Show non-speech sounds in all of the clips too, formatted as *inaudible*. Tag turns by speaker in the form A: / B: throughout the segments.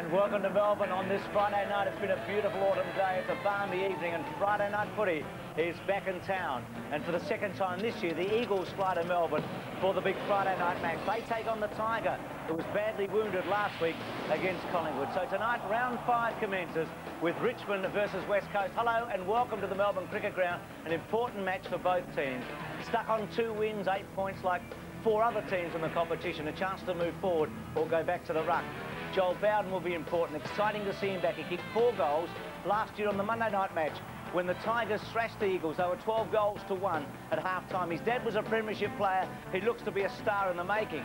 A: and welcome to Melbourne on this Friday night. It's been a beautiful autumn day. It's a balmy evening and Friday night footy is back in town. And for the second time this year, the Eagles fly to Melbourne for the big Friday night match. They take on the Tiger, who was badly wounded last week against Collingwood. So tonight, round five commences with Richmond versus West Coast. Hello and welcome to the Melbourne Cricket Ground. An important match for both teams. Stuck on two wins, eight points like four other teams in the competition. A chance to move forward or go back to the ruck. Joel Bowden will be important. Exciting to see him back. He kicked four goals last year on the Monday night match when the Tigers thrashed the Eagles. They were 12 goals to one at half-time. His dad was a premiership player. He looks to be a star in the making.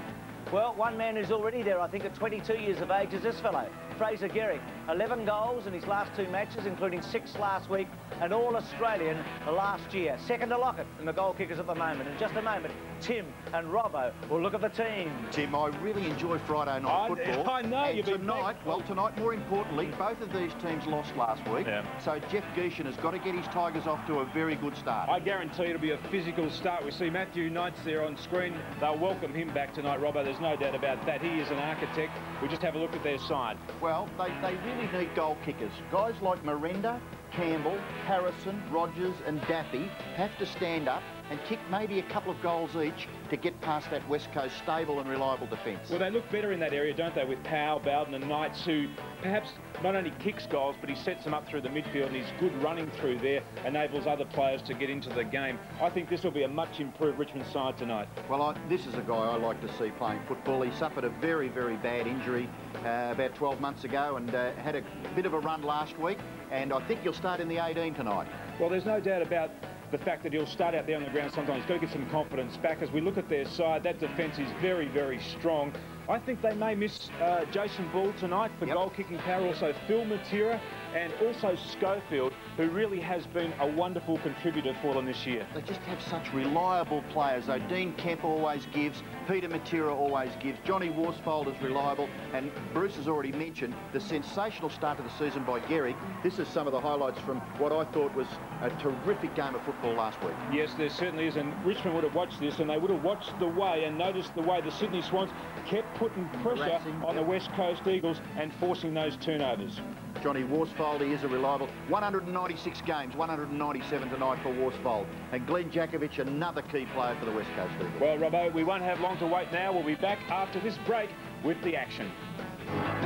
A: Well, one man who's already there, I think, at 22 years of age is this fellow, Fraser Gehrig. 11 goals in his last two matches, including six last week, and All-Australian last year. Second to Lockett in the goal kickers at the moment. In just a moment, Tim and Robbo will look at the team.
B: Tim, I really enjoy Friday night
C: I,
B: football.
C: I know,
B: and
C: you've been
B: tonight, well, tonight, more importantly, both of these teams lost last week.
C: Yeah.
B: So Jeff Gieschen has got to get his Tigers off to a very good start.
C: I guarantee it'll be a physical start. We see Matthew Knights there on screen. They'll welcome him back tonight, Robbo. There's no doubt about that. He is an architect. We just have a look at their side.
B: Well, they, they really need goal kickers. Guys like Merenda, Campbell, Harrison, Rogers and Daffy have to stand up and kick maybe a couple of goals each to get past that West Coast stable and reliable defence.
C: Well, they look better in that area, don't they, with Powell, Bowden and Knights, who perhaps not only kicks goals, but he sets them up through the midfield, and his good running through there enables other players to get into the game. I think this will be a much improved Richmond side tonight.
B: Well, I, this is a guy I like to see playing football. He suffered a very, very bad injury uh, about 12 months ago and uh, had a bit of a run last week, and I think he'll start in the 18 tonight.
C: Well, there's no doubt about the fact that he'll start out there on the ground sometimes. He's got to get some confidence back. As we look at their side, that defence is very, very strong. I think they may miss uh, Jason Ball tonight for
B: Yep.
C: goal-kicking power. Also Phil Matera and also Schofield, who really has been a wonderful contributor for them this year.
B: They just have such reliable players. though. Dean Kemp always gives, Peter Matera always gives, Johnny Worsfold is reliable, and Bruce has already mentioned the sensational start to the season by Gehrig. This is some of the highlights from what I thought was a terrific game of football last week.
C: Yes, there certainly is, and Richmond would have watched this, and they would have watched the way and noticed the way the Sydney Swans kept putting pressure
B: Harassing,
C: on the. West Coast Eagles and forcing those turnovers.
B: Johnny Worsfold, he is a reliable 196 games, 197 tonight for Worsfold. And Glen Jakovich, another key player for the West Coast Eagles.
C: Well, Robbo, we won't have long to wait now. We'll be back after this break with the action.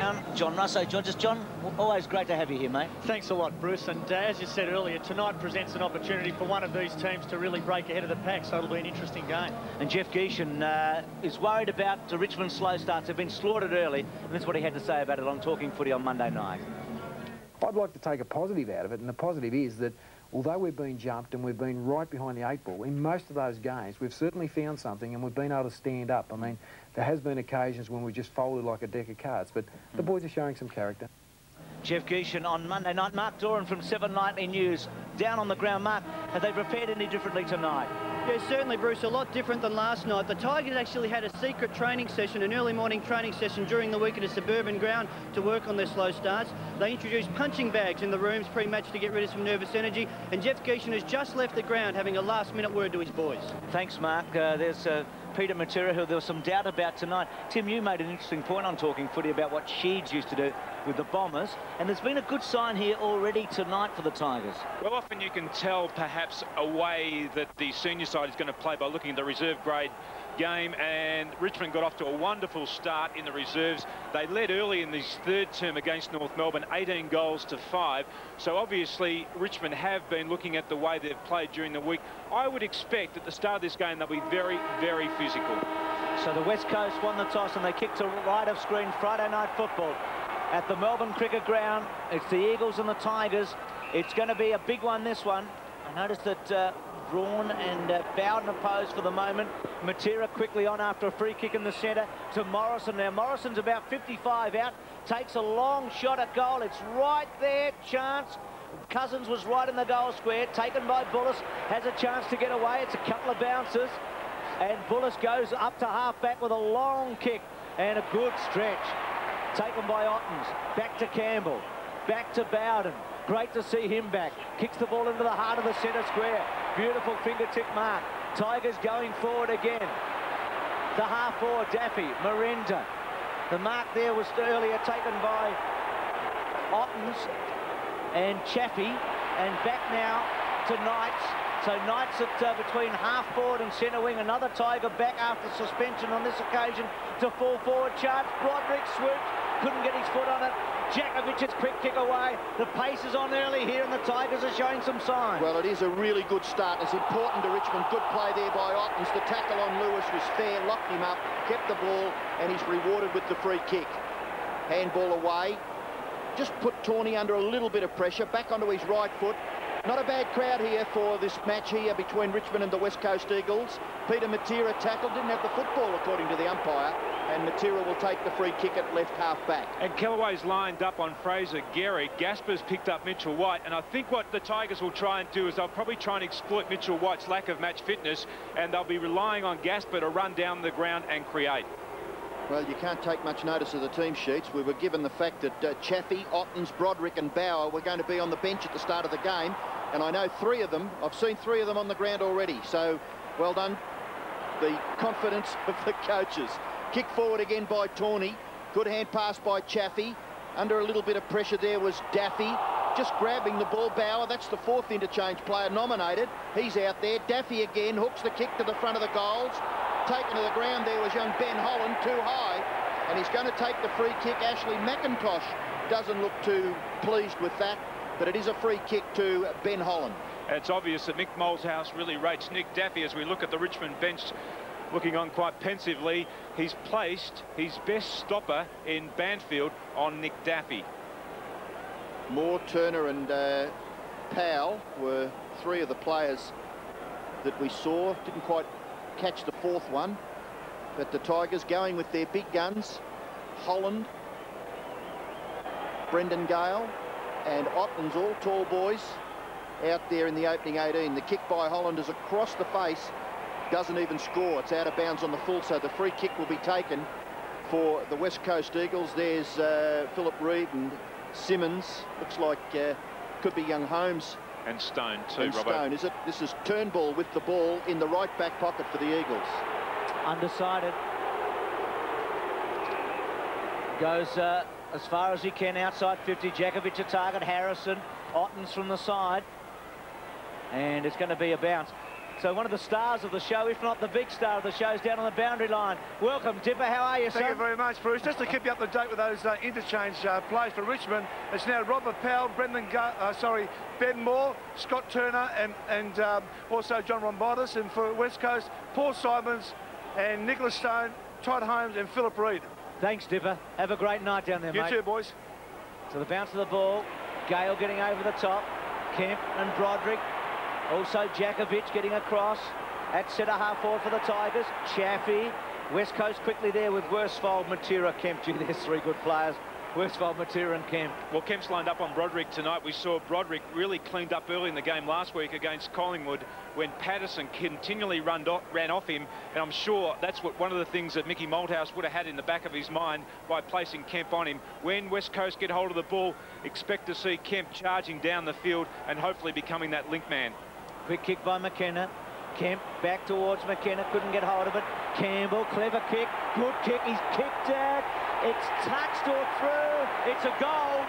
A: Um, John Russo, John, just John, always great to have you here, mate.
D: Thanks a lot, Bruce. And uh, as you said earlier, tonight presents an opportunity for one of these teams to really break ahead of the pack, so it'll be an interesting game.
A: And Jeff Gieschen uh, is worried about the Richmond slow starts. They've been slaughtered early, and that's what he had to say about it on Talking Footy on Monday night.
E: I'd like to take a positive out of it, and the positive is that although we've been jumped and we've been right behind the eight ball, in most of those games, we've certainly found something and we've been able to stand up. I mean, there has been occasions when we've just folded like a deck of cards, but the boys are showing some character.
A: Jeff Gieschen on Monday night. Mark Doran from 7 Nightly News. Down on the ground, Mark, have they prepared any differently tonight?
D: Yeah, certainly, Bruce, a lot different than last night. The Tigers actually had a secret training session, an early morning training session during the week at a suburban ground to work on their slow starts. They introduced punching bags in the rooms pre-match to get rid of some nervous energy, and Jeff Gieschen has just left the ground having a last-minute word to his boys.
A: Thanks, Mark. Uh, there's uh, Peter Matera, who there was some doubt about tonight. Tim, you made an interesting point on Talking Footy about what Sheeds used to do with the Bombers, and there's been a good sign here already tonight for the Tigers.
F: Well, often you can tell perhaps a way that the senior side is going to play by looking at the reserve grade game and Richmond got off to a wonderful start in the reserves. They led early in this third term against North Melbourne, 18 goals to 5. So obviously Richmond have been looking at the way they've played during the week. I would expect at the start of this game they'll be very, very physical.
A: So the West Coast won the toss and they kicked to right of screen Friday night football at the Melbourne Cricket Ground. It's the Eagles and the Tigers. It's going to be a big one, this one. I noticed that uh, Braun and uh, Bowden opposed for the moment. Matera quickly on after a free kick in the centre to Morrison. Now Morrison's about 55 out, takes a long shot at goal. It's right there, chance. Cousins was right in the goal square, taken by Bullis, has a chance to get away. It's a couple of bounces. And Bullis goes up to half back with a long kick and a good stretch. Taken by Ottens. Back to Campbell. Back to Bowden. Great to see him back. Kicks the ball into the heart of the centre square. Beautiful fingertip mark. Tigers going forward again. The half forward, Daffy. Merenda. The mark there was earlier taken by Ottens and Chaffey, and back now to Knights. So Knights at uh, between half forward and centre wing. Another Tiger back after suspension on this occasion to full forward charge. Broderick swooped, couldn't get his foot on it. Jakovich's quick kick away. The pace is on early here and the Tigers are showing some signs.
B: Well, it is a really good start. It's important to Richmond. Good play there by Ottens. The tackle on Lewis was fair, locked him up, kept the ball, and he's rewarded with the free kick. Handball away. Just put Torney under a little bit of pressure, back onto his right foot. Not a bad crowd here for this match here between Richmond and the West Coast Eagles. Peter Matera tackled, didn't have the football according to the umpire, and Matera will take the free kick at left half back.
C: And Kellaway's lined up on Fraser Gehrig. Gaspar's picked up Mitchell White, and I think what the Tigers will try and do is they'll probably try and exploit Mitchell White's lack of match fitness, and they'll be relying on Gaspar to run down the ground and create.
B: Well, you can't take much notice of the team sheets. We were given the fact that uh, Chaffey, Ottens, Broderick and Bauer were going to be on the bench at the start of the game. And I know three of them, I've seen three of them on the ground already. So, well done. The confidence *laughs* of the coaches. Kick forward again by Torney. Good hand pass by Chaffey. Under a little bit of pressure there was Daffy. Just grabbing the ball. Bauer, that's the fourth interchange player nominated. He's out there. Daffy again hooks the kick to the front of the goals taken to the ground there was young Ben Holland, too high, and he's going to take the free kick. Ashley McIntosh doesn't look too pleased with that, but it is a free kick to Ben Holland.
C: It's obvious that Mick Malthouse really rates Nick Daffy as we look at the Richmond bench looking on quite pensively. He's placed his best stopper in Banfield on Nick Daffy.
B: Moore, Turner and uh, Powell were three of the players that we saw. Didn't quite catch the fourth one. But the Tigers going with their big guns. Holland, Brendan Gale and Ottens, all tall boys out there in the opening 18. The kick by Holland is across the face. Doesn't even score. It's out of bounds on the full, so the free kick will be taken for the West Coast Eagles. There's uh, Philip Reid and Symmons. Looks like uh, could be young Holmes
F: and Stone too, and
B: Robbo. Stone, is it? This is Turnbull with the ball in the right back pocket for the Eagles.
A: Undecided. Goes uh, as far as he can outside 50. Jakovich a target. Harrison. Ottens from the side. And it's going to be a bounce. So one of the stars of the show, if not the big star of the show, is down on the boundary line. Welcome, Dipper. How are you,
G: Thank
A: son?
G: you very much, Bruce. Just to keep you up to date with those uh, interchange uh, plays for Richmond, it's now Robert Powell, Brendan, Go uh, sorry, Ben Moore, Scott Turner, and and um, also John Rombotis. And for West Coast, Paul Symmons and Nicholas Stone, Todd Holmes, and Philip Reid.
A: Thanks, Dipper. Have a great night down there,
G: you
A: mate.
G: You too, boys.
A: So the bounce of the ball, Gale getting over the top, Kemp and Broderick also Jakovich getting across at centre half forward for the Tigers. Chaffey. West Coast quickly there with Worsfold, Matera, Kemp. Gee, there's three good players. Worsfold, Matera and Kemp.
C: Well, Kemp's lined up on Broderick tonight. We saw Broderick really cleaned up early in the game last week against Collingwood when Patterson continually ran off him. And I'm sure that's what one of the things that Mickey Malthouse would have had in the back of his mind by placing Kemp on him. When West Coast get hold of the ball, expect to see Kemp charging down the field and hopefully becoming that link man.
A: Quick kick by McKenna. Kemp back towards McKenna, couldn't get hold of it. Campbell, clever kick, good kick, he's kicked it. It's touched or through, it's a goal.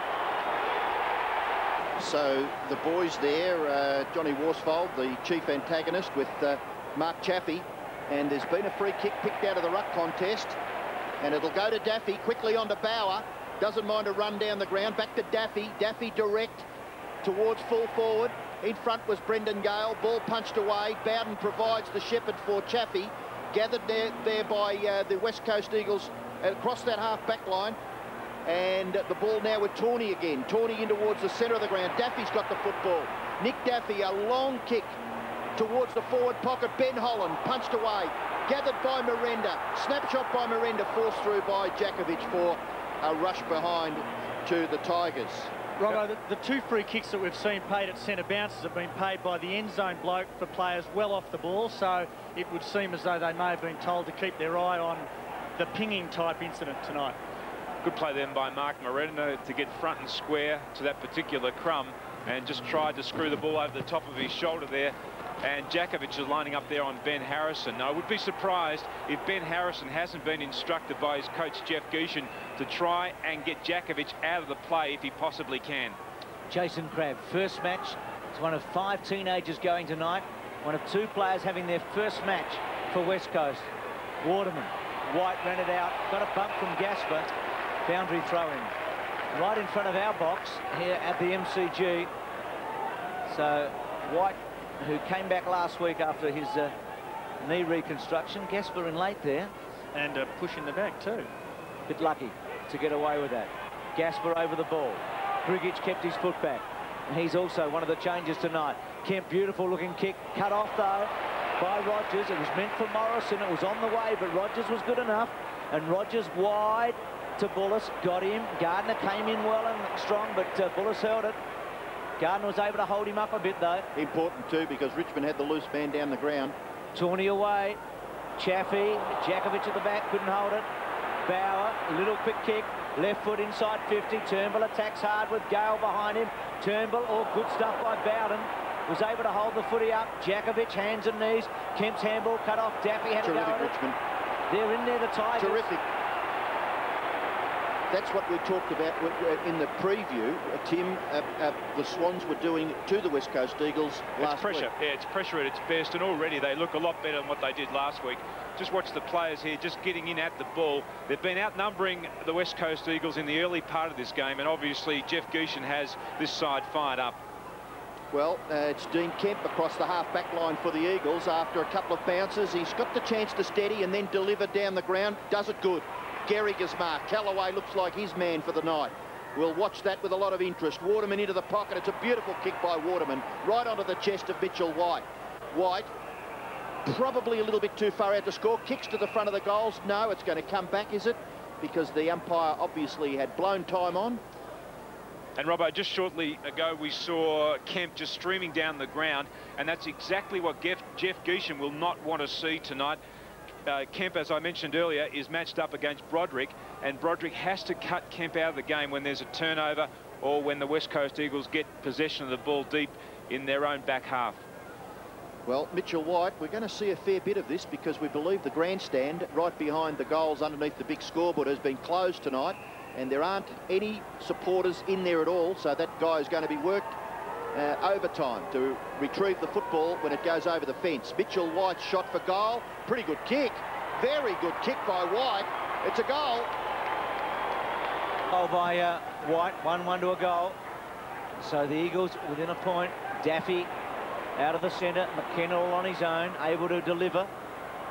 B: So the boys there, uh, Johnny Worsfold, the chief antagonist with uh, Mark Chaffey, and there's been a free kick picked out of the ruck contest, and it'll go to Daffy, quickly onto Bauer, doesn't mind a run down the ground, back to Daffy, Daffy direct towards full forward, in front was Brendan Gale. Ball punched away. Bowden provides the shepherd for Chaffey. Gathered there, there by uh, the West Coast Eagles across that half-back line. And the ball now with Torney again. Torney in towards the centre of the ground. Daffy's got the football. Nick Daffy, a long kick towards the forward pocket. Ben Holland punched away. Gathered by Merenda. Snapshot by Merenda. Forced through by Jakovich for a rush behind to the Tigers.
H: Robbo, the, the, two free kicks that we've seen paid at centre bounces have been paid by the end zone bloke for players well off the ball, so it would seem as though they may have been told to keep their eye on the pinging type incident tonight.
C: Good play then by Mark Merenda to get front and square to that particular crumb and just tried to screw the ball over the top of his shoulder there. and Jakovich is lining up there on Ben Harrison. Now, I would be surprised if Ben Harrison hasn't been instructed by his coach, Jeff Gieschen, to try and get Jakovich out of the play if he possibly can.
A: Jason Crabb, first match. It's one of five teenagers going tonight. One of two players having their first match for West Coast. Waterman, White ran it out, got a bump from Gaspar. Boundary throw-in. Right in front of our box here at the MCG. So White who came back last week after his uh, knee reconstruction. Gaspar in late there.
H: And a push in the back too.
A: Bit lucky to get away with that. Gaspar over the ball. Grgic kept his foot back. And he's also one of the changes tonight. Kemp, beautiful looking kick. Cut off though by Rogers. It was meant for Morrison. It was on the way, but Rogers was good enough. And Rogers wide to Bullis. Got him. Gardner came in well and strong, but uh, Bulluss held it. Gardner was able to hold him up a bit, though.
B: Important, too, because Richmond had the loose man down the ground.
A: Torney away. Chaffey. Jakovich at the back. Couldn't hold it. Bauer. Little quick kick. Left foot inside 50. Turnbull attacks hard with Gale behind him. Turnbull, all good stuff by Bowden. Was able to hold the footy up. Jakovich, hands and knees. Kemp's handball cut off. Daffy had
B: Terrific,
A: to go
B: Richmond.
A: They're in there, the Tigers.
B: Terrific. That's what we talked about in the preview. Tim, uh, uh, the Swans were doing to the West Coast Eagles last
C: it's pressure.
B: week.
C: Yeah, it's pressure at its best, and already they look a lot better than what they did last week. Just watch the players here just getting in at the ball. They've been outnumbering the West Coast Eagles in the early part of this game, and obviously Jeff Gieschen has this side fired up.
B: Well, uh, it's Dean Kemp across the half-back line for the Eagles. After a couple of bounces, he's got the chance to steady and then deliver down the ground. Does it good. Is marked. Kellaway looks like his man for the night. We'll watch that with a lot of interest. Waterman into the pocket. It's a beautiful kick by Waterman. Right onto the chest of Mitchell White. White probably a little bit too far out to score. Kicks to the front of the goals. No, it's going to come back, is it? Because the umpire obviously had blown time on.
C: And Robbo, just shortly ago, we saw Kemp just streaming down the ground, and that's exactly what Jeff, Jeff Gieschen will not want to see tonight uh, Kemp, as I mentioned earlier, is matched up against Broderick, and Broderick has to cut Kemp out of the game when there's a turnover or when the West Coast Eagles get possession of the ball deep in their own back half.
B: Well, Mitchell White, we're going to see a fair bit of this because we believe the grandstand right behind the goals underneath the big scoreboard has been closed tonight and there aren't any supporters in there at all, so that guy is going to be worked uh, overtime to retrieve the football when it goes over the fence. Mitchell White shot for goal. Pretty good kick. Very good kick by White. It's a goal.
A: Goal by uh, White, 1-1 to a goal. So the Eagles within a point. Daffy out of the centre. McKenna all on his own, able to deliver.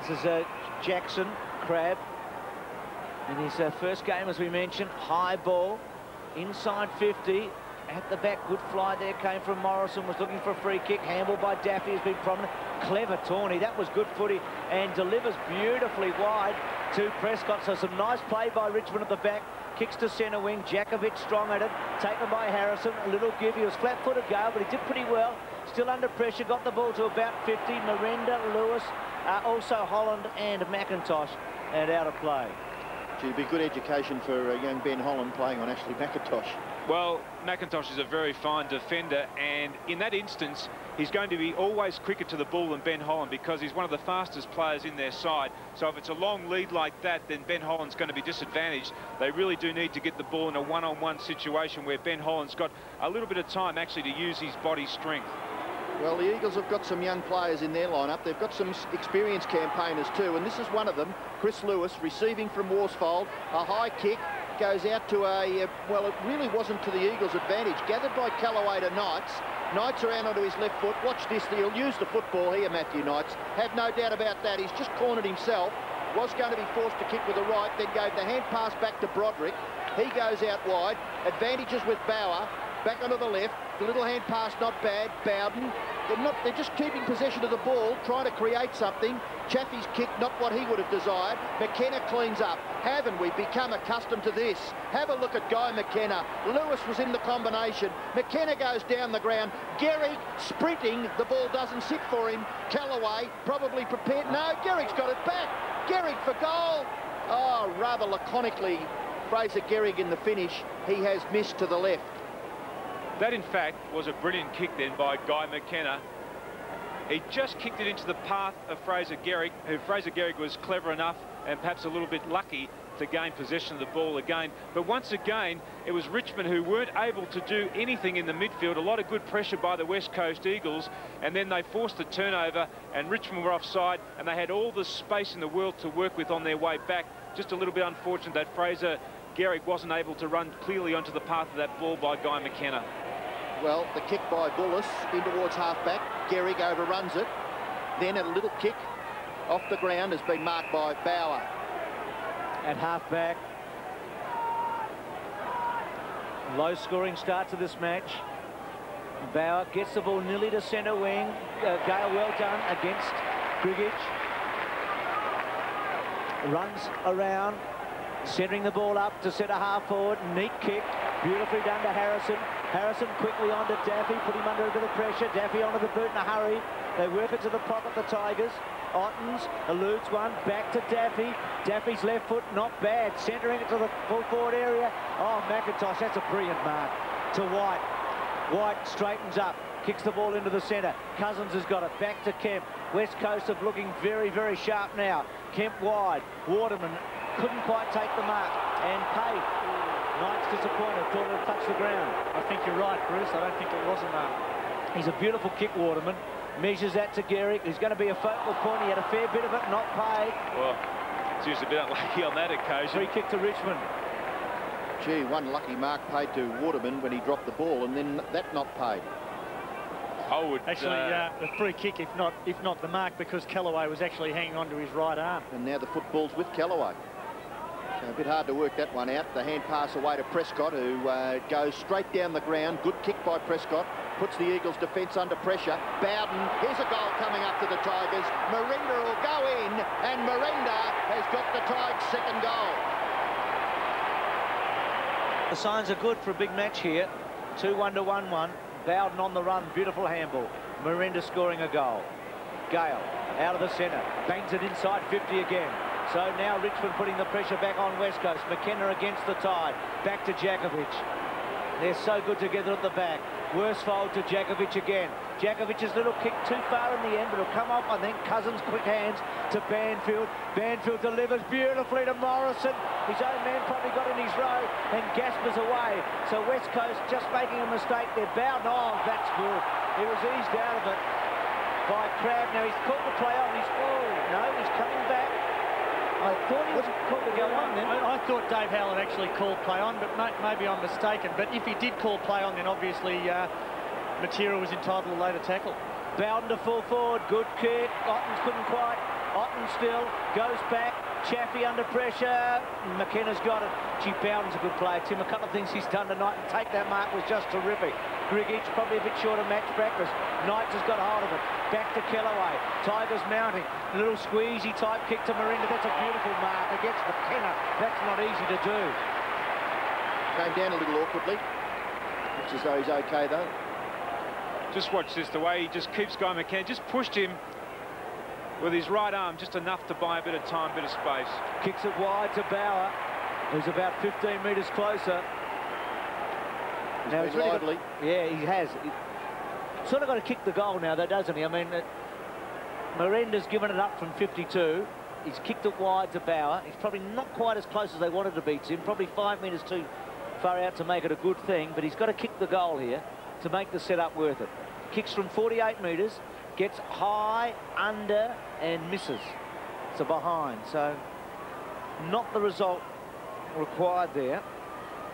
A: This is uh, Jackson, Crabb. In his uh, first game, as we mentioned, high ball, inside 50 at the back. Good fly there came from Morrison. Was looking for a free kick. Handled by Daffy has been prominent. Clever Torney. That was good footy and delivers beautifully wide to Prescott. So some nice play by Richmond at the back. Kicks to centre wing. Jakovich strong at it. Taken by Harrison. A little give. He was flat-footed Gale, but he did pretty well. Still under pressure. Got the ball to about 50. Merenda, Lewis, uh, also Holland and McIntosh and out of play.
B: Gee, be good education for uh, young Ben Holland playing on Ashley McIntosh.
C: Well, McIntosh is a very fine defender, and in that instance, he's going to be always quicker to the ball than Ben Holland because he's one of the fastest players in their side. So if it's a long lead like that, then Ben Holland's going to be disadvantaged. They really do need to get the ball in a one-on-one -on -one situation where Ben Holland's got a little bit of time actually to use his body strength.
B: Well, the Eagles have got some young players in their lineup. They've got some experienced campaigners too, and this is one of them, Chris Lewis, receiving from Worsfold, a high kick, goes out to a, uh, well, it really wasn't to the Eagles' advantage. Gathered by Kellaway to Knights. Knights around onto his left foot. Watch this. He'll use the football here, Matthew Knights. Have no doubt about that. He's just cornered himself. Was going to be forced to kick with the right, then gave the hand pass back to Broderick. He goes out wide. Advantages with Bauer. Back onto the left. The little hand pass, not bad. Bowden. They're, not, they're just keeping possession of the ball, trying to create something. Chaffey's kick, not what he would have desired. McKenna cleans up. Haven't we become accustomed to this? Have a look at Guy McKenna. Lewis was in the combination. McKenna goes down the ground. Gehrig sprinting. The ball doesn't sit for him. Kellaway probably prepared. No, Gehrig's got it back. Gehrig for goal. Oh, rather laconically, Fraser Gehrig in the finish. He has missed to the left.
C: That, in fact, was a brilliant kick then by Guy McKenna.
F: He just kicked it into the path of Fraser Gehrig, who Fraser Gehrig was clever enough and perhaps a little bit lucky to gain possession of the ball again. But once again, it was Richmond who weren't able to do anything in the midfield. A lot of good pressure by the West Coast Eagles, and then they forced the turnover, and Richmond were offside, and they had all the space in the world to work with on their way back. Just a little bit unfortunate that Fraser Gehrig wasn't able to run clearly onto the path of that ball by Guy McKenna.
B: Well, the kick by Bulluss in towards half-back. Gehrig overruns it. Then a little kick off the ground has been marked by Bauer
A: at half-back. Low scoring start to this match. Bauer gets the ball nearly to centre wing. Uh, Gale well done against Grgic. Runs around, centering the ball up to centre half forward. Neat kick, beautifully done to Harrison. Harrison quickly on to Daffy, put him under a bit of pressure. Daffy onto the boot in a hurry. They work it to the pocket, the Tigers. Ottens eludes one, back to Daffy. Daffy's left foot, not bad. Centering it to the full forward area. Oh, McIntosh, that's a brilliant mark. To White. White straightens up, kicks the ball into the centre. Cousins has got it, back to Kemp. West Coast are looking very, very sharp now. Kemp wide. Waterman couldn't quite take the mark. And Pay, Knight's disappointed, thought it touched the ground.
H: I think you're right, Bruce. I don't think it was a mark.
A: He's a beautiful kick, Waterman. Measures that to Gehrig. He's going to be a focal point. He had a fair bit of it, not paid.
F: Well, it's just a bit unlucky on that occasion.
A: Free kick to Richmond.
B: Gee, one lucky mark paid to Waterman when he dropped the ball, and then that not paid.
F: I would
H: actually uh, uh, the free kick, if not if not the mark, because Kellaway was actually hanging on to his right arm.
B: And now the football's with Kellaway. A bit hard to work that one out. The hand pass away to Prescott, who uh, goes straight down the ground. Good kick by Prescott puts the Eagles' defence under pressure. Bowden, here's a goal coming up to the Tigers. Merenda will go in, and Merenda has got the Tigers' second goal.
A: The signs are good for a big match here. 2-1 to 1-1. Bowden on the run, beautiful handball. Merenda scoring a goal. Gale out of the centre, bangs it inside 50 again. So now Richmond putting the pressure back on West Coast. McKenna against the tide. Back to Jakovich. They're so good together at the back. Worsfold to Jakovich again. Jakovich's little kick too far in the end, but it'll come up, I think. Cousins quick hands to Banfield. Banfield delivers beautifully to Morrison. His own man probably got in his row and Gaspars away. So West Coast just making a mistake. They're bound. Oh, that's good. He was eased out of it by Crabb. Now he's caught the play on. He's, oh, no, he's coming back. I thought he was called to go on then.
H: I, I, thought Dave Howlett actually called play on, but may, maybe I'm mistaken. But if he did call play on, then obviously uh, Matera was entitled to later tackle.
A: Bowden to full forward, good kick. Ottens couldn't quite. Otten still goes back. Chaffey under pressure. McKenna's got it. Gee, Bowden's a good player, Tim. A couple of things he's done tonight and take that mark was just terrific. Grgic probably a bit short of match practice. Knights has got hold of it. Back to Kellaway. Tigers mounting. A little squeezy type kick to Merenda. That's a beautiful mark against McKenna. That's not easy to do.
B: Came down a little awkwardly. Looks as though he's okay, though.
F: Just watch this, the way he just keeps going McKenna. Just pushed him with his right arm, just enough to buy a bit of time, bit of space.
A: Kicks it wide to Bauer, who's about 15 metres closer.
B: He's now, he's really lively.
A: Got, yeah, he has. He sort of got to kick the goal now, though, doesn't he? I mean, uh, Merenda's given it up from 52. He's kicked it wide to Bauer. He's probably not quite as close as they wanted to beat him. Probably five metres too far out to make it a good thing, but he's got to kick the goal here to make the setup worth it. Kicks from 48 metres, gets high, under, and misses. So behind, so not the result required there.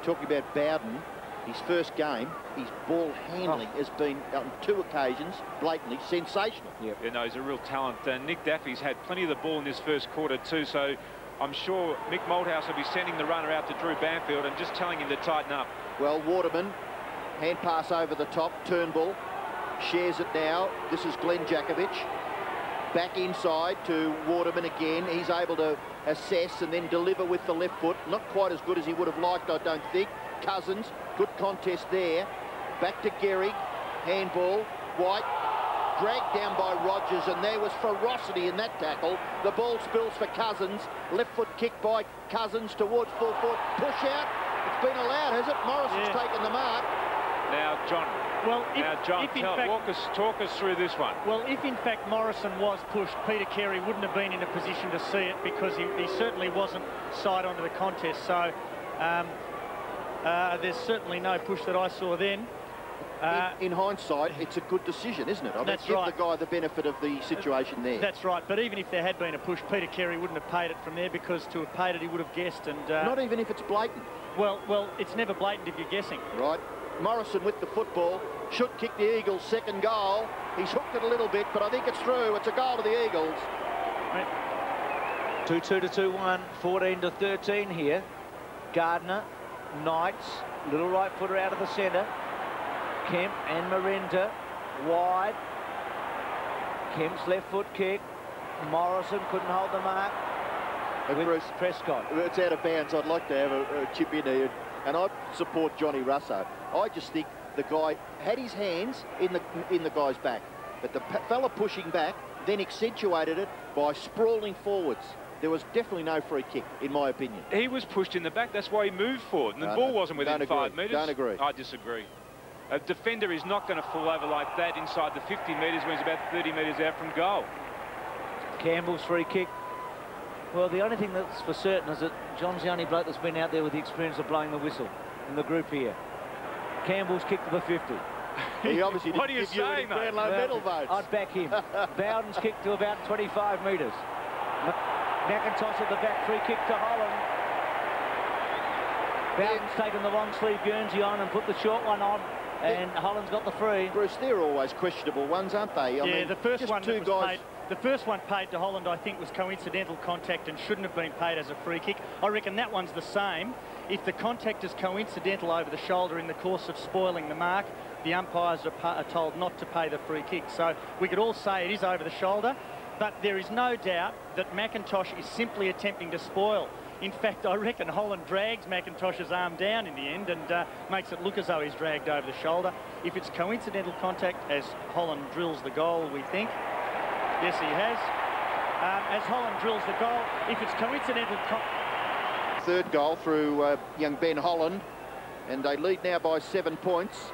B: Talking about Bowden, his first game, his ball handling oh. has been, on two occasions, blatantly sensational.
F: Yep. You know, he's a real talent. Uh, Nick Daffy's had plenty of the ball in this first quarter too, so I'm sure Mick Malthouse will be sending the runner out to Drew Banfield and just telling him to tighten up.
B: Well, Waterman, hand pass over the top, Turnbull, shares it now. This is Glen Jakovich. Back inside to Waterman again. He's able to assess and then deliver with the left foot. Not quite as good as he would have liked, I don't think. Cousins, good contest there. Back to Gehrig. Handball. White dragged down by Rogers, and there was ferocity in that tackle. The ball spills for Cousins. Left foot kick by Cousins towards full foot. Push out. It's been allowed, has it? Morrison's yeah. taken the mark.
C: Now, John.
H: Well, if,
C: now, John,
H: if in
C: tell,
H: fact,
C: walk us, talk us through this one.
H: Well, if in fact Morrison was pushed, Peter Carey wouldn't have been in a position to see it because he, he certainly wasn't side onto the contest. So um, uh, there's certainly no push that I saw then.
B: Uh, in, in, hindsight, it's a good decision, isn't it? I mean, give
H: right.
B: the guy the benefit of the situation there.
H: That's right. But even if there had been a push, Peter Carey wouldn't have paid it from there because to have paid it, he would have guessed. And uh,
B: not even if it's blatant.
H: Well, well, it's never blatant if you're guessing.
B: Right. Morrison with the football should kick the Eagles' second goal. He's hooked it a little bit, but I think it's through. It's a goal to the Eagles.
A: 2-2 to 2-1, 14 to 13 here. Gardner, Knights, little right footer out of the centre. Kemp and Merenda wide. Kemp's left foot kick. Morrison couldn't hold the mark. with Bruce, Prescott.
B: It's out of bounds. I'd like to have a, a chip in here. and I'd support Johnny Russo. I just think the guy had his hands in the in the guy's back, but the fella pushing back then accentuated it by sprawling forwards. There was definitely no free kick, in my opinion.
C: He was pushed in the back. That's why he moved forward. And the no, ball wasn't within five metres.
B: Don't agree.
C: I disagree. A defender is not going to fall over like that inside the 50 metres when he's about 30 metres out from goal.
A: Campbell's free kick. Well, the only thing that's for certain is that John's the only bloke that's been out there with the experience of blowing the whistle in the group here. Campbell's kick to the 50.
B: He obviously *laughs*
C: what are you saying, mate?
B: Well, medal votes.
A: I'd back him. Bowden's kick to about 25 metres. McIntosh at the back, free kick to Holland. Bowden's taken the long sleeve Guernsey on and put the short one on. And Holland's got the free.
B: Bruce, they're always questionable ones, aren't they?
H: I yeah, mean, the first one two guys. Paid, the first one paid to Holland, I think, was coincidental contact and shouldn't have been paid as a free kick. I reckon that one's the same. If the contact is coincidental over the shoulder in the course of spoiling the mark, the umpires are, are told not to pay the free kick. So we could all say it is over the shoulder, but there is no doubt that McIntosh is simply attempting to spoil. In fact, I reckon Holland drags McIntosh's arm down in the end and uh, makes it look as though he's dragged over the shoulder. If it's coincidental contact, as Holland drills the goal, we think. Yes, he has. Um, as Holland drills the goal, if it's coincidental...
B: Third goal through uh, young Ben Holland, and they lead now by seven points.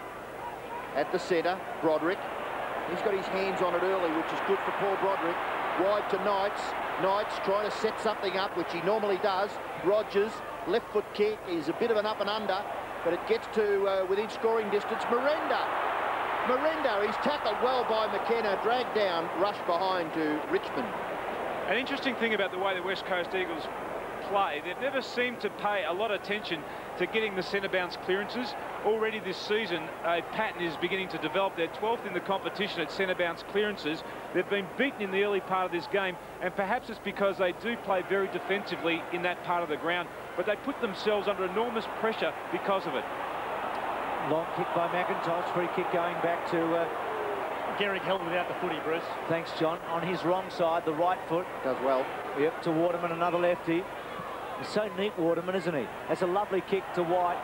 B: At the centre, Broderick. He's got his hands on it early, which is good for Paul Broderick. Wide to Knights. Knights trying to set something up, which he normally does. Rogers, left foot kick, is a bit of an up and under, but it gets to uh, within scoring distance. Merenda, Merenda, he's tackled well by McKenna, dragged down, rushed behind to Richmond.
C: An interesting thing about the way the West Coast Eagles play, they've never seemed to pay a lot of attention to getting the centre bounce clearances. Already this season, a pattern is beginning to develop. They're 12th in the competition at centre bounce clearances. They've been beaten in the early part of this game, and perhaps it's because they do play very defensively in that part of the ground, but they put themselves under enormous pressure because of it.
A: Long kick by McIntosh, free kick going back to... Uh,
H: Gehrig held without the footy, Bruce.
A: Thanks, John. On his wrong side, the right foot.
B: Does well.
A: Yep, to Waterman, another lefty. He's so neat, Waterman, isn't he? That's a lovely kick to White.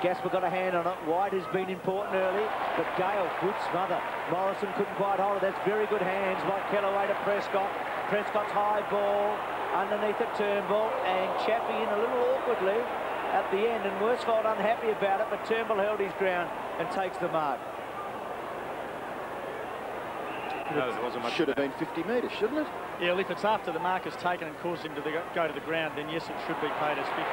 A: Gaspar got a hand on it. White has been important early, but Gale, good smother. Morrison couldn't quite hold it. That's very good hands by Kellaway to Prescott. Prescott's high ball underneath the Turnbull, and Chaffey in a little awkwardly at the end, and Worsfold unhappy about it, but Turnbull held his ground and takes the mark.
C: No, there wasn't much
B: Should have been 50 metres, shouldn't it?
H: Yeah, well, if it's after the mark is taken and caused him to the, go to the ground, then yes, it should be paid as 50.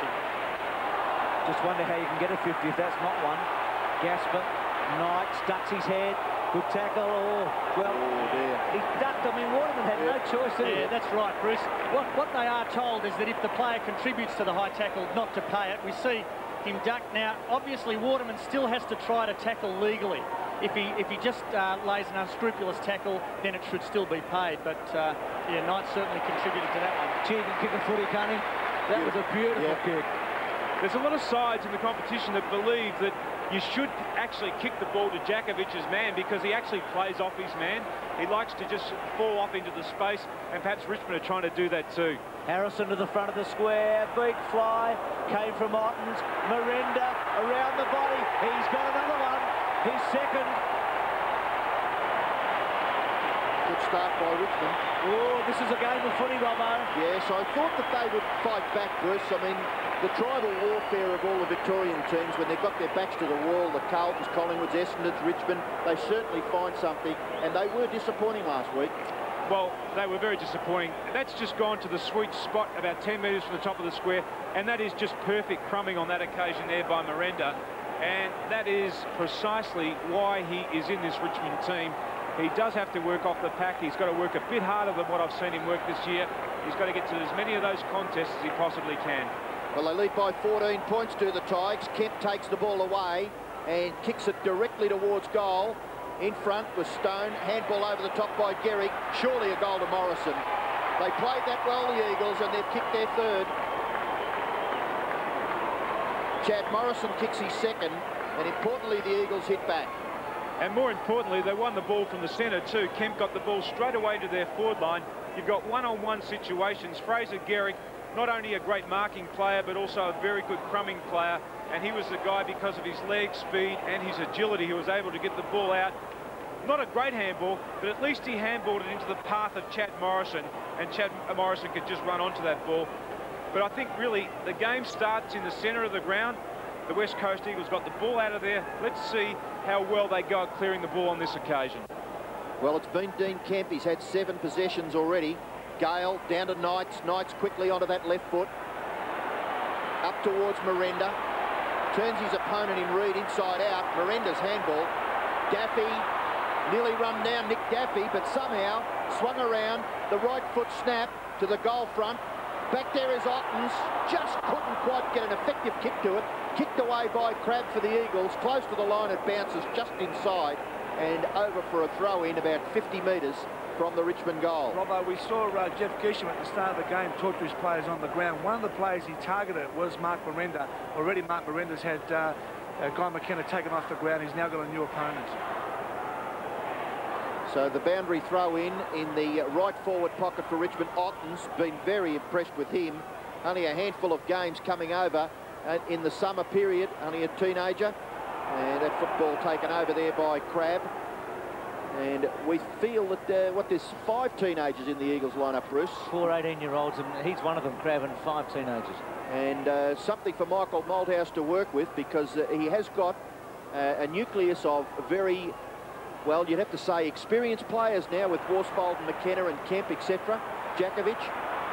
A: Just wonder how you can get a 50 if that's not one. Gaspar, Knight, ducks his head. Good tackle. Oh, well,
B: oh,
A: he ducked. I mean, Waterman had yeah. no choice.
H: Yeah, that's right, Bruce. What, what they are told is that if the player contributes to the high tackle, not to pay it. We see him duck. Now, obviously, Waterman still has to try to tackle legally. If he if he just uh, lays an unscrupulous tackle, then it should still be paid. But uh, yeah, Knight certainly contributed to that one.
A: Gee, can kick a footy, can't he? That was a beautiful yeah. kick.
C: There's a lot of sides in the competition that believe that you should actually kick the ball to Jakovich's man because he actually plays off his man. He likes to just fall off into the space, and perhaps Richmond are trying to do that too.
A: Harrison to the front of the square, beat fly, came from Ottens, Merenda around the body, he's got another one. He's second.
B: Good good start by Richmond.
A: Oh, this is a game of footy, Robbo.
B: Yes, I thought that they would fight back, Bruce. I mean, the tribal warfare of all the Victorian teams, when they've got their backs to the wall, the Carltons, Collingwoods, Essendons, Richmond, they certainly find something, and they were disappointing last week.
C: Well, they were very disappointing. That's just gone to the sweet spot about 10 metres from the top of the square, and that is just perfect crumbing on that occasion there by Merenda. And that is precisely why he is in this Richmond team. He does have to work off the pack. He's got to work a bit harder than what I've seen him work this year. He's got to get to as many of those contests as he possibly can.
B: Well, they lead by 14 points to the Tigers. Kemp takes the ball away and kicks it directly towards goal. In front was Stone. Handball over the top by Gehrig. Surely a goal to Morrison. They played that well, the Eagles, and they've kicked their third. Chad Morrison kicks his second, and importantly, the Eagles hit back.
C: And more importantly, they won the ball from the centre too. Kemp got the ball straight away to their forward line. You've got one-on-one -on -one situations. Fraser Gehrig, not only a great marking player, but also a very good crumbing player. And he was the guy, because of his leg speed and his agility, who was able to get the ball out. Not a great handball, but at least he handballed it into the path of Chad Morrison, and Chad Morrison could just run onto that ball. But I think really the game starts in the centre of the ground. The West Coast Eagles got the ball out of there. Let's see how well they go at clearing the ball on this occasion.
B: Well, it's been Dean Kemp. He's had seven possessions already. Gale down to Knights. Knights quickly onto that left foot. Up towards Merenda. Turns his opponent in Reed inside out. Merenda's handball. Daffy nearly run down Nick Daffy, but somehow swung around. The right foot snap to the goal front. Back there is Ottens. Just couldn't quite get an effective kick to it. Kicked away by Crabb for the Eagles. Close to the line, it bounces just inside and over for a throw in about 50 metres from the Richmond goal.
G: Robbo, we saw uh, Jeff Gieschen at the start of the game talk to his players on the ground. One of the players he targeted was Mark Merenda. Already Mark Merenda's had uh, uh, Guy McKenna taken off the ground. He's now got a new opponent.
B: So the boundary throw in in the right forward pocket for Richmond. Otten's been very impressed with him. Only a handful of games coming over uh, in the summer period, only a teenager. And that football taken over there by Crabb. And we feel that, uh, what, there's five teenagers in the Eagles lineup, Bruce.
A: Four 18-year-olds, and he's one of them, Crabb, and five teenagers.
B: And uh, something for Michael Malthouse to work with because uh, he has got uh, a nucleus of very, well, you'd have to say experienced players now with Worsfold and McKenna and Kemp, etc. Jakovich.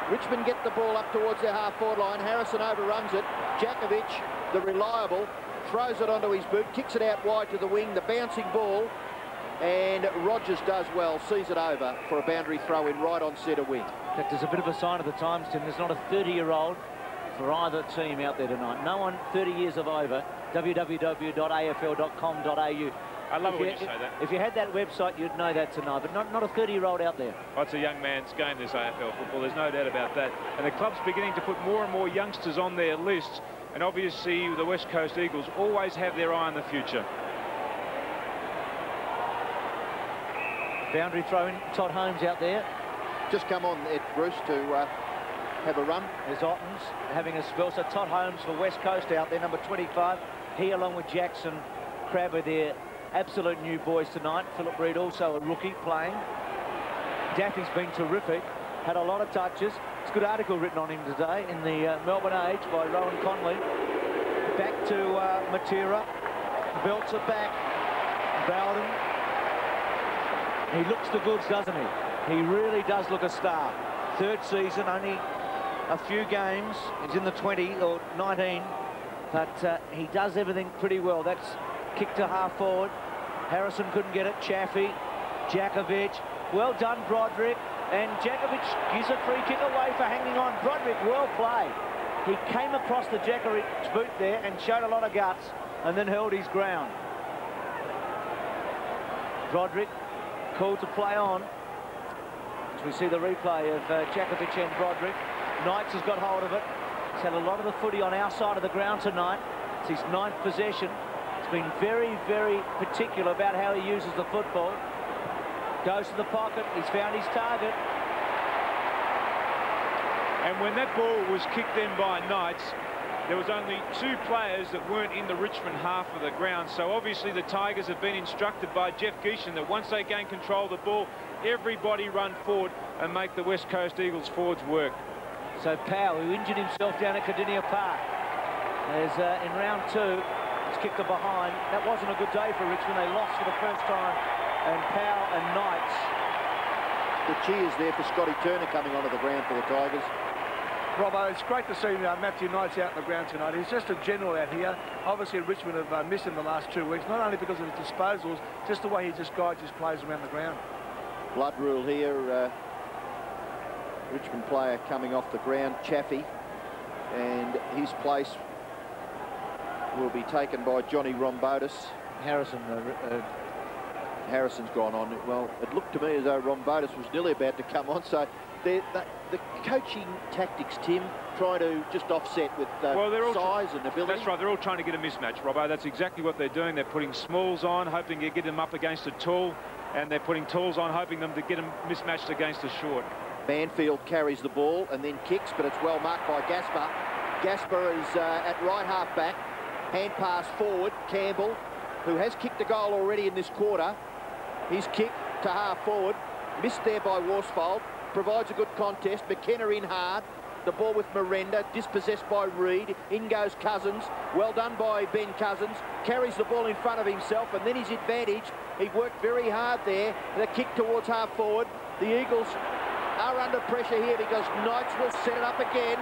B: Richmond get the ball up towards their half-forward line. Harrison overruns it. Jakovich, the reliable, throws it onto his boot, kicks it out wide to the wing, the bouncing ball, and Rogers does well, sees it over for a boundary throw in right on centre wing.
A: In fact, there's a bit of a sign of the times, Tim. There's not a 30-year-old for either team out there tonight. No one 30 years of over. www.afl.com.au.
C: I love
A: if
C: it when
A: you,
C: you say that.
A: If you had that website, you'd know that tonight, but not, not a 30-year-old out there.
C: Well, it's a young man's game, this AFL football. There's no doubt about that. And the club's beginning to put more and more youngsters on their lists. And obviously, the West Coast Eagles always have their eye on the future.
A: Boundary throw in, Todd Holmes out there.
B: Just come on, Ed Bruce, to uh, have a run.
A: There's Ottens having a spell. So Todd Holmes for West Coast out there, number 25. He, along with Jackson Crabber are their absolute new boys tonight. Philip Reid, also a rookie, playing. Daffy's been terrific. Had a lot of touches. It's a good article written on him today in the uh, Melbourne Age by Rohan Connolly. Back to uh, Matera. Belts it back. Bowden. He looks the goods, doesn't he? He really does look a star. Third season, only a few games. He's in the 20 or 19, but uh, he does everything pretty well. That's kick to half forward. Harrison couldn't get it. Chaffey, Jakovich. Well done, Broderick. And Jakovich gives a free kick away for hanging on. Broderick, well played. He came across the Jakovich boot there and showed a lot of guts and then held his ground. Broderick called to play on. As we see the replay of uh, Jakovich and Broderick. Knights has got hold of it. He's had a lot of the footy on our side of the ground tonight. It's his ninth possession. Been very, very particular about how he uses the football. Goes to the pocket. He's found his target.
C: And when that ball was kicked in by Knights, there was only two players that weren't in the Richmond half of the ground. So obviously the Tigers have been instructed by Jeff Gieschen that once they gain control of the ball,
F: everybody run forward and make the West Coast Eagles forwards work.
A: So Powell, who injured himself down at Kardinia Park, is uh, in round two. He's kicked it behind. That wasn't a good day for Richmond. They lost for the first time. And Powell and Knights.
B: The cheers there for Scotty Turner coming onto the ground for the Tigers.
G: Robbo, it's great to see uh, Matthew Knights out on the ground tonight. He's just a general out here. Obviously, Richmond have uh, missed him the last two weeks, not only because of his disposals, just the way he just guides his players around the ground.
B: Blood rule here. Uh, Richmond player coming off the ground, Chaffey, and his place will be taken by Johnny Rombotis.
A: Harrison. Uh, uh,
B: Harrison's gone on. Well, it looked to me as though Rombotis was nearly about to come on, so the, the coaching tactics, Tim, try to just offset with uh, well, they're all size and ability.
F: That's right. They're all trying to get a mismatch, Robbo. That's exactly what they're doing. They're putting smalls on, hoping to get them up against a tall, and they're putting talls on, hoping them to get them mismatched against a short.
B: Banfield carries the ball and then kicks, but it's well marked by Gaspar. Gaspar is uh, at right half back. Hand pass forward. Campbell, who has kicked a goal already in this quarter. His kick to half forward. Missed there by Worsfold. Provides a good contest. McKenna in hard. The ball with Merenda, dispossessed by Reed. In goes Cousins. Well done by Ben Cousins. Carries the ball in front of himself, and then his advantage. He worked very hard there. The kick towards half forward. The Eagles are under pressure here because Knights will set it up again.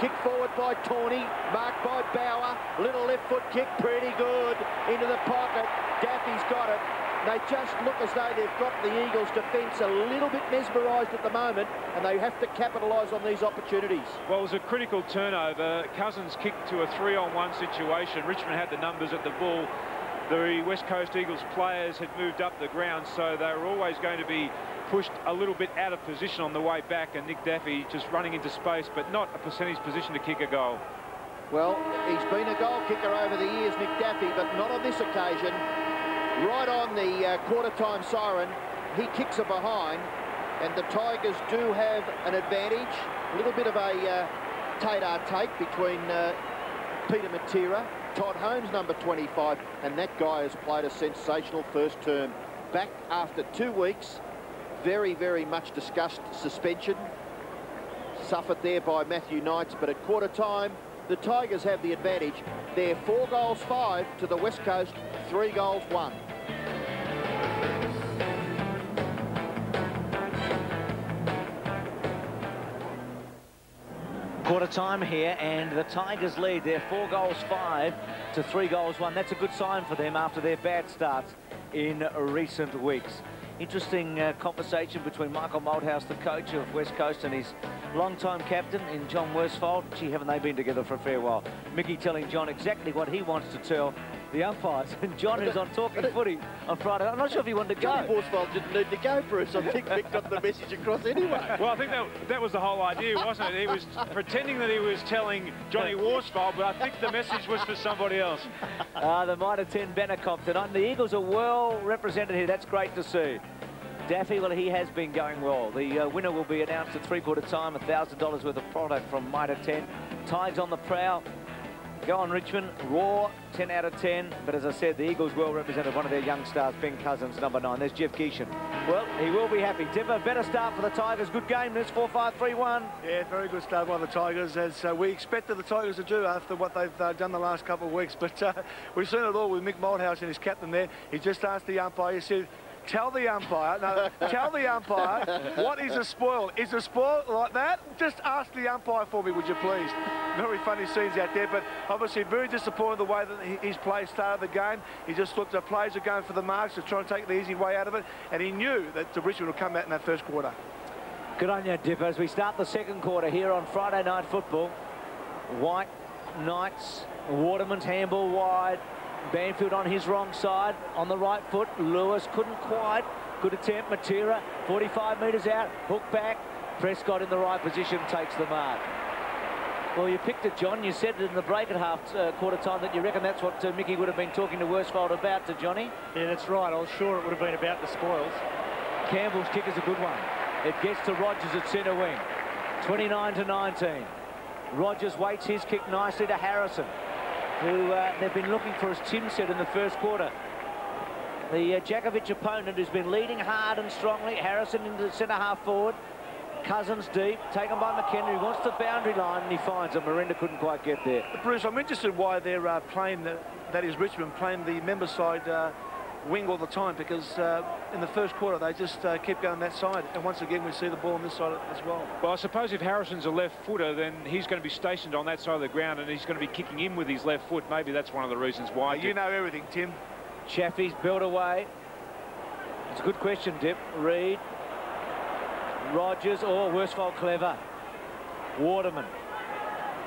B: Kick forward by Torney, marked by Bauer. Little left foot kick, pretty good. Into the pocket. Daffy's got it. They just look as though they've got the Eagles' defence a little bit mesmerised at the moment, and they have to capitalise on these opportunities.
F: Well, it was a critical turnover. Cousins kicked to a three-on-one situation. Richmond had the numbers at the ball. The West Coast Eagles players had moved up the ground, so they were always going to be pushed a little bit out of position on the way back and Nick Daffy just running into space but not a percentage position to kick a goal.
B: Well, he's been a goal kicker over the years, Nick Daffy, but not on this occasion. Right on the uh, quarter-time siren, he kicks it behind, and the Tigers do have an advantage. A little bit of a uh, tate-a-tate between uh, Peter Matera, Todd Holmes, number 25, and that guy has played a sensational first term. Back after two weeks, very, very much discussed suspension. Suffered there by Matthew Knights, but at quarter time, the Tigers have the advantage. They're four goals five to the West Coast, three goals one.
A: Quarter time here, and the Tigers lead. They're four goals five to three goals one. That's a good sign for them after their bad starts in recent weeks. Interesting uh, conversation between Michael Malthouse, the coach of West Coast, and his long-time captain in John Worsfold. Gee, haven't they been together for a fair while? Mickey telling John exactly what he wants to tell the umpires. And John is on Talking *laughs* Footy on Friday. I'm not sure if he wanted to go.
B: Johnny Worsfold didn't need to go, Bruce. I think Mick got the message across anyway. *laughs*
F: Well, I think that, that was the whole idea, wasn't it? He was pretending that he was telling Johnny Worsfold, but I think the message was for somebody else.
A: Uh, *laughs* the Mitre 10 Banner tonight. The Eagles are well represented here. That's great to see. Daffy, well, he has been going well. The uh, winner will be announced at three-quarter time, $1,000 worth of product from Mitre 10. Tides on the prow. Go on, Richmond. Raw, 10 out of 10. But as I said, the Eagles well represented one of their young stars, Ben Cousins, number nine. There's Jeff Gieschen. Well, he will be happy. Dipper, better start for the Tigers. Good game. This 4-5-3-1.
G: Yeah, very good start by the Tigers, as uh, we expected the Tigers to do after what they've uh, done the last couple of weeks. *laughs* But uh, we've seen it all with Mick Malthouse and his captain there. He just asked the umpire, he said, tell the umpire, no, tell the umpire what is a spoil. Is a spoil like that? Just ask the umpire for me, would you please? Very funny scenes out there, but obviously very disappointed the way that his play started the game. He just looked at players are going for the marks to try and take the easy way out of it, and he knew that the Richmond would come out in that first quarter.
A: Good on you, Dipper. As we start the second quarter here on Friday Night Football, White, Knights, Waterman's handball wide, Banfield on his wrong side, on the right foot. Lewis couldn't quite. Good attempt. Matera, 45 metres out. Hook back. Prescott in the right position, takes the mark. Well, you picked it, John. You said it in the break at half uh, quarter time that you reckon that's what uh, Mickey would have been talking to Worsfold about to Johnny.
H: Yeah, that's right. I was sure it would have been about the spoils.
A: Campbell's kick is a good one. It gets to Rogers at centre wing. 29 to 19. Rogers waits his kick nicely to Harrison who uh, they've been looking for, as Tim said in the first quarter. The uh, opponent who's been leading hard and strongly. Harrison into the centre half forward. Cousins deep, taken by McKenna, who wants the boundary line, and he finds it. Merenda couldn't quite get there.
G: Bruce, I'm interested why they're uh, playing, the, that is Richmond, playing the member side uh, wing all the time because uh, in the first quarter they just uh, keep going that side and once again we see the ball on this side as well.
C: Well I suppose if Harrison's a left footer then he's going to be stationed on that side of the ground and he's going to be kicking in with his left foot maybe that's one of the reasons why.
G: you know everything Tim.
A: Chaffey's built away. It's a good question Dip. Reed. Rogers or oh, Worsfold clever. Waterman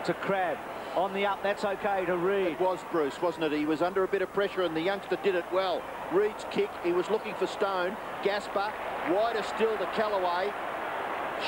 A: to Crabb on the up. That's okay to Reed.
B: It was Bruce, wasn't it? He was under a bit of pressure and the youngster did it well. Reed's kick, he was looking for Stone. Gaspar, wider still to Kellaway.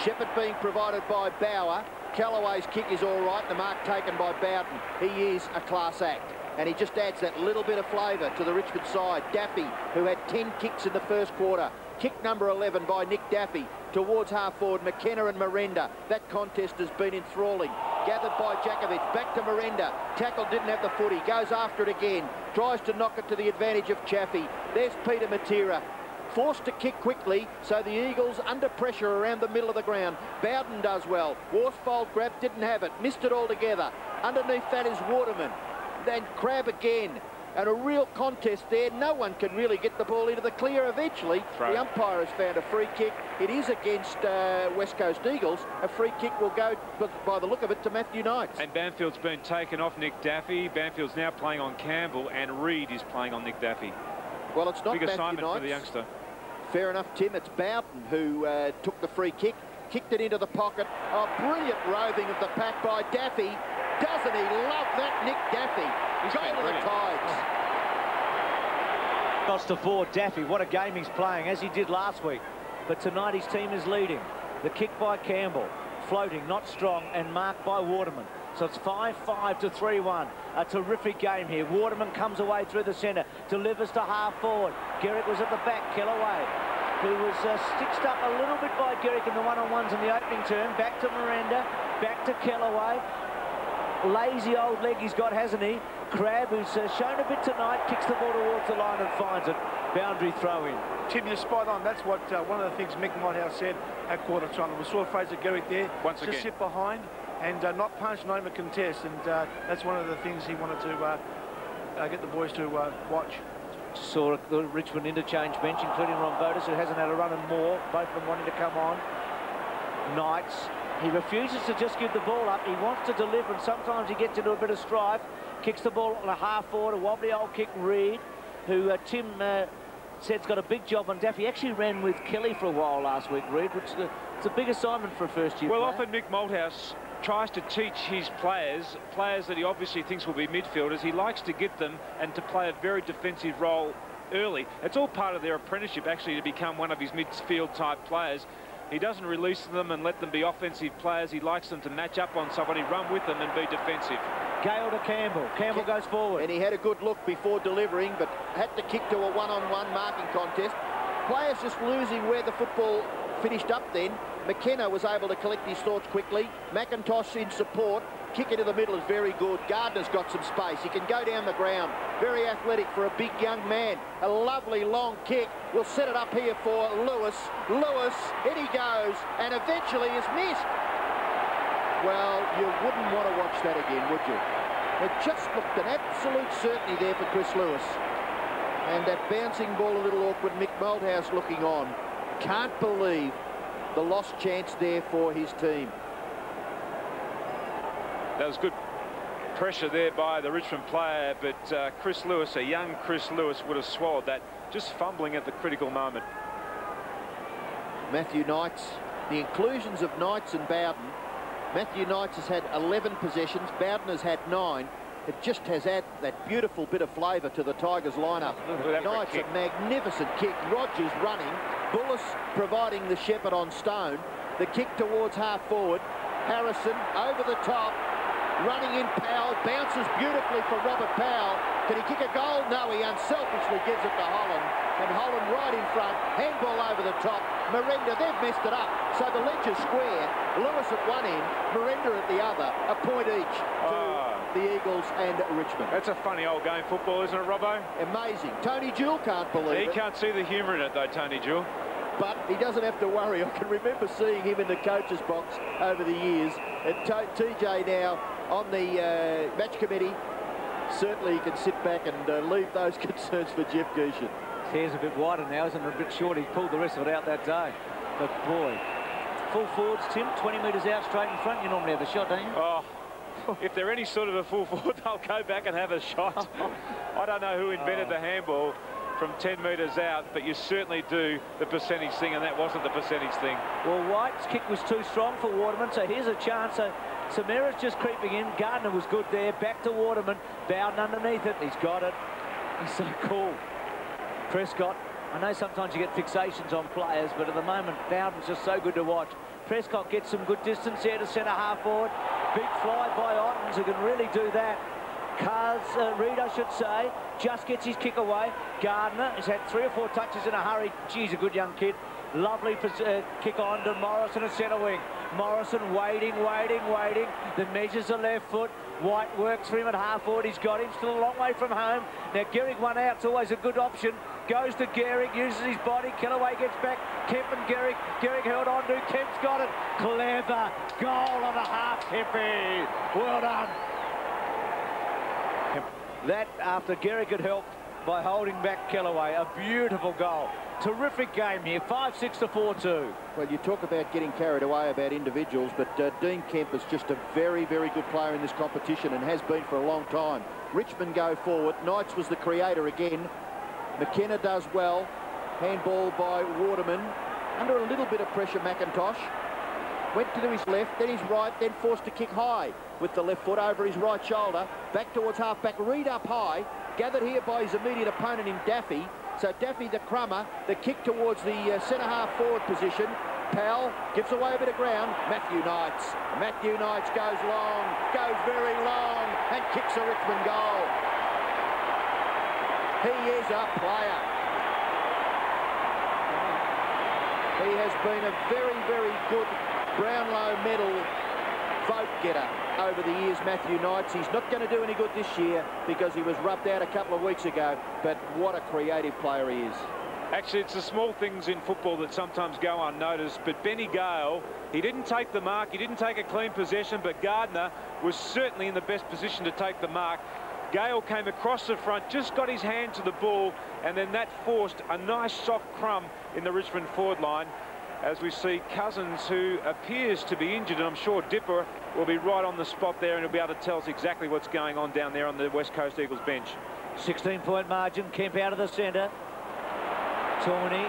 B: Shepherd being provided by Bauer. Kellaway's kick is all right. The mark taken by Bowden. He is a class act. And he just adds that little bit of flavour to the Richmond side. Daffy, who had 10 kicks in the first quarter. Kick number 11 by Nick Daffy towards half forward. McKenna and Merenda. That contest has been enthralling. Gathered by Jakovich. Back to Merenda. Tackle didn't have the footy. Goes after it again. Tries to knock it to the advantage of Chaffey. There's Peter Matera. Forced to kick quickly, so the Eagles under pressure around the middle of the ground. Bowden does well. Worsfold grab, didn't have it. Missed it altogether. Underneath that is Waterman. Then Crabb again and a real contest there. No one can really get the ball into the clear eventually. The umpire has found a free kick. It is against uh, West Coast Eagles. A free kick will go, by the look of it, to Matthew Knights.
C: And Banfield's been taken off Nick Daffy. Banfield's now playing on Campbell, and Reed is playing on Nick Daffy.
B: Well, it's not
C: Big
B: Matthew
C: assignment
B: Knights.
C: for the youngster.
B: Fair enough, Tim. It's Bowden who uh, took the free kick, kicked it into the pocket. A brilliant roving of the pack by Daffy. Doesn't he love that, Nick Daffy? He's Goal oh. to the Tigers.
A: Lost to four, Daffy. What a game he's playing, as he did last week. But tonight his team is leading. The kick by Campbell, floating, not strong, and marked by Waterman. So it's 5-5 to 3-1. A terrific game here. Waterman comes away through the centre, delivers to half forward. Gehrig was at the back, Kellaway, who was uh, stitched up a little bit by Gehrig in the one-on-ones in the opening term. Back to Merenda, back to Kellaway. Lazy old leg he's got, hasn't he? Crabb, who's uh, shown a bit tonight, kicks the ball towards the line and finds it. Boundary throw in.
G: Tim, you're spot on. That's what uh, one of the things Mick Malthouse said at quarter time. We saw Fraser Gehrig there.
C: Once
G: just
C: again.
G: sit behind and uh, not punch, not even contest. And uh, that's one of the things he wanted to uh, uh, get the boys to watch.
A: Saw the Richmond interchange bench, including Rombotis, who hasn't had a run and more. Both of them wanting to come on. Knights he refuses to just give the ball up. He wants to deliver, and sometimes he gets into a bit of strife. Kicks the ball on a half forward, a wobbly old kick. Reed, who uh, Tim uh, said's got a big job on Daffy. actually ran with Kelly for a while last week, Reed, which is a, it's a big assignment for a first-year
C: Well,
A: player.
C: often Mick Malthouse tries to teach his players, players that he obviously thinks will be midfielders, he likes to get them and to play a very defensive role early. It's all part of their apprenticeship, actually, to become one of his midfield type players. He doesn't release them and let them be offensive players. He likes them to match up on somebody, run with them and be defensive.
A: Gale to Campbell. Campbell goes forward.
B: And he had a good look before delivering, but had to kick to a one-on-one -on -one marking contest. Players just losing where the football finished up then. McKenna was able to collect his thoughts quickly. McIntosh in support. Kick into the middle is very good. Gardner's got some space. He can go down the ground. Very athletic for a big young man. A lovely long kick. We'll set it up here for Lewis. Lewis, in he goes, and eventually is missed. Well, you wouldn't want to watch that again, would you? It just looked an absolute certainty there for Chris Lewis. And that bouncing ball a little awkward. Mick Malthouse looking on. Can't believe the lost chance there for his team.
C: That was good pressure there by the Richmond player, but uh, Chris Lewis, a young Chris Lewis, would have swallowed that, just fumbling at the critical moment.
B: Matthew Knights, the inclusions of Knights and Bowden. Matthew Knights has had 11 possessions, Bowden has had nine. It just has added that beautiful bit of flavour to the Tigers lineup. Knights a magnificent kick. Rogers running. Bullis providing the shepherd on Stone. The kick towards half forward. Harrison over the top running in Powell, bounces beautifully for Robert Powell. Can he kick a goal? No, he unselfishly gives it to Holland. And Holland right in front, handball over the top. Merenda, they've messed it up. So the ledge is square. Lewis at one end, Merenda at the other. A point each to oh. the Eagles and Richmond.
C: That's a funny old game, football, isn't it, Robbo?
B: Amazing. Tony Jewell can't believe
C: He
B: it.
C: He can't see the humour in it, though, Tony Jewell.
B: But he doesn't have to worry. I can remember seeing him in the coach's box over the years. And TJ now on the uh, match committee. Certainly he can sit back and uh, leave those *laughs* concerns for Jeff Gieschen.
A: His hair's a bit wider now, isn't it? A bit short. He pulled the rest of it out that day. But boy, full forwards, Tim, 20 metres out straight in front. You normally have a shot, don't you?
C: Oh, if they're any sort of a full forward, *laughs* they'll go back and have a shot. *laughs* I don't know who invented the handball from 10 metres out, but you certainly do the percentage thing, and that wasn't the percentage thing.
A: Well, White's kick was too strong for Waterman, so here's a chance. So Samira's just creeping in. Gardner was good there. Back to Waterman. Bowden underneath it. He's got it. He's so cool. Prescott. I know sometimes you get fixations on players, but at the moment, Bowden's just so good to watch. Prescott gets some good distance here to centre half forward. Big fly by Ottens, who can really do that. Cars, uh, Reed, I should say, just gets his kick away. Gardner has had three or four touches in a hurry. Geez, a good young kid. Lovely uh, kick on to Morrison at centre wing. Morrison waiting, waiting, waiting. Then measures the left foot. White works for him at half forward. He's got him still a long way from home. Now Gehrig one out. It's always a good option. Goes to Gehrig, uses his body. Kellaway gets back. Kemp and Gehrig. Gehrig held on to. Kemp's got it. Clever goal on the half Kempy. Well done. That after Gehrig had helped by holding back Kellaway. A beautiful goal. Terrific game here, 5-6 to 4-2.
B: Well, you talk about getting carried away about individuals, but uh, Dean Kemp is just a very, very good player in this competition and has been for a long time. Richmond go forward. Knights was the creator again. McKenna does well. Handball by Waterman. Under a little bit of pressure, McIntosh. Went to his left, then his right, then forced to kick high with the left foot over his right shoulder. Back towards half-back, Reed up high. Gathered here by his immediate opponent in Daffy. So Daffy the crummer, the kick towards the uh, centre half forward position. Powell gives away a bit of ground. Matthew Knights. Matthew Knights goes long, goes very long, and kicks a Richmond goal. He is a player. He has been a very, very good Brownlow medal vote getter over the years, Matthew Knights. He's not going to do any good this year because he was rubbed out a couple of weeks ago, but what a creative player he is.
C: Actually, it's the small things in football that sometimes go unnoticed, but Benny Gale, he didn't take the mark, he didn't take a clean possession, but Gardner was certainly in the best position to take the mark. Gale came across the front, just got his hand to the ball, and then that forced a nice soft crumb in the Richmond forward line as we see Cousins, who appears to be injured, and I'm sure Dipper will be right on the spot there and he'll be able to tell us exactly what's going on down there on the West Coast Eagles bench.
A: 16-point margin, Kemp out of the centre. Torney,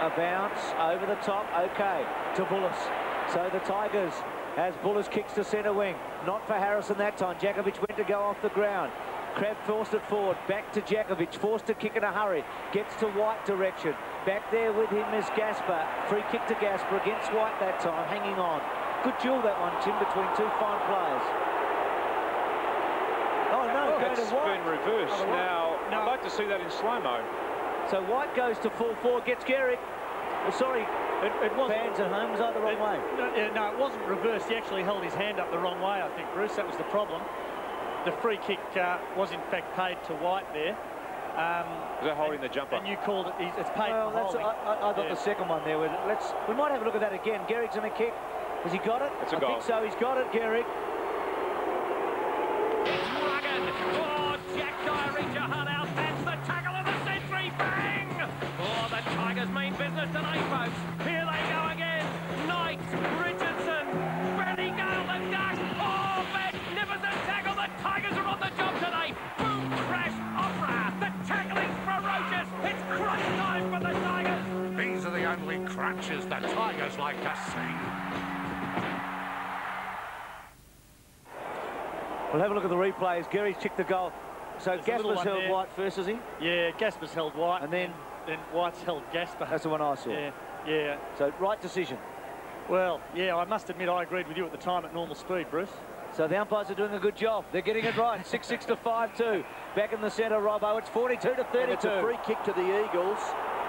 A: a bounce over the top, okay, to Bulluss. So the Tigers, as Bulluss kicks to centre wing, not for Harrison that time. Jakovich went to go off the ground. Crabb forced it forward, back to Jakovich, forced to kick in a hurry, gets to White direction. Back there with him is Gaspar. Free kick to Gaspar against White that time, hanging on. Good duel that one, Tim, between two fine players. Oh, no,
C: oh,
A: going
C: that's
A: to White.
C: been reversed.
A: Oh,
C: now,
A: no.
C: I'd like to see that in slow-mo.
A: So White goes to full four, gets Gehrig. Oh, uh, sorry,
H: It, it wasn't.
A: fans at home, was that the wrong
H: it-
A: way?
H: No, no, it wasn't reversed. He actually held his hand up the wrong way, I think, Bruce. That was the problem. The free kick uh, was, in fact, paid to White there. Um,
C: Is that holding the jumper?
H: and you called it, it's paid
A: Well,
H: for
A: that's, I,
H: holding.
A: I, I thought
H: Yeah.
A: the second one there. Was, let's. We might have a look at that again. Gehrig's going to kick. Has he got it?
C: It's a
A: I
C: goal.
A: think so. He's got it, Gehrig. Have a look at the replays. Gary's kicked the goal. So
H: There's a little
A: Gaspar's
H: one
A: held
H: there.
A: White first, is he?
H: Yeah, Gaspar's held White.
A: And then
H: then White's held Gaspar.
A: that's the one I saw.
H: Yeah, yeah.
A: So right decision.
H: Well, yeah, I must admit I agreed with you at the time at normal speed, Bruce.
A: So the umpires are doing a good job. They're getting it right. 6-6 to 5-2. Back in the centre, Robbo. It's 42 to
B: And it's a free kick to the Eagles.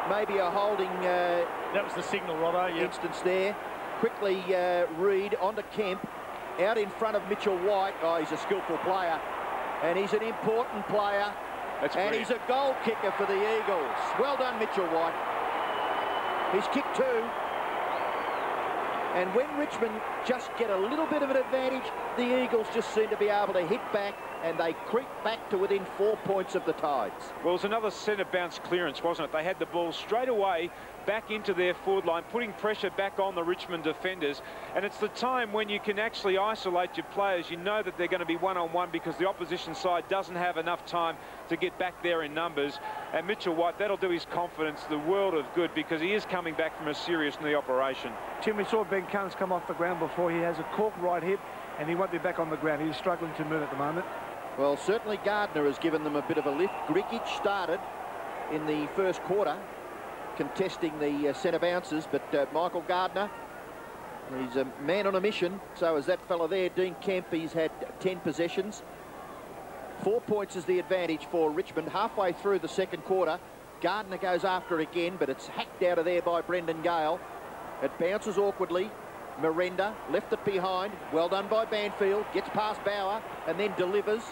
B: Maybe a holding uh,
H: That was the signal, Robbo. Yeah.
B: instance there. Quickly uh, Reed onto Kemp. Out in front of Mitchell White. Oh, he's a skillful player. And he's an important player.
I: That's
B: and
I: brilliant.
B: he's a goal kicker for the Eagles. Well done, Mitchell White. He's kicked two. And when Richmond just get a little bit of an advantage, the Eagles just seem to be able to hit back and they creep back to within four points of the Tides.
C: Well, it was another centre bounce clearance, wasn't it? They had the ball straight away back into their forward line, putting pressure back on the Richmond defenders. And it's the time when you can actually isolate your players. You know that they're going to be one-on-one -on -one because the opposition side doesn't have enough time to get back there in numbers. And Mitchell White, that'll do his confidence the world of good because he is coming back from a serious knee operation.
G: Tim, we saw Ben Cousins come off the ground before. He has a cork right hip and he won't be back on the ground. He's struggling to move at the moment.
B: Well, certainly Gardner has given them a bit of a lift. Grgic started in the first quarter contesting the uh, centre bounces, but uh, Michael Gardner, he's a man on a mission. So is that fella there, Dean Kemp. He's had 10 possessions. Four points is the advantage for Richmond. Halfway through the second quarter, Gardner goes after it again, but it's hacked out of there by Brendan Gale. It bounces awkwardly. Merenda left it behind. Well done by Banfield. Gets past Bauer and then delivers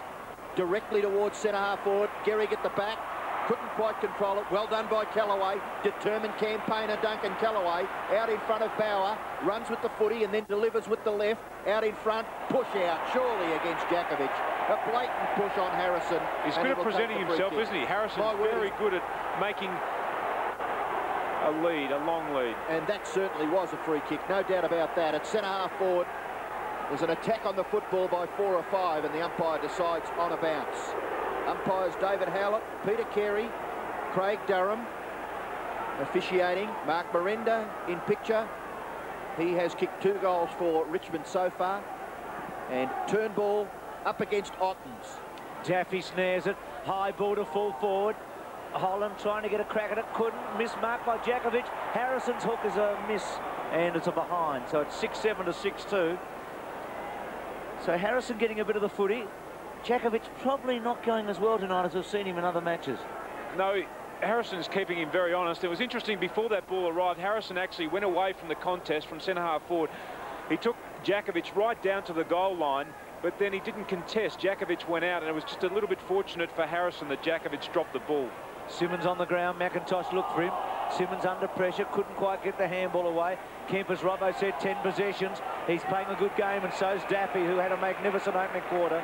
B: directly towards centre half forward. Gehrig at the back. Couldn't quite control it. Well done by Kellaway. Determined campaigner Duncan Kellaway. Out in front of Bauer. Runs with the footy and then delivers with the left. Out in front. Push out. Surely against Jakovich. A blatant push on Harrison.
C: He's good at presenting himself, isn't he? Harrison's very good at making a lead, a long lead.
B: And that certainly was a free kick. No doubt about that. At centre half forward. There's an attack on the football by four or five and the umpire decides on a bounce. Umpires David Howlett, Peter Carey, Craig Durham. Officiating, Mark Merenda in picture. He has kicked two goals for Richmond so far. And Turnbull up against Ottens.
A: Daffy snares it. High ball to full forward. Holland trying to get a crack at it. Couldn't. Mismarked by Jakovich. Harrison's hook is a miss. And it's a behind. So it's 6-7 to 6-2. So Harrison getting a bit of the footy. Jakovich probably not going as well tonight as we've seen him in other matches.
C: No, Harrison's keeping him very honest. It was interesting before that ball arrived, Harrison actually went away from the contest from centre half forward. He took Jakovich right down to the goal line, but then he didn't contest. Jakovich went out, and it was just a little bit fortunate for Harrison that Jakovich dropped the ball.
A: Symmons on the ground. McIntosh looked for him. Symmons under pressure. Couldn't quite get the handball away. Kemp, as Robbo said, 10 possessions. He's playing a good game, and so's Daffy, who had a magnificent opening quarter.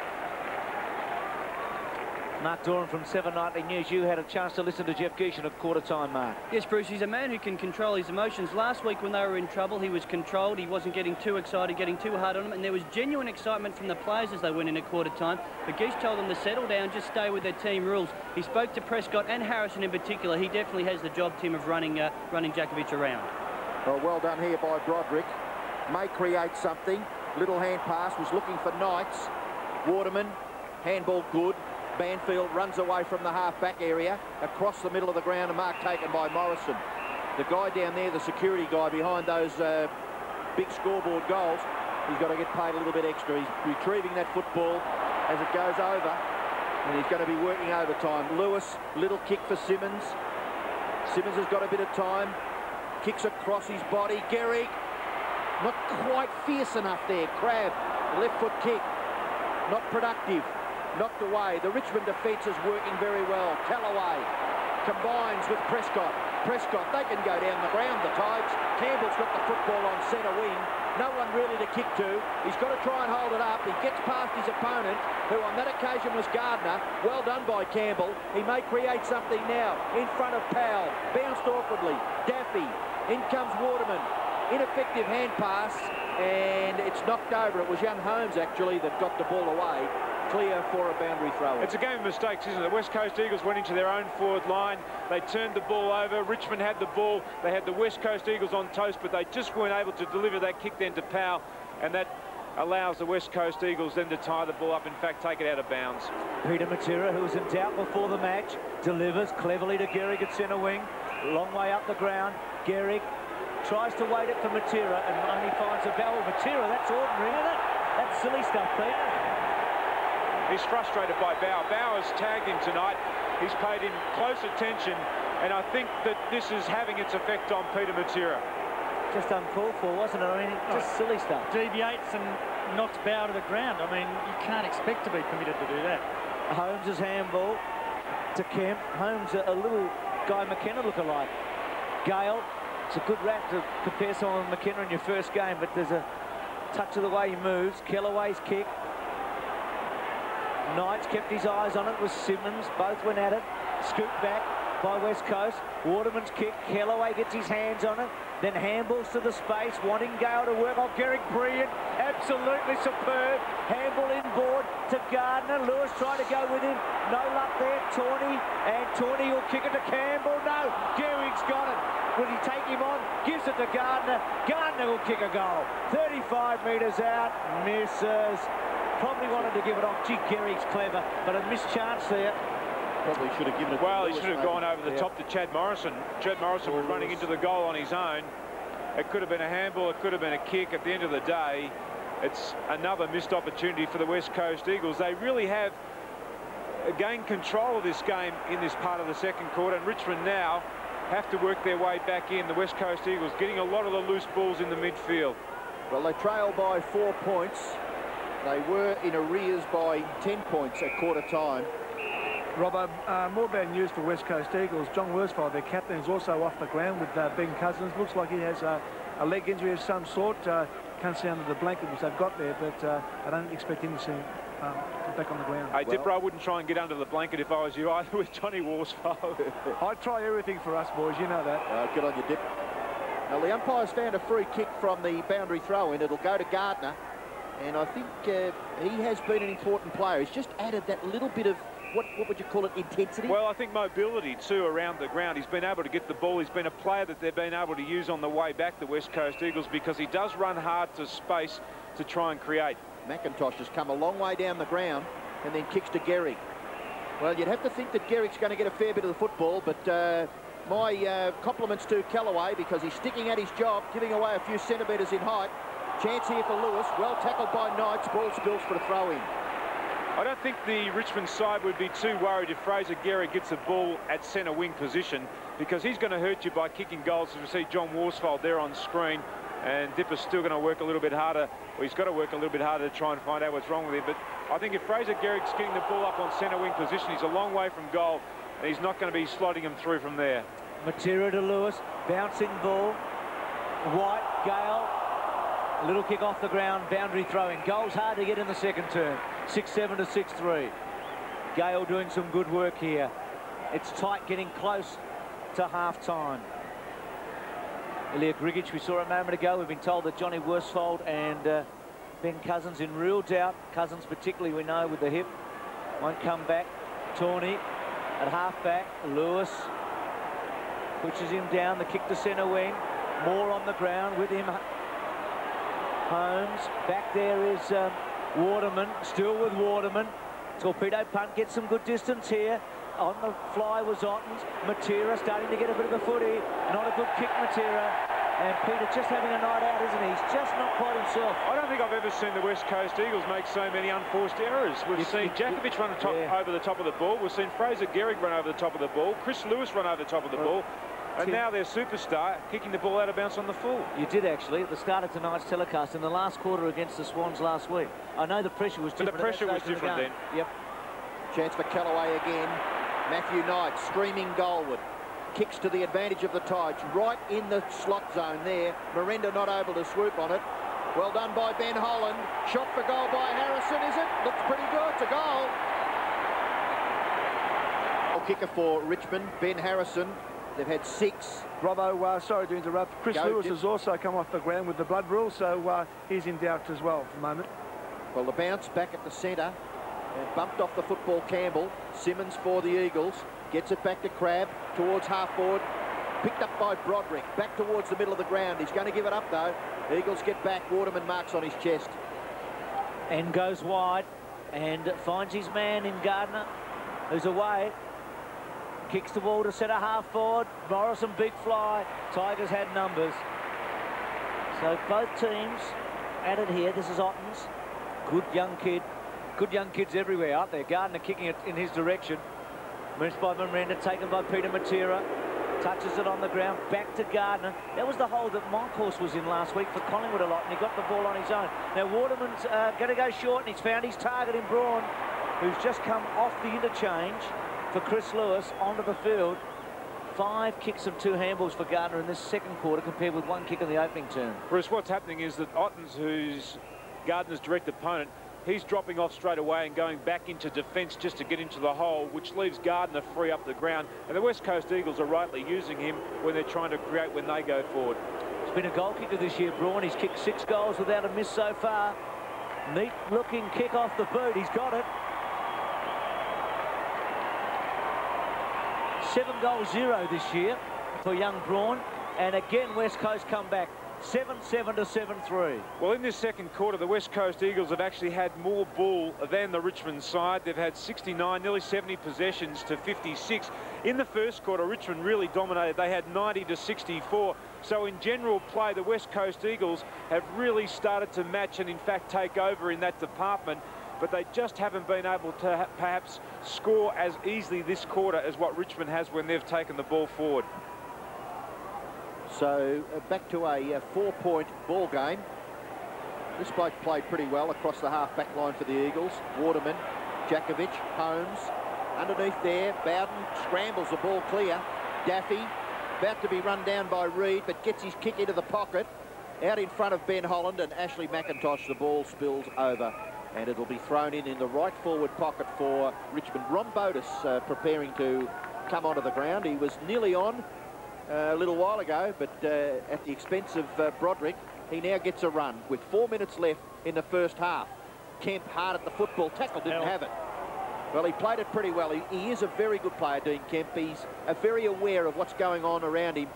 A: Mark Doran from Seven Nightly News. You had a chance to listen to Jeff Gieschen at quarter time, Mark.
D: Yes, Bruce, he's a man who can control his emotions. Last week when they were in trouble, he was controlled. He wasn't getting too excited, getting too hard on them, and there was genuine excitement from the players as they went in at quarter time. But Geesh told them to settle down, just stay with their team rules. He spoke to Prescott and Harrison in particular. He definitely has the job, Tim, of running, uh, running Jakovich around.
B: Well, well done here by Broderick. May create something. Little hand pass was looking for Knights. Waterman, handball good. Banfield runs away from the half-back area, across the middle of the ground, a mark taken by Morrison. The guy down there, the security guy behind those uh, big scoreboard goals, he's got to get paid a little bit extra. He's retrieving that football as it goes over, and he's going to be working overtime. Lewis, little kick for Symmons. Symmons has got a bit of time, kicks across his body. Gehrig, not quite fierce enough there. Crabb, left foot kick, not productive knocked away. The Richmond defence is working very well. Kellaway combines with Prescott. Prescott, they can go down the ground, the Tides. Campbell's got the football on centre wing. No one really to kick to. He's got to try and hold it up. He gets past his opponent, who on that occasion was Gardner. Well done by Campbell. He may create something now. In front of Powell. Bounced awkwardly. Daffy. In comes Waterman. Ineffective hand pass. And it's knocked over. It was young Holmes, actually, that got the ball away clear for a boundary throw.
C: It's a game of mistakes, isn't it? The West Coast Eagles went into their own forward line. They turned the ball over. Richmond had the ball. They had the West Coast Eagles on toast, but they just weren't able to deliver that kick then to Powell, and that allows the West Coast Eagles then to tie the ball up, in fact, take it out of bounds.
A: Peter Matera, who was in doubt before the match, delivers cleverly to Gehrig at centre wing. Long way up the ground. Gehrig tries to wait it for Matera and only finds a barrel. Matera, that's ordinary, isn't it? That's silly stuff, Peter.
C: He's frustrated by Bauer. Bauer's tagged him tonight. He's paid him close attention, and I think that this is having its effect on Peter Matera.
A: Just uncalled for, wasn't it? I mean, just oh, silly stuff.
H: Deviates and knocks Bauer to the ground. I mean, you can't expect to be permitted to do that.
A: Holmes' handball to Kemp. Holmes, a, a little Guy McKenna look-alike. Gale, it's a good rap to compare someone with McKenna in your first game, but there's a touch of the way he moves. Kellaway's kick. Knights kept his eyes on it with Symmons. Both went at it. Scooped back by West Coast. Waterman's kick. Kellaway gets his hands on it. Then handballs to the space, wanting Gale to work off. Garrick. Brilliant. Absolutely superb. Handball inboard to Gardner. Lewis trying to go with him. No luck there. Torney. And Torney will kick it to Campbell. No. Gehrig's got it. Will he take him on? Gives it to Gardner. Gardner will kick a goal. 35 metres out. Misses. Probably wanted to give it off. Gee, Gehrig's clever, but a missed chance there.
B: Probably should have given it
C: Well, he should have gone over the
B: Yeah.
C: top to Chad Morrison. Chad Morrison was running into the goal on his own. It could have been a handball, it could have been a kick. At the end of the day, it's another missed opportunity for the West Coast Eagles. They really have gained control of this game in this part of the second quarter, and Richmond now have to work their way back in. The West Coast Eagles getting a lot of the loose balls in the midfield.
B: Well, they trail by four points. They were in arrears by 10 points at quarter time.
G: Robbo, uh, more bad news for West Coast Eagles. John Worsfold, their captain, is also off the ground with uh, Ben Cousins. Looks like he has a, a leg injury of some sort. Uh, can't see under the blanket which they've got there, but uh, I don't expect him to see um, get back on the ground.
C: Hey, Dipper, I wouldn't try and get under the blanket if I was you either *laughs* with Johnny Worsfold. *laughs*
G: I'd try everything for us, boys. You know that.
B: Uh, good on you, Dip. Now, the umpire's found a free kick from the boundary throw-in. It'll go to Gardner. And I think uh, he has been an important player. He's just added that little bit of, what, what would you call it, intensity?
C: Well, I think mobility too around the ground. He's been able to get the ball. He's been a player that they've been able to use on the way back, the West Coast Eagles, because he does run hard to space to try and create.
B: McIntosh has come a long way down the ground and then kicks to Gehrig. Well, you'd have to think that Gehrig's going to get a fair bit of the football, but uh, my uh, compliments to Kellaway because he's sticking at his job, giving away a few centimetres in height. Chance here for Lewis. Well tackled by Knights. Ball spills for a throw-in.
C: I don't think the Richmond side would be too worried if Fraser Gehrig gets a ball at centre wing position because he's going to hurt you by kicking goals. As we see John Worsfold there on screen and Dipper's still going to work a little bit harder. Well, he's got to work a little bit harder to try and find out what's wrong with him. But I think if Fraser Gehrig's getting the ball up on centre wing position, he's a long way from goal and he's not going to be slotting him through from there.
A: Matera to Lewis, bouncing ball. White, Gale, a little kick off the ground, boundary throwing. Goals hard to get in the second term. 6-7 to 6-3. Gale doing some good work here. It's tight, getting close to half-time. Ilya Grgic, we saw a moment ago. We've been told that Johnny Worsfold and uh, Ben Cousins in real doubt. Cousins particularly, we know, with the hip. Won't come back. Torney at half-back. Lewis pushes him down. The kick to centre wing. Moore on the ground with him. Holmes. Back there is um, Waterman. Still with Waterman. Torpedo punt gets some good distance here. On the fly was Ottens. Matera starting to get a bit of a footy. Not a good kick, Matera. And Peter just having a night out, isn't he? He's just not quite himself.
C: I don't think I've ever seen the West Coast Eagles make so many unforced errors. We've seen
A: you-
C: Jakovich run top,
A: yeah.
C: over the top of the ball. We've seen Fraser Gehrig run over the top of the ball. Chris Lewis run over the top of the ball. And
A: Tim-
C: now their superstar kicking the ball out of bounds on the full.
A: You did actually at the start of tonight's telecast in the last quarter against the Swans last week. I know the pressure was
C: But the
A: different. at
C: pressure was
A: stage of the
C: different
A: game. Yep.
B: Chance for Kellaway again. Matthew Knight streaming goalward. Kicks to the advantage of the Tides. Right in the slot zone there. Merenda not able to swoop on it. Well done by Ben Holland. Shot for goal by Harrison, is it? Looks pretty good. It's a goal. Goal Kicker for Richmond, Ben Harrison. They've had six.
G: Robbo, uh, sorry to interrupt. Chris
B: Go,
G: Lewis
B: Dip.
G: has also come off the ground with the blood rule, so uh, he's in doubt as well for the moment.
B: Well, the bounce back at the centre. And bumped off the football Campbell. Symmons for the Eagles. Gets it back to Crabb towards half forward. Picked up by Broderick. Back towards the middle of the ground. He's going to give it up though. Eagles get back. Waterman marks on his chest.
A: and goes wide and finds his man in Gardner who's away kicks the ball to centre half forward. Morrison big fly. Tigers had numbers. So both teams it here. This is Ottens. Good young kid. Good young kids everywhere aren't there Gardner kicking it in his direction. Missed by Merenda taken by Peter Matera. Touches it on the ground, back to Gardner. That was the hole that Monkhorst was in last week for Collingwood a lot, and he got the ball on his own. Now Waterman's uh, going to go short, and he's found his target in Braun. who's just come off the interchange for Chris Lewis onto the field. Five kicks and two handballs for Gardner in this second quarter compared with one kick in the opening term.
C: Bruce, what's happening is that Ottens, who's Gardner's direct opponent, he's dropping off straight away and going back into defence just to get into the hole, which leaves Gardner free up the ground. And the West Coast Eagles are rightly using him when they're trying to create when they go forward.
A: He's been a goal kicker this year, Braun. He's kicked six goals without a miss so far. Neat looking kick off the boot. He's got it. Seven goals, zero this year for young Braun. And again, West Coast come back. 7-7 to 7-3.
C: Well, in this second quarter, the West Coast Eagles have actually had more ball than the Richmond side. They've had 69, nearly 70 possessions to 56. In the first quarter, Richmond really dominated. They had 90 to 64. So in general play, the West Coast Eagles have really started to match and, in fact, take over in that department but they just haven't been able to perhaps score as easily this quarter as what Richmond has when they've taken the ball forward.
B: So uh, back to a uh, four-point ball game. This bloke played pretty well across the half-back line for the Eagles. Waterman, Jakovich, Holmes. Underneath there, Bowden scrambles the ball clear. Daffy about to be run down by Reed, but gets his kick into the pocket. Out in front of Ben Holland and Ashley McIntosh, the ball spills over. And it'll be thrown in in the right forward pocket for Richmond. Rombotis uh, preparing to come onto the ground. He was nearly on uh, a little while ago, but uh, at the expense of uh, Broderick, he now gets a run with four minutes left in the first half. Kemp hard at the football tackle, didn't have it. Well, he played it pretty well. He, he is a very good player, Dean Kemp. He's uh, very aware of what's going on around him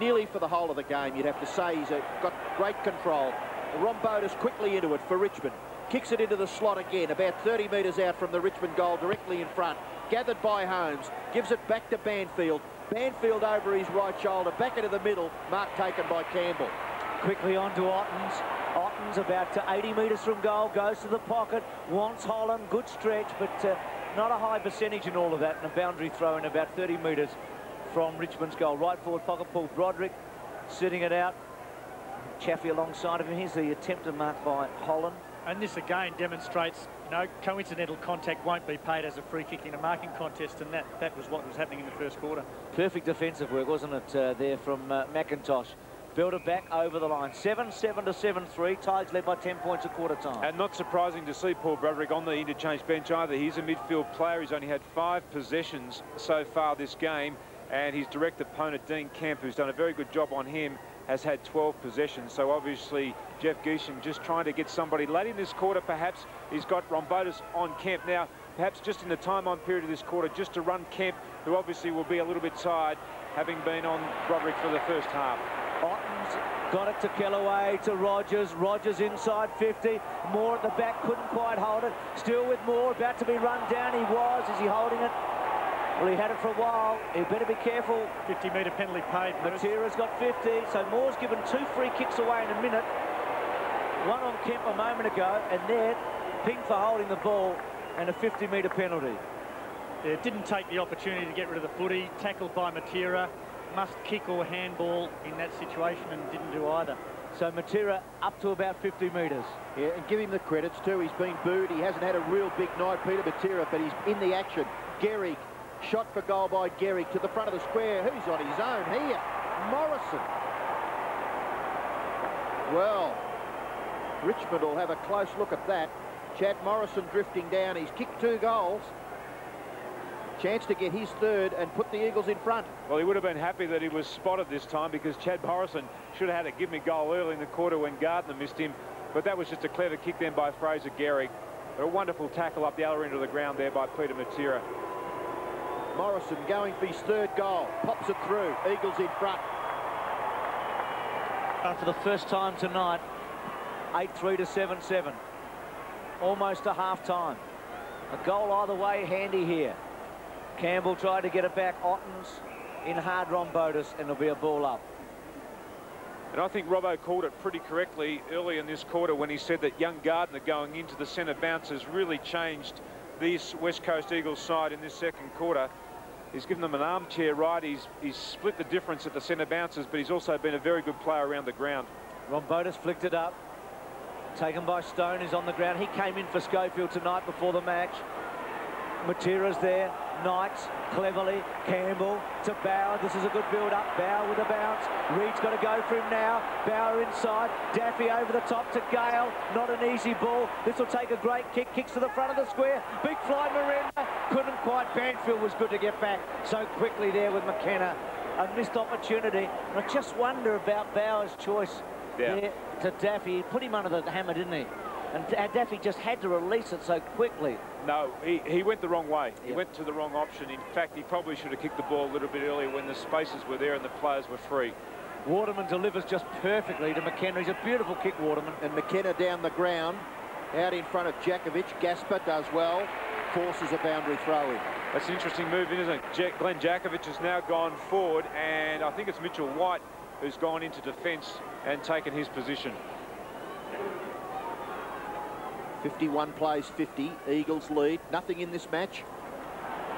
B: nearly for the whole of the game. You'd have to say he's uh, got great control. Rombotis quickly into it for Richmond. Kicks it into the slot again, about 30 metres out from the Richmond goal, directly in front. Gathered by Holmes. Gives it back to Banfield. Banfield over his right shoulder, back into the middle. Mark taken by Campbell.
A: Quickly on to Ottens. Ottens about to 80 metres from goal, goes to the pocket, wants Holland, good stretch, but uh, not a high percentage in all of that, and a boundary throw in about 30 metres from Richmond's goal. Right forward pocket, pull, Broderick sitting it out. Chaffey alongside of him. Here's the attempted mark by Holland.
H: And this again demonstrates, you know, coincidental contact won't be paid as a free kick in a marking contest, and that, that was what was happening in the first quarter.
A: Perfect defensive work, wasn't it, uh, there from uh, McIntosh. Build it back over the line. 7-7 to 7-3. Tides led by 10 points at quarter time.
C: And not surprising to see Paul Broderick on the interchange bench either. He's a midfield player. He's only had five possessions so far this game. And his direct opponent, Dean Kemp, who's done a very good job on him, has had 12 possessions. So obviously Jeff Gieschen just trying to get somebody late in this quarter. Perhaps he's got Rombotis on Kemp now. Perhaps just in the time on period of this quarter, just to run Kemp, who obviously will be a little bit tired, having been on Broderick for the first half.
A: Otten's got it to Kellaway, to Rogers. Rogers inside 50. Moore at the back, couldn't quite hold it. Still with Moore, about to be run down. He was. Is he holding it? Well, he had it for a while. He better be careful.
H: 50-metre penalty paid.
A: Matera's got 50. So Moore's given two free kicks away in a minute. One on Kemp a moment ago, and there, ping for holding the ball and a 50-metre penalty.
H: Yeah, didn't take the opportunity to get rid of the footy. Tackled by Matera. Must kick or handball in that situation and didn't do either.
A: So Matera up to about 50 metres.
B: Yeah, and give him the credits too. He's been booed. He hasn't had a real big night, Peter Matera, but he's in the action. Gehrig Shot for goal by Gehrig to the front of the square. Who's on his own here? Morrison. Well, Richmond will have a close look at that. Chad Morrison drifting down. He's kicked two goals. Chance to get his third and put the Eagles in front.
C: Well, he would have been happy that he was spotted this time because Chad Morrison should have had a give-me goal early in the quarter when Gardner missed him. But that was just a clever kick then by Fraser Gehrig. A wonderful tackle up the other end of the ground there by Peter Matera.
B: Morrison going for his third goal. Pops it through. Eagles in front.
A: And for the first time tonight, 8-3 to 7-7. Almost a half-time. A goal either way, handy here. Campbell tried to get it back. Ottens in hard Rombotis, and it'll be a ball up.
C: And I think Robbo called it pretty correctly early in this quarter when he said that young Gardner going into the centre bounce has really changed this West Coast Eagles side in this second quarter. He's given them an armchair ride. He's, he's split the difference at the centre bounces, but he's also been a very good player around the ground.
A: Rombotis flicked it up. Taken by Stone, is on the ground. He came in for Schofield tonight before the match. Matera's there. Knight, cleverly. Campbell to Bauer. This is a good build-up. Bauer with a bounce. Reed's got to go for him now. Bauer inside. Daffy over the top to Gale. Not an easy ball. This will take a great kick. Kicks to the front of the square. Big fly Merenda. Couldn't quite. Banfield was good to get back so quickly there with McKenna. A missed opportunity. And I just wonder about Bauer's choice
C: yeah.
A: there to Daffy. He put him under the hammer, didn't he? And uh, Daffy just had to release it so quickly.
C: No, he, he went the wrong way. He went to the wrong option. In fact, he probably should have kicked the ball a little bit earlier when the spaces were there and the players were free.
A: Waterman delivers just perfectly to McKenna. He's a beautiful kick, Waterman.
B: And McKenna down the ground, out in front of Jakovich. Gaspar does well, forces a boundary throw in.
C: That's an interesting move, isn't it? Jack, Glen Jakovich has now gone forward, and I think it's Mitchell White who's gone into defence and taken his position.
B: 51 plays 50. Eagles lead. Nothing in this match.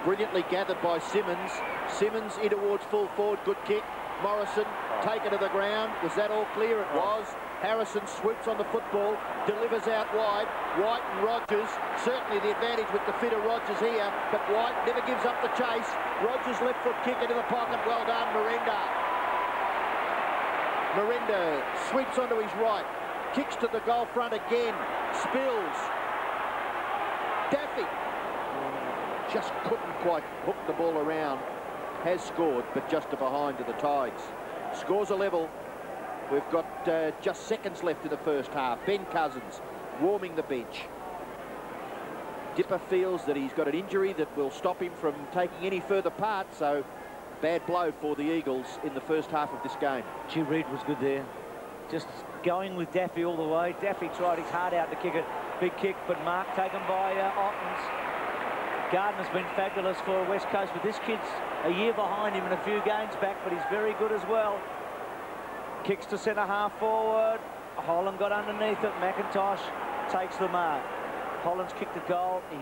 B: Brilliantly gathered by Symmons. Symmons in towards full forward. Good kick. Morrison oh. taken to the ground. Was that all clear? It oh. was. Harrison swoops on the football, delivers out wide. White and Rogers, certainly the advantage with the fit of Rogers here, but White never gives up the chase. Rogers left foot kick into the pocket. Well done, Merenda. Merenda sweeps onto his right, kicks to the goal front again. Spills. Daffy. Just couldn't quite hook the ball around. Has scored, but just a behind to the Tides. Scores a level. We've got uh, just seconds left in the first half. Ben Cousins warming the bench. Dipper feels that he's got an injury that will stop him from taking any further part, so bad blow for the Eagles in the first half of this game.
A: Jim Reid was good there. Just going with Daffy all the way. Daffy tried his heart out to kick it. Big kick, but Mark taken by uh, Ottens. Gardner's been fabulous for West Coast, but this kid's a year behind him in a few games back, but he's very good as well. Kicks to centre half forward. Holland got underneath it. McIntosh takes the mark. Holland's kicked a goal. He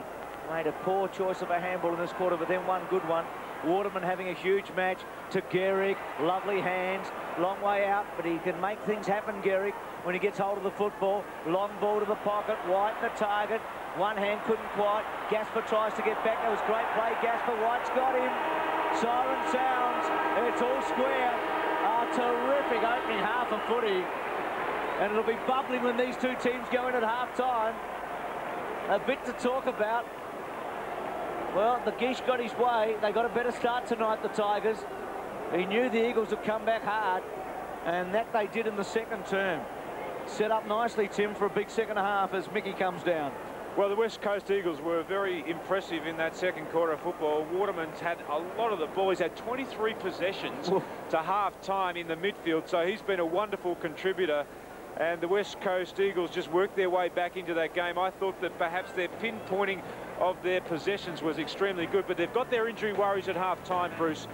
A: made a poor choice of a handball in this quarter, but then one good one. Waterman having a huge match to Gehrig. Lovely hands. Long way out, but he can make things happen, Gehrig, when he gets hold of the football. Long ball to the pocket. White the target. One hand couldn't quite. Gaspar tries to get back. That was great play. Gaspar, White's got him. Siren sounds. It's all square. Terrific opening half of footy. And it'll be bubbling when these two teams go in at half-time. A bit to talk about. Well, the Geesh got his way. They got a better start tonight, the Tigers. He knew the Eagles would come back hard, and that they did in the second term. Set up nicely, Tim, for a big second half as Mickey comes down.
C: Well, the West Coast Eagles were very impressive in that second quarter of football. Waterman's had a lot of the ball. He's had 23 possessions to half-time in the midfield, so he's been a wonderful contributor and the West Coast Eagles just worked their way back into that game. I thought that perhaps their pinpointing of their possessions was extremely good, but they've got their injury worries at half-time, Bruce.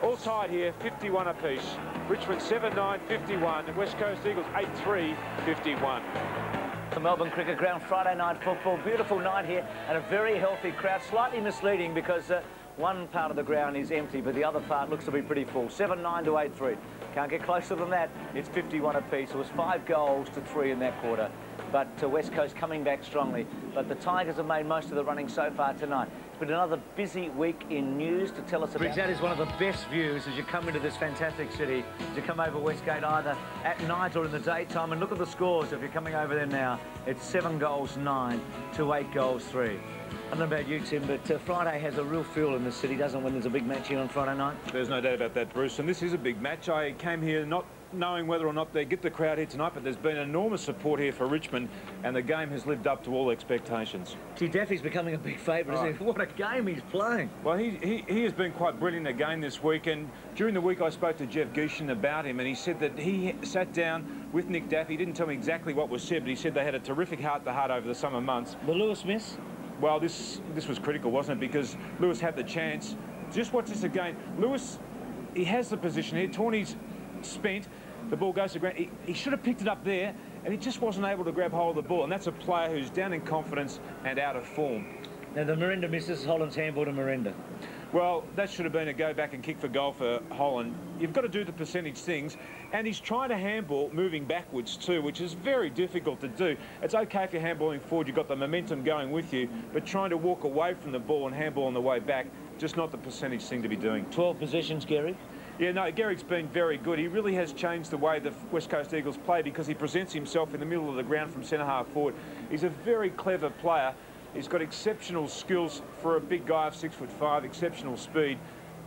C: All tied here, 51 apiece. Richmond 7-9, 51. West Coast Eagles 8-3, 51.
A: The Melbourne Cricket Ground, Friday night football. Beautiful night here and a very healthy crowd. Slightly misleading because uh, one part of the ground is empty, but the other part looks to be pretty full. 7-9 to 8-3. Can't get closer than that. It's 51 apiece. It was five goals to three in that quarter. But uh, West Coast coming back strongly. But the Tigers have made most of the running so far tonight. It's been another busy week in news to tell us about. Briggs, that is one of the best views as you come into this fantastic city. As you come over Westgate either at night or in the daytime. And look at the scores if you're coming over there now. It's seven goals, nine to eight goals, three. I don't know about you, Tim, but uh, Friday has a real feel in the city, doesn't it, when there's a big match here on Friday night?
C: There's no doubt about that, Bruce. And this is a big match. I came here not knowing whether or not they get the crowd here tonight, but there's been enormous support here for Richmond, and the game has lived up to all expectations.
A: Gee, Daffy's becoming a big favourite, right. isn't he? What a game he's playing.
C: Well, he, he, he has been quite brilliant again this week, and during the week I spoke to Jeff Gieschen about him, and he said that he sat down with Nick Daffy. He didn't tell me exactly what was said, but he said they had a terrific heart-to-heart -heart over the summer months.
A: The Lewis miss?
C: well, this this was critical, wasn't it? Because Lewis had the chance. Just watch this again. Lewis, he has the position here. Torney's spent. The ball goes to ground. He, he should have picked it up there, and he just wasn't able to grab hold of the ball. And that's a player who's down in confidence and out of form.
A: Now, the Merenda misses Holland's handball to Merenda.
C: Well, that should have been a go back and kick for goal for Holland. You've got to do the percentage things, and he's trying to handball moving backwards too, which is very difficult to do. It's okay if you're handballing forward, you've got the momentum going with you, but trying to walk away from the ball and handball on the way back, just not the percentage thing to be doing.
A: 12 possessions, Gehrig.
C: Yeah, no, Gehrig's been very good. He really has changed the way the West Coast Eagles play because he presents himself in the middle of the ground from centre half forward. He's a very clever player. He's got exceptional skills for a big guy of six foot five, exceptional speed.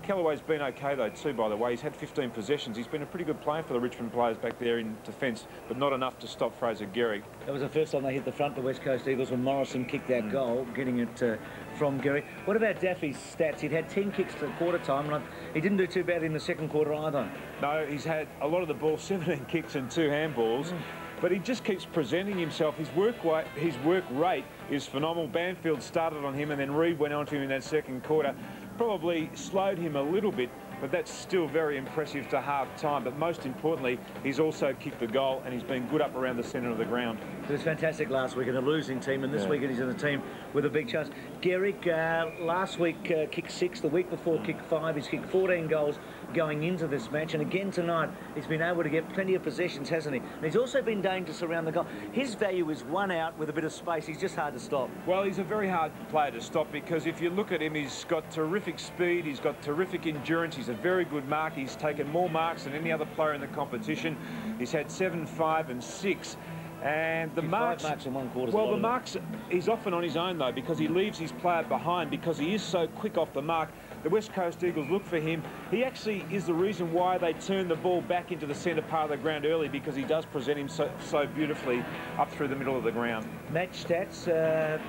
C: Kellaway's been okay though too, by the way. He's had 15 possessions. He's been a pretty good player for the Richmond players back there in defence, but not enough to stop Fraser Gehrig.
A: That was the first time they hit the front, the West Coast Eagles, when Morrison kicked that mm. goal, getting it uh, from Gehrig. What about Daffy's stats? He'd had 10 kicks at quarter time, and he didn't do too bad in the second quarter either.
C: No, he's had a lot of the ball, *laughs* 17 kicks and two handballs. Mm but he just keeps presenting himself. His work his work rate is phenomenal. Banfield started on him and then Reed went on to him in that second quarter. Probably slowed him a little bit, but that's still very impressive to half time. But most importantly, he's also kicked the goal and he's been good up around the centre of the ground.
A: It was fantastic last week in a losing team, and this yeah. weekend he's in a team with a big chance. Gehrig, uh, last week uh, kicked six, the week before kicked five. He's kicked 14 goals going into this match, and again tonight he's been able to get plenty of possessions, hasn't he? And he's also been dangerous around the goal. His value is one out with a bit of space. He's just hard to stop.
C: Well, he's a very hard player to stop because if you look at him, he's got terrific speed, he's got terrific endurance, he's a very good mark. He's taken more marks than any other player in the competition. He's had seven, five, and six. And the marks,
A: marks in one quarter.
C: Well, the marks, he's often on his own though because he leaves his player behind because he is so quick off the mark. The West Coast Eagles look for him. He actually is the reason why they turn the ball back into the centre part of the ground early because he does present him so, so beautifully up through the middle of the ground.
A: Match stats, uh,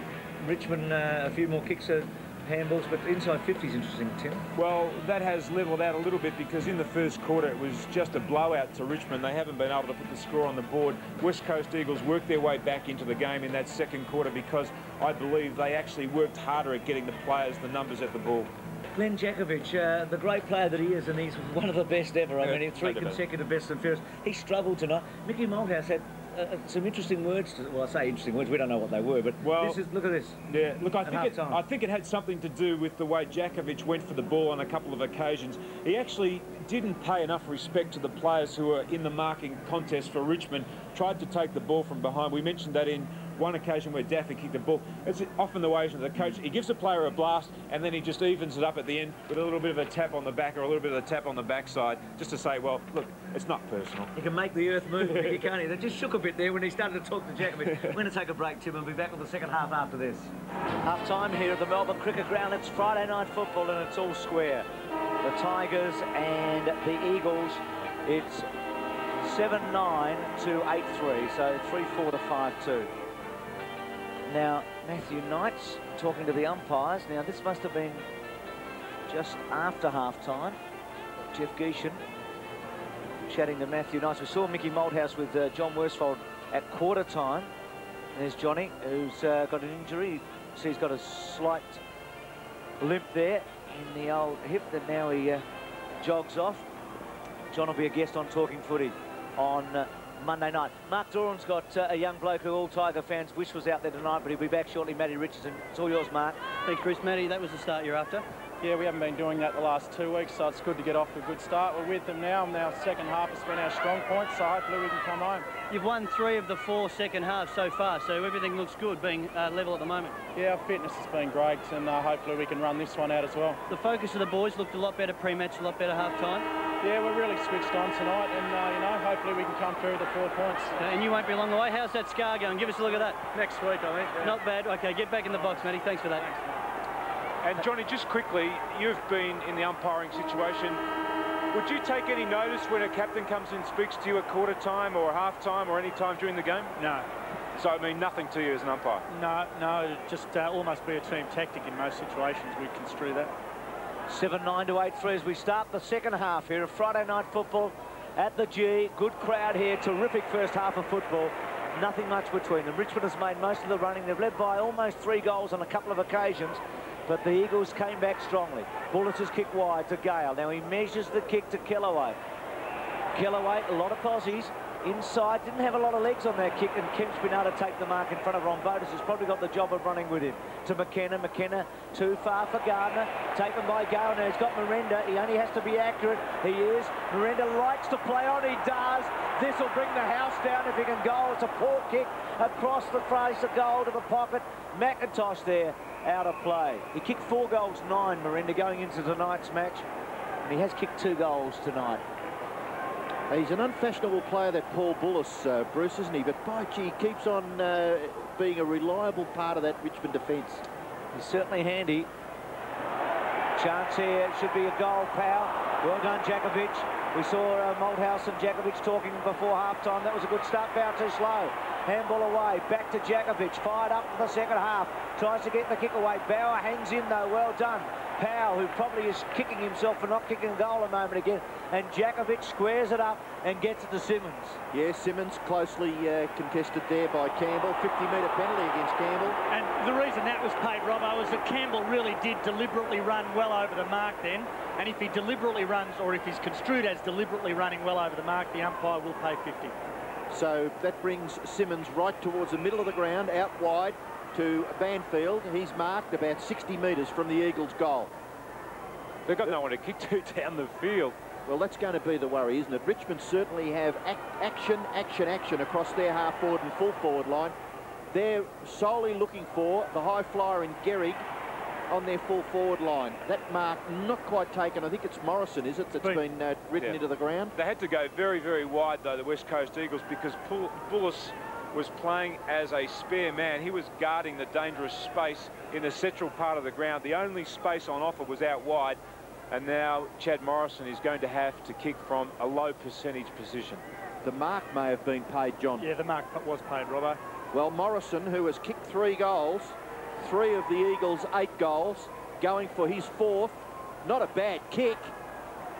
A: Richmond uh, a few more kicks and handballs, but inside 50 is interesting, Tim.
C: Well, that has levelled out a little bit because in the first quarter it was just a blowout to Richmond. They haven't been able to put the score on the board. West Coast Eagles worked their way back into the game in that second quarter because I believe they actually worked harder at getting the players the numbers at the ball.
A: Glen Jakovich, uh, the great player that he is, and he's one of the best ever. I mean, three consecutive best and fairest. He struggled tonight. Mickey Malthouse had uh, uh, some interesting words. To, well, I say interesting words. We don't know what they were, but well, this is look at this.
C: Yeah, look, I think it, I think it had something to do with the way Jakovich went for the ball on a couple of occasions. He actually didn't pay enough respect to the players who were in the marking contest for Richmond. Tried to take the ball from behind. We mentioned that in one occasion where Daffy kicked the ball. It's often the way the coach. He gives a player a blast and then he just evens it up at the end with a little bit of a tap on the back or a little bit of a tap on the backside just to say, well, look, it's not personal.
A: He can make the earth move, can't he? They just shook a bit there when he started to talk to Jakovich. We're going to take a break, Tim, and we'll be back with the second half after this. Half time here at the Melbourne Cricket Ground. It's Friday night football and it's all square. The Tigers and the Eagles. It's 7-9 to 8-3, so 3-4 to 5-2. Now, Matthew Knights talking to the umpires. Now, this must have been just after half-time. Jeff Gieschen chatting to Matthew Knights. We saw Mickey Malthouse with uh, John Worsfold at quarter time. There's Johnny, who's uh, got an injury. So he's got a slight limp there in the old hip, and now he uh, jogs off. John will be a guest on Talking Footy on uh, Monday night. Mark Doran's got uh, a young bloke who all Tiger fans wish was out there tonight, but he'll be back shortly. Matty Richardson, it's all yours, Mark.
J: Thanks, Chris. Matty, that was the start you're after. Yeah, we haven't been doing that the last two weeks, so it's good to get off to a good start. We're with them now. and Now, second half has been our strong point, so hopefully we can come home.
D: You've won three of the four second halves so far, so everything looks good, being uh, level at the moment.
J: Yeah, our fitness has been great, and uh, hopefully we can run this one out as well.
D: The focus of the boys looked a lot better pre-match, a lot better half-time.
J: Yeah, we're really switched on tonight, and uh, you know, hopefully we can come through the four points.
D: And you won't be along the way. How's that scar going? Give us a look at that.
J: Next week, I think. Yeah.
D: Not bad. Okay, get back in the box, Matty. Thanks for that.
J: Thanks,
C: and Johnny, just quickly, you've been in the umpiring situation. Would you take any notice when a captain comes and speaks to you at quarter time or half time or any time during the game?
J: No.
C: So I mean nothing to you as an umpire?
J: No, no, it just uh, almost be a team tactic in most situations. We construe that.
A: 7-9 to 8-3 as we start the second half here of Friday night football at the G. Good crowd here, terrific first half of football. Nothing much between them. Richmond has made most of the running. They've led by almost three goals on a couple of occasions but the Eagles came back strongly. Bulluss has kicked wide to Gale. Now he measures the kick to Kellaway. Kellaway, a lot of Aussies. Inside. Didn't have a lot of legs on that kick, and Kemp's been able to take the mark in front of Ron Rombotis, who's probably got the job of running with him. To McKenna. McKenna too far for Gardner. Taken by. Now he's got Merenda. He only has to be accurate. He is. Merenda likes to play on. He does. This will bring the house down if he can go. It's a poor kick across the face of goal to the pocket. McIntosh there out of play. He kicked four goals, nine, Merenda, going into tonight's match. And he has kicked two goals tonight.
B: He's an unfashionable player, that Paul Bulluss, uh, Bruce, isn't he? But by gee, keeps on uh, being a reliable part of that Richmond defence.
A: He's certainly handy. Chance here, should be a goal, Powell. Well done, Jakovich. We saw uh, Malthouse and Jakovich talking before half-time. That was a good start. Bow too slow. Handball away. Back to Jakovich. Fired up for the second half. Tries to get the kick away. Bauer hangs in, though. Well done. Powell, who probably is kicking himself for not kicking a goal a moment again. And Jakovich squares it up and gets it to Symmons.
B: Yeah, Symmons closely uh, contested there by Campbell. 50-metre penalty against Campbell.
H: And the reason that was paid, Robbo, was that Campbell really did deliberately run well over the mark then. And if he deliberately runs, or if he's construed as deliberately running well over the mark, the umpire will pay 50.
B: So that brings Symmons right towards the middle of the ground, out wide to Banfield. He's marked about 60 metres from the Eagles' goal.
C: They've got no one to kick to *laughs* down the field.
B: Well, that's going to be the worry, isn't it? Richmond certainly have ac action, action, action across their half-forward and full-forward line. They're solely looking for the high flyer in Gehrig on their full forward line. That mark not quite taken. I think it's Morrison, is it, that's been, been uh, written yeah. into the ground?
C: They had to go very, very wide, though, the West Coast Eagles, because Bulluss was playing as a spare man. He was guarding the dangerous space in the central part of the ground. The only space on offer was out wide. And now Chad Morrison is going to have to kick from a low percentage position.
B: The mark may have been paid, John.
H: Yeah, the mark was paid, Robbo.
B: Well, Morrison, who has kicked three goals, three of the Eagles' eight goals, going for his fourth. Not a bad kick.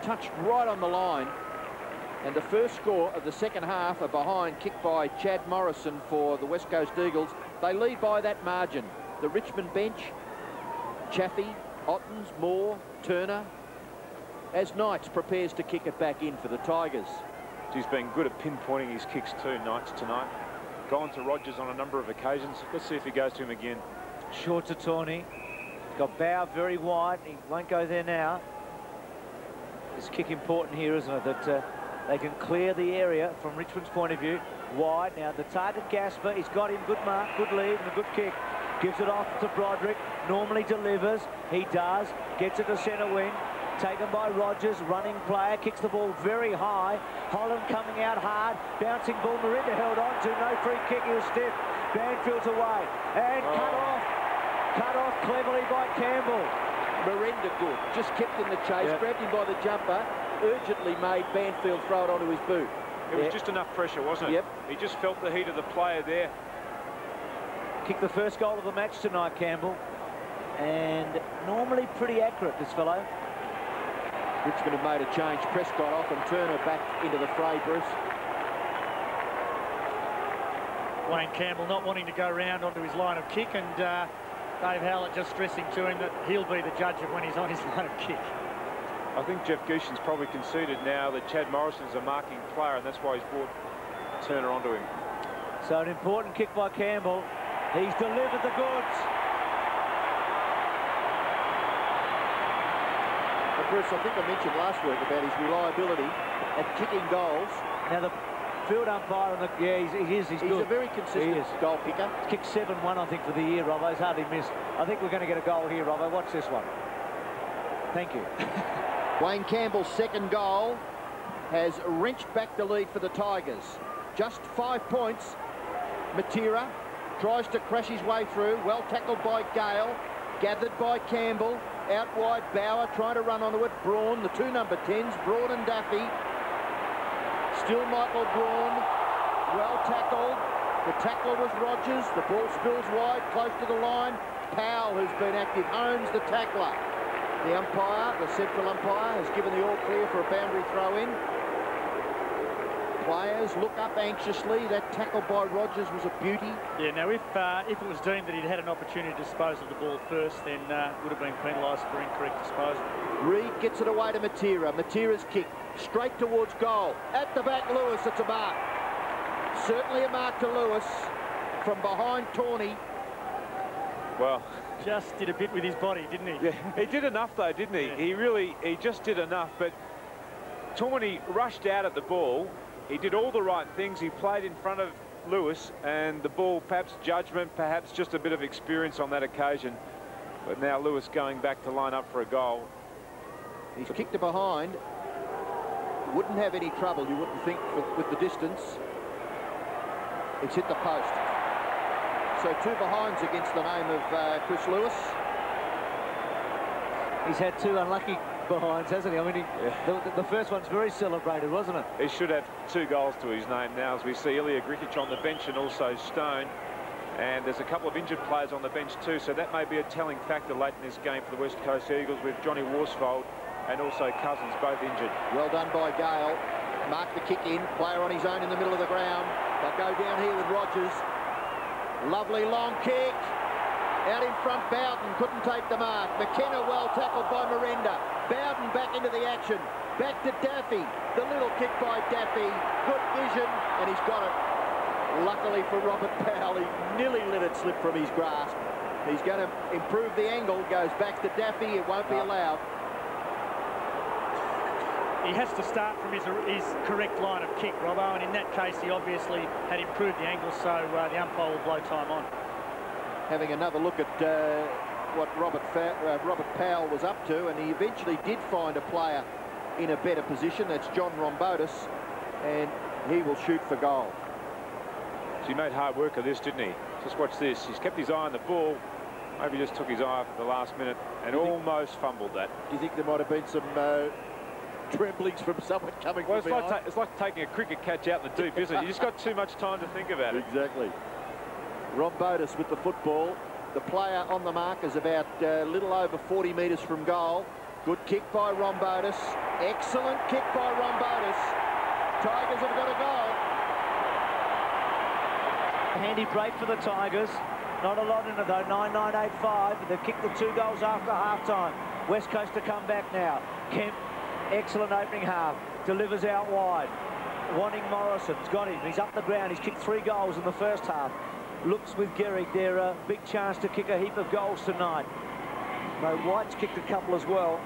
B: Touched right on the line. And the first score of the second half are behind, kicked by Chad Morrison for the West Coast Eagles. They lead by that margin. The Richmond bench, Chaffey, Ottens, Moore, Turner, as Knights prepares to kick it back in for the Tigers.
C: He's been good at pinpointing his kicks too, Knights, tonight. Gone to Rogers on a number of occasions. Let's see if he goes to him again.
A: Short to Torney. Got Bow very wide. He won't go there now. This kick important here, isn't it? That uh, they can clear the area from Richmond's point of view. Wide. Now the target Gaspar. He's got him. Good mark, good lead and a good kick. Gives it off to Broderick. Normally delivers. He does. Gets it to centre wing. Taken by Rogers. Running player. Kicks the ball very high. Holland coming out hard. Bouncing ball. Merenda held on to. No free kick. He was stiff. Banfield's away. And oh. cut off. Cut off cleverly by Campbell.
B: Merenda good. Just kept in the chase. Yep. Grabbed him by the jumper urgently made Banfield throw it onto his boot.
C: It was just enough pressure, wasn't it?
B: Yep.
C: He just felt the heat of the player there.
A: Kicked the first goal of the match tonight, Campbell. And normally pretty accurate, this fellow.
B: Richmond have made a change. Prescott off and Turner back into the fray, Bruce.
H: Wayne Campbell not wanting to go round onto his line of kick and uh, Dave Howlett just stressing to him that he'll be the judge of when he's on his *laughs* line of kick.
C: I think Jeff Gieschen's probably conceded now that Chad Morrison's a marking player, and that's why he's brought Turner onto him.
A: So an important kick by Campbell. He's delivered the goods.
B: But Bruce, I think I mentioned last week about his reliability at kicking goals.
A: Now the field umpire and the yeah, he's, he is. He's,
B: he's
A: good.
B: a very consistent goal picker.
A: He's kicked 7-1, I think, for the year, Robbo. He's hardly missed. I think we're going to get a goal here, Robbo. Watch this one. Thank you. *laughs*
B: Wayne Campbell's second goal has wrenched back the lead for the Tigers. Just five points. Matera tries to crash his way through. Well tackled by Gale. Gathered by Campbell. Out wide, Bauer trying to run onto it. Braun, the two number 10s, Braun and Daffy. Still Michael Braun. Well tackled. The tackler was Rogers. The ball spills wide, close to the line. Powell, who's been active, owns the tackler. The umpire, the central umpire, has given the all clear for a boundary throw in. Players look up anxiously. That tackle by Rogers was a beauty.
H: Yeah, now if uh, if it was deemed that he'd had an opportunity to dispose of the ball first, then uh, would have been penalised for incorrect disposal.
B: Reed gets it away to Matera. Matera's kick straight towards goal. At the back, Lewis, it's a mark. certainly a mark to Lewis from behind Torney.
C: Well,
H: just did a bit with his body, didn't he?
C: Yeah, he did enough though, didn't he? Yeah. He really, he just did enough. But Torney rushed out at the ball. He did all the right things. He played in front of Lewis, and the ball, perhaps judgment, perhaps just a bit of experience on that occasion. But now Lewis going back to line up for a goal.
B: He's kicked it behind. Wouldn't have any trouble, you wouldn't think, with, with the distance. It's hit the post. So two behinds against the name of uh, Chris Lewis.
A: He's had two unlucky behinds, hasn't he? I mean, he, yeah. the, the, first one's very celebrated, wasn't it?
C: He should have two goals to his name now, as we see Ilya Grgic on the bench and also Stone. And there's a couple of injured players on the bench too, so that may be a telling factor late in this game for the West Coast Eagles with Johnny Worsfold and also Cousins both injured.
B: Well done by Gale. Mark the kick in, player on his own in the middle of the ground. They'll go down here with Rogers. Lovely long kick. Out in front, Bowden couldn't take the mark. McKenna well tackled by Merenda. Bowden back into the action. Back to Daffy. The little kick by Daffy. Good vision, and he's got it. Luckily for Robert Powell, he nearly let it slip from his grasp. He's going to improve the angle. Goes back to Daffy. It won't be allowed
H: he has to start from his, his correct line of kick, Robbo, and in that case he obviously had improved the angle, so uh, the umpire will blow time on.
B: Having another look at uh, what Robert, Fa uh, Robert Powell was up to, and he eventually did find a player in a better position. That's John Rombotis, and he will shoot for goal.
C: So he made hard work of this, didn't he? Just watch this. He's kept his eye on the ball. Maybe just took his eye off at the last minute and almost fumbled that.
B: Do you think there might have been some uh, tremblings from someone coming
C: well,
B: from
C: it's like, it's like, taking a cricket catch out in the deep, isn't it? You just got too much time to think about it.
B: Exactly. Rombotis with the football. The player on the mark is about a uh, little over 40 metres from goal. Good kick by Rombotis. Excellent kick by Rombotis. Tigers have got a goal.
A: Handy break for the Tigers. Not a lot in it though, 9-9-8-5. They've kicked the two goals after half-time. West Coast to come back now. Kemp Excellent opening half. Delivers out wide. Wanting Morrison's got him. He's up the ground. He's kicked three goals in the first half. Looks with Gehrig. They're a big chance to kick a heap of goals tonight. No, White's kicked a couple as well.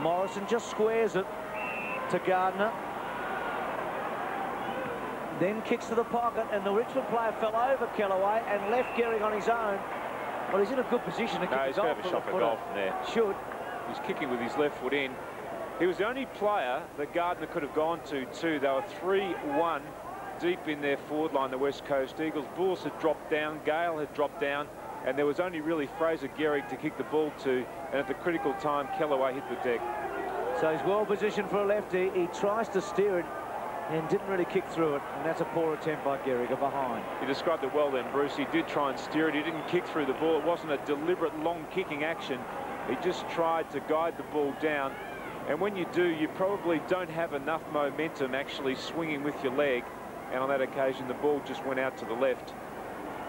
A: Morrison just squares it to Gardner. Then kicks to the pocket, and the Richmond player fell over Kellaway and left Gehrig on his own. Well, he's in a good position to
C: no,
A: kick
C: he's going to have a shot for goal from there.
A: Should.
C: He's kicking with his left foot in. He was the only player that Gardner could have gone to, too. They were 3-1 deep in their forward line, the West Coast Eagles. Bulluss had dropped down, Gale had dropped down, and there was only really Fraser Gehrig to kick the ball to, and at the critical time, Kellaway hit the deck.
A: So he's well positioned for a lefty. He tries to steer it and didn't really kick through it, and that's a poor attempt by Gehrig, a behind.
C: He described it well then, Bruce. He did try and steer it. He didn't kick through the ball. It wasn't a deliberate long kicking action. He just tried to guide the ball down and when you do, you probably don't have enough momentum actually swinging with your leg. And on that occasion, the ball just went out to the left.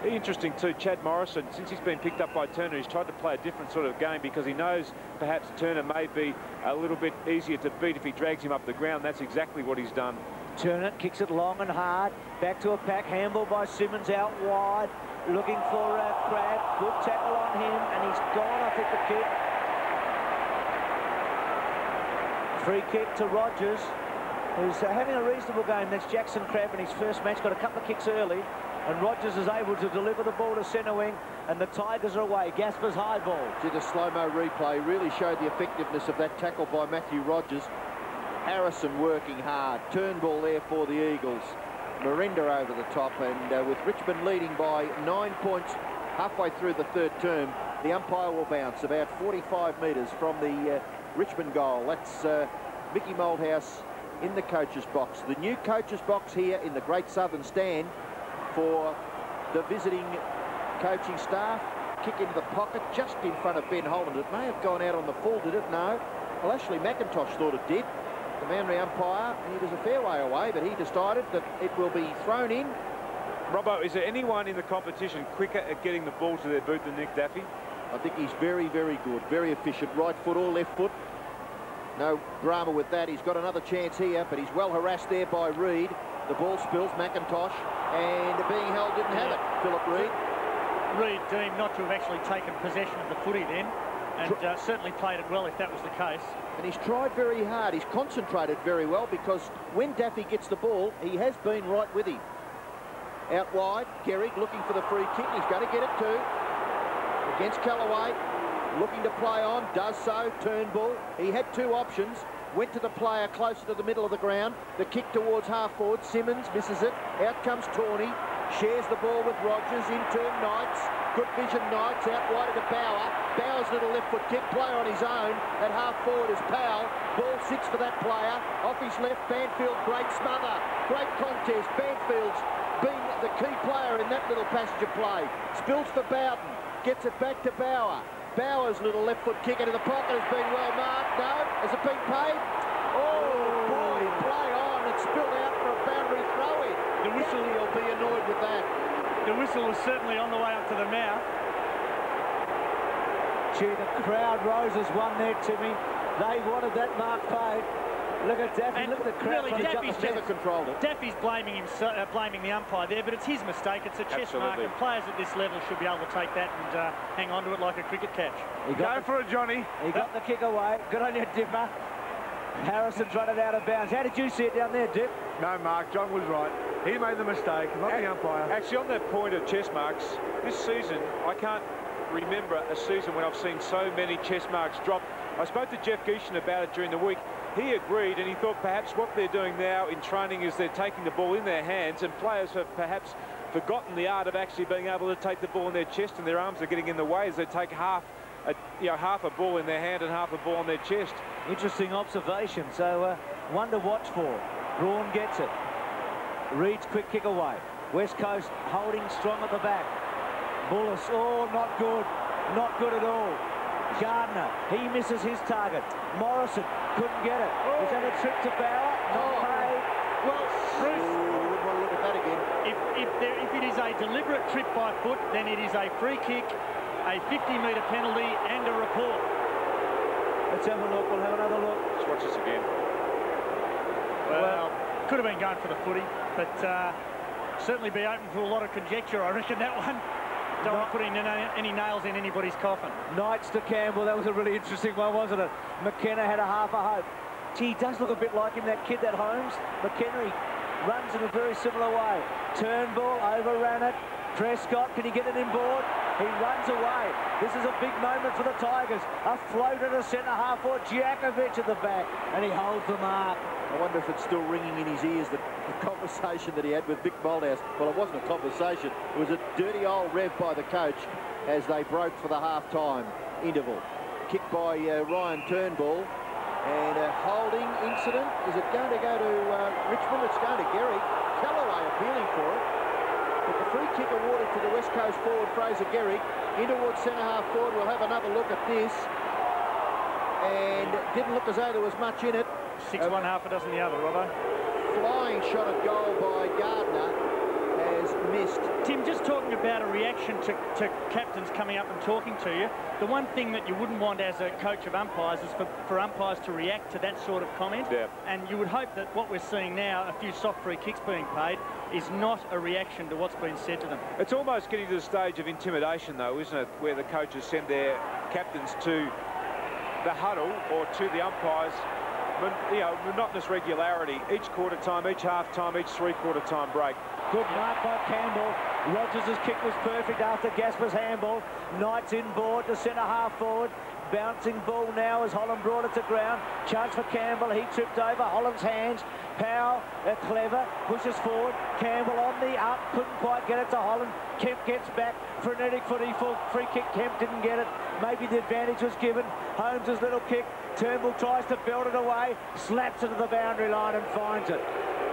C: Interesting too, Chad Morrison, since he's been picked up by Turner, he's tried to play a different sort of game because he knows perhaps Turner may be a little bit easier to beat if he drags him up the ground. That's exactly what he's done.
A: Turner kicks it long and hard. Back to a pack. Handball by Symmons out wide. Looking for a Crabb. Good tackle on him. And he's gone, I think, the kick. Free kick to Rogers, who's uh, having a reasonable game. That's Jackson Crabb in his first match. Got a couple of kicks early. And Rogers is able to deliver the ball to centre wing. And the Tigers are away. Gaspar's high ball.
B: Did a slow-mo replay. Really showed the effectiveness of that tackle by Matthew Rogers. Harrison working hard. Turn ball there for the Eagles. Merenda over the top. And uh, with Richmond leading by nine points halfway through the third term, the umpire will bounce about 45 metres from the uh, Richmond goal. That's uh, Mickey Malthouse in the coach's box. The new coach's box here in the Great Southern Stand for the visiting coaching staff. Kick into the pocket just in front of Ben Holland. It may have gone out on the full, did it? No. Well, Ashley McIntosh thought it did. The Manly umpire, and he was a fair way away, but he decided that it will be thrown in.
C: Robbo, is there anyone in the competition quicker at getting the ball to their boot than Nick Daffy?
B: I think he's very, very good, very efficient. Right foot or left foot. No drama with that. He's got another chance here, but he's well harassed there by Reid. The ball spills, McIntosh, and being held didn't have it. Philip Reid.
H: Reid deemed not to have actually taken possession of the footy then, and uh, certainly played it well if that was the case.
B: And he's tried very hard. He's concentrated very well because when Daffy gets the ball, he has been right with him. Out wide, Gehrig looking for the free kick. He's going to get it too. Against Kellaway, looking to play on, does so, Turnbull. He had two options. Went to the player closer to the middle of the ground. The kick towards half forward. Symmons misses it. Out comes Torney. Shares the ball with Rogers. In turn, Knights. Good vision, Knights. Out wide to Bauer. Bauer's little left foot kick. Player on his own. At half forward is Powell. Ball six for that player. Off his left, Banfield. Great smother. Great contest. Banfield's been the key player in that little passage of play. Spills for Bowden. Gets it back to Bauer. Bauer's little left foot kick into the pocket has been well marked. No, has it been paid? Oh, boy, play on. It spilled out for a boundary throw in. The whistle, he'll be annoyed with that.
H: The whistle was certainly on the way up to the mouth.
A: Gee, the crowd rose as one there, Timmy. They wanted that mark paid. Look at Daffy,
H: And
A: look at the crowd.
H: really,
A: trying
H: Daffy's
B: Never controlled it.
H: Daffy's blaming him, uh, blaming the umpire there, but it's his mistake. It's a chest mark,
C: Absolutely.
H: and players at this level should be able to take that and uh, hang on to it like a cricket catch.
A: He
G: Go
A: got,
G: for it, Johnny.
A: the, he got the kick away. Good on you, Dipper. Harrison's run it out of bounds. How did you see it down there, Dip?
G: No, Mark, John was right. He made the mistake, not the umpire.
C: Actually, on that point of chess marks, this season, I can't remember a season when I've seen so many chess marks drop. I spoke to Jeff Gieschen about it during the week. He agreed, and he thought perhaps what they're doing now in training is they're taking the ball in their hands, and players have perhaps forgotten the art of actually being able to take the ball in their chest, and their arms are getting in the way as they take half, a, you know, half a ball in their hand and half a ball on their chest.
A: Interesting observation. So uh, one to watch for. Braun gets it. Reed's quick kick away. West Coast holding strong at the back. Bulluss, oh, not good. Not good at all. Gardner, he misses his target. Morrison couldn't get it. Is that a trip to Bauer? Not paid.
H: Well, Bruce,
B: Ooh, wouldn't want to look at that again.
H: if, if, there, if it is a deliberate trip by foot, then it is a free kick, a 50-metre penalty, and a report.
A: Let's have a look. We'll have another look.
C: Let's watch this again.
H: Well, could have been going for the footy, but uh, certainly be open for a lot of conjecture, I reckon, that one. Don't want to put in any, nails in anybody's coffin.
A: Knights to Campbell. That was a really interesting one, wasn't it? McKenna had a half a hope. Gee, he does look a bit like him, that kid, that Holmes. He runs in a very similar way. Turnbull overran it. Prescott, can he get it in board? He runs away. This is a big moment for the Tigers. A float at a centre half for Jakovich at the back, and he holds the mark.
B: I wonder if it's still ringing in his ears, the, the *laughs* conversation that he had with Mick Malthouse. Well, it wasn't a conversation. It was a dirty old rev by the coach as they broke for the half-time interval. Kicked by uh, Ryan Turnbull. And a holding incident. Is it going to go to uh, Richmond? It's going to Gehrig. Kellaway appealing for it. But the free kick awarded to the West Coast forward, Fraser Gehrig. In towards centre-half forward. We'll have another look at this. And didn't look as though there was much in it.
H: Six one, half a dozen the other, Robbo.
B: flying shot at goal by Gardner has missed.
H: Tim, just talking about a reaction to, to captains coming up and talking to you, the one thing that you wouldn't want as a coach of umpires is for, for umpires to react to that sort of comment.
C: Yeah.
H: And you would hope that what we're seeing now, a few soft free kicks being paid, is not a reaction to what's been said to them.
C: It's almost getting to the stage of intimidation, though, isn't it? Where the coaches send their captains to the huddle or to the umpires. You know, monotonous regularity. Each quarter time, each half time, each three-quarter time break.
A: Good mark by Campbell. Rogers' kick was perfect after Gaspar's handball. Knights in board to centre half forward. Bouncing ball now as Holland brought it to ground. Charge for Campbell. He tripped over Holland's hands. Powell, clever, pushes forward. Campbell on the up. Couldn't quite get it to Holland. Kemp gets back. Frenetic footy for free kick. Kemp didn't get it. Maybe the advantage was given. Holmes' little kick. Turnbull tries to build it away. Slaps it to the boundary line and finds it.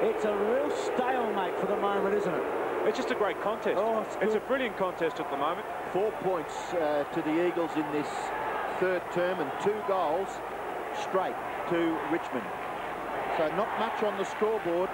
A: It's a real stalemate for the moment, isn't it?
C: It's just a great contest.
A: Oh, it's
C: it's a brilliant contest at the moment.
B: Four points uh, to the Eagles in this third term and two goals straight to Richmond. So not much on the scoreboard.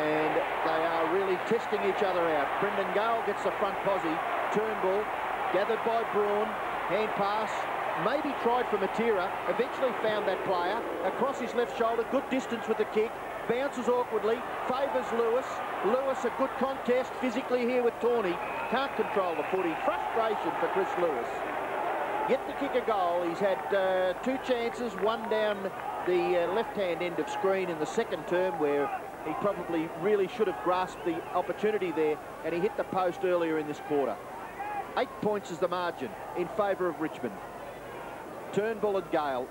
B: And they are really testing each other out. Brendan Gale gets the front posse. Turnbull gathered by Braun. Hand pass. Maybe tried for Matera. Eventually found that player. Across his left shoulder. Good distance with the kick. bounces awkwardly, favours Lewis. Lewis, a good contest physically here with Torney. Can't control the footy. Frustration for Chris Lewis. Yet to kick a goal. He's had uh, two chances, one down the uh, left-hand end of screen in the second term where he probably really should have grasped the opportunity there and he hit the post earlier in this quarter. Eight points is the margin in favour of Richmond. Turnbull and Gale.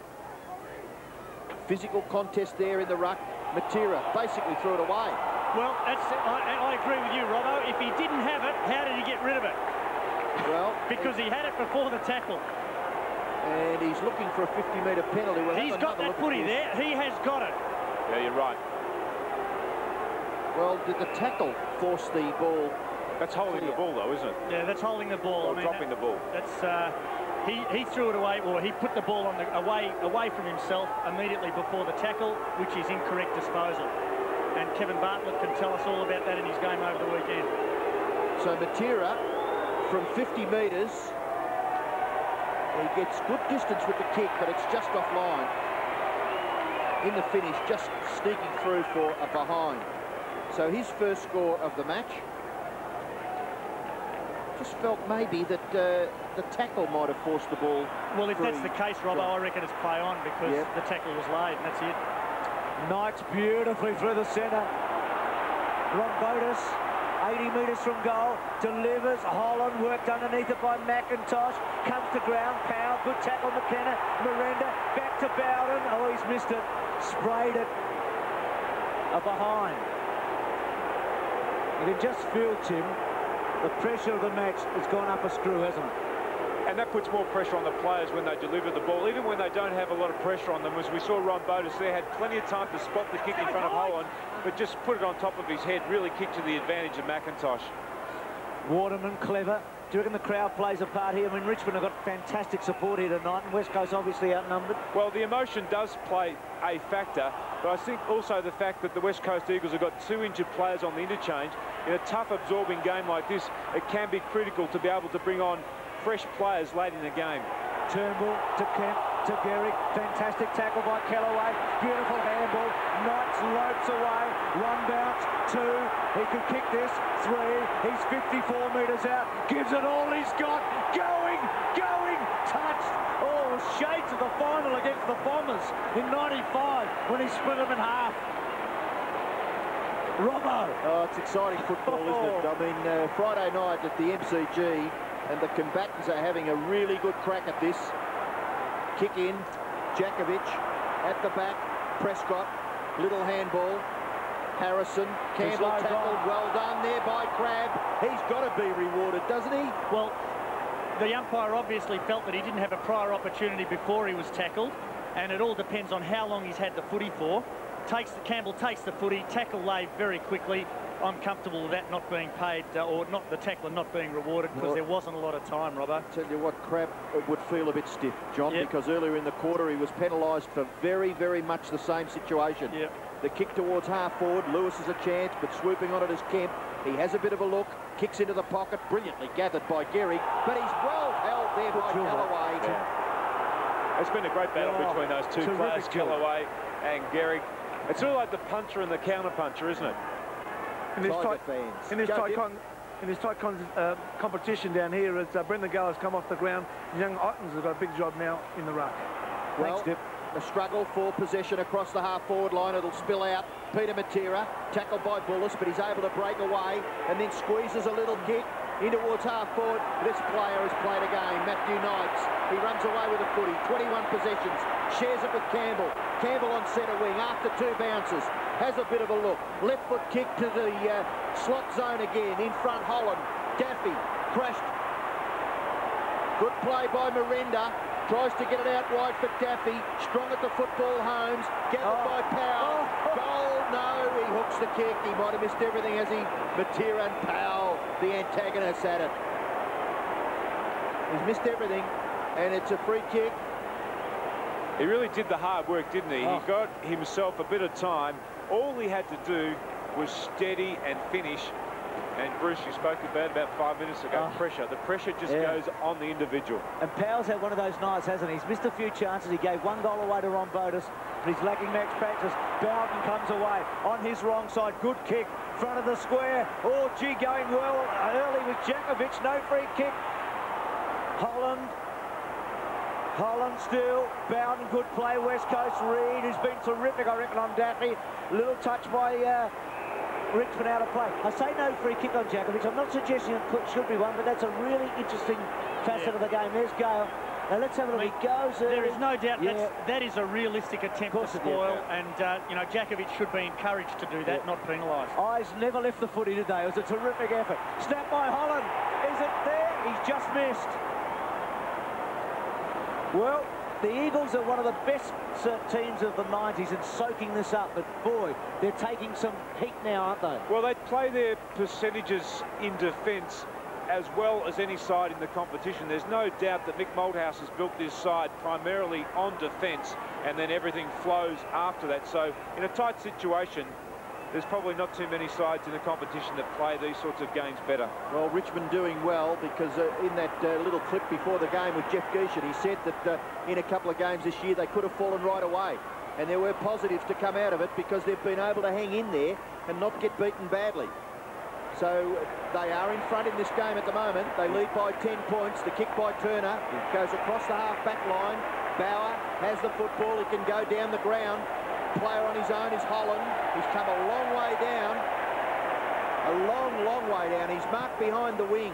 B: Physical contest there in the ruck. Matera basically threw it away.
H: Well, that's I, I agree with you, Robbo. If he didn't have it, how did he get rid of it?
B: Well,
H: because he had it before the tackle.
B: And he's looking for a 50-metre penalty. We'll
H: he's got that footy there. He has got it.
C: Yeah, you're right.
B: Well, did the tackle force the ball?
C: That's holding clear? the ball, though, isn't it?
H: Yeah, that's holding the ball.
C: Or I mean, dropping
H: that,
C: the ball.
H: That's uh, he he threw it away, or he put the ball on the away away from himself immediately before the tackle, which is incorrect disposal. And Kevin Bartlett can tell us all about that in his game over the weekend.
B: So Matera from 50 metres. He gets good distance with the kick, but it's just offline. In the finish, just sneaking through for a behind. So his first score of the match. Just felt maybe that uh, the tackle might have forced the ball.
H: Well, if that's the case, Robbo, I reckon it's play on because yep. the tackle was laid, and that's it.
A: Knights beautifully through the centre. Rombotis, 80 metres from goal, delivers. Holland worked underneath it by McIntosh. Comes to ground. Powell, good tackle. McKenna, Merenda, back to Bowden. Oh, he's missed it. Sprayed it. A behind. You can just feel, Tim, the pressure of the match has gone up a screw, hasn't it?
C: And that puts more pressure on the players when they deliver the ball, even when they don't have a lot of pressure on them. As we saw Ron Rombotis there, had plenty of time to spot the kick in front of Holland, but just put it on top of his head, really kicked to the advantage of McIntosh.
A: Waterman, clever. Do you reckon the crowd plays a part here? I mean, Richmond have got fantastic support here tonight, and West Coast obviously outnumbered.
C: Well, the emotion does play a factor, but I think also the fact that the West Coast Eagles have got two injured players on the interchange, in a tough absorbing game like this, it can be critical to be able to bring on fresh players late in the game.
A: Turnbull to Kemp to Gehrig. Fantastic tackle by Kellaway. Beautiful handball. Knights lopes away. One bounce. Two. He could kick this. Three. He's 54 metres out. Gives it all he's got. Going. Going. Touched. Oh, shades of the final against the Bombers in 95 when he split them in half. Robbo.
B: Oh, it's exciting football, isn't it? I mean, uh, Friday night at the MCG, and the combatants are having a really good crack at this. Kick in, Jakovich at the back, Prescott, little handball, Harrison, Campbell tackled, well done there by Crabb. He's got to be rewarded, doesn't he?
H: Well, the umpire obviously felt that he didn't have a prior opportunity before he was tackled, and it all depends on how long he's had the footy for. Takes the, Campbell takes the footy, tackle laid very quickly, I'm comfortable with that not being paid, uh, or not the tackler not being rewarded, because well, there wasn't a lot of time, Robbo.
B: Tell you what, Crabb would feel a bit stiff, John, yep. because earlier in the quarter he was penalised for very, very much the same situation.
H: Yep.
B: The kick towards half forward, Lewis has a chance, but swooping on it is Kemp. He has a bit of a look, kicks into the pocket, brilliantly gathered by Gehrig, but he's well held there by Kellaway.
C: Yeah. It's been a great battle oh, between those two players, Kellaway and Gehrig. It's sort of like the puncher and the counter puncher, isn't it?
G: in this tight, in this tight, con, in this tight con, uh, competition down here, as uh, Brendan Gale has come off the ground, young Ottens has got a big job now in the ruck.
B: Well, Thanks, Dip. A struggle for possession across the half-forward line. It'll spill out. Peter Matera, tackled by Bulluss, but he's able to break away and then squeezes a little kick in towards half forward. This player has played a game, Matthew Knights. He runs away with the footy, 21 possessions, shares it with Campbell. Campbell on centre wing after two bounces has a bit of a look. Left foot kick to the uh, slot zone again. In front, Holland. Daffy crashed. Good play by Merenda. Tries to get it out wide for Daffy. Strong at the football, Holmes. Gathered oh. by Powell. Oh. oh. Goal, no. He hooks the kick. He might have missed everything as he... Matera and Powell, the antagonists at it. He's missed everything. And it's a free kick.
C: He really did the hard work, didn't he? Oh. He got himself a bit of time all he had to do was steady and finish. And Bruce, you spoke about about five minutes ago.
A: Oh.
C: Pressure. The pressure just
A: Yeah.
C: goes on the individual.
A: And Powell's had one of those nights, hasn't he? He's missed a few chances. He gave one goal away to Rombotis, but he's lacking match practice. Bowden comes away on his wrong side. Good kick, front of the square. Oh, gee, going well early with Jakovich. No free kick. Holland. Holland still. Bowden, good play. West Coast. Reed, who's been terrific, I reckon, on Daffy. Little touch by uh, Richmond out of play. I say no free kick on Jakovich. I'm not suggesting it should be one, but that's a really interesting facet
H: Yeah.
A: of the game. There's Gale. Now let's have a look. He goes
H: There is no doubt
A: Yeah.
H: that's, that is a realistic attempt to
A: course it is.
H: spoil, and uh, you know Jakovich should be encouraged to do that,
A: Yeah.
H: not penalised.
A: Eyes never left the footy today. It was a terrific effort. Snap by Holland. Is it there? He's just missed. Well, the Eagles are one of the best teams of the 90s and soaking this up, but boy, they're taking some heat now, aren't they?
C: Well, they play their percentages in defence as well as any side in the competition. There's no doubt that Mick Malthouse has built this side primarily on defence and then everything flows after that. So in a tight situation, there's probably not too many sides in the competition that play these sorts of games better.
B: Well, Richmond doing well because uh, in that uh, little clip before the game with Jeff Gieschen, he said that uh, in a couple of games this year they could have fallen right away. And there were positives to come out of it because they've been able to hang in there and not get beaten badly. So they are in front in this game at the moment. They lead by 10 points. The kick by Turner goes across the half-back line. Bauer has the football. He can go down the ground. Player on his own is Holland. He's come a long way down. A long, long way down. He's marked behind the wing.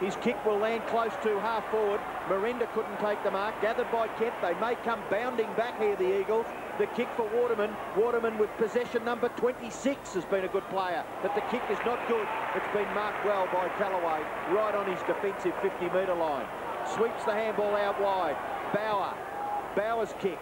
B: His kick will land close to half forward. Merenda couldn't take the mark. Gathered by Kemp. They may come bounding back here, the Eagles. The kick for Waterman. Waterman with possession number 26 has been a good player. But the kick is not good. It's been marked well by Kellaway. Right on his defensive 50-metre line. Sweeps the handball out wide. Bauer. Bauer's kick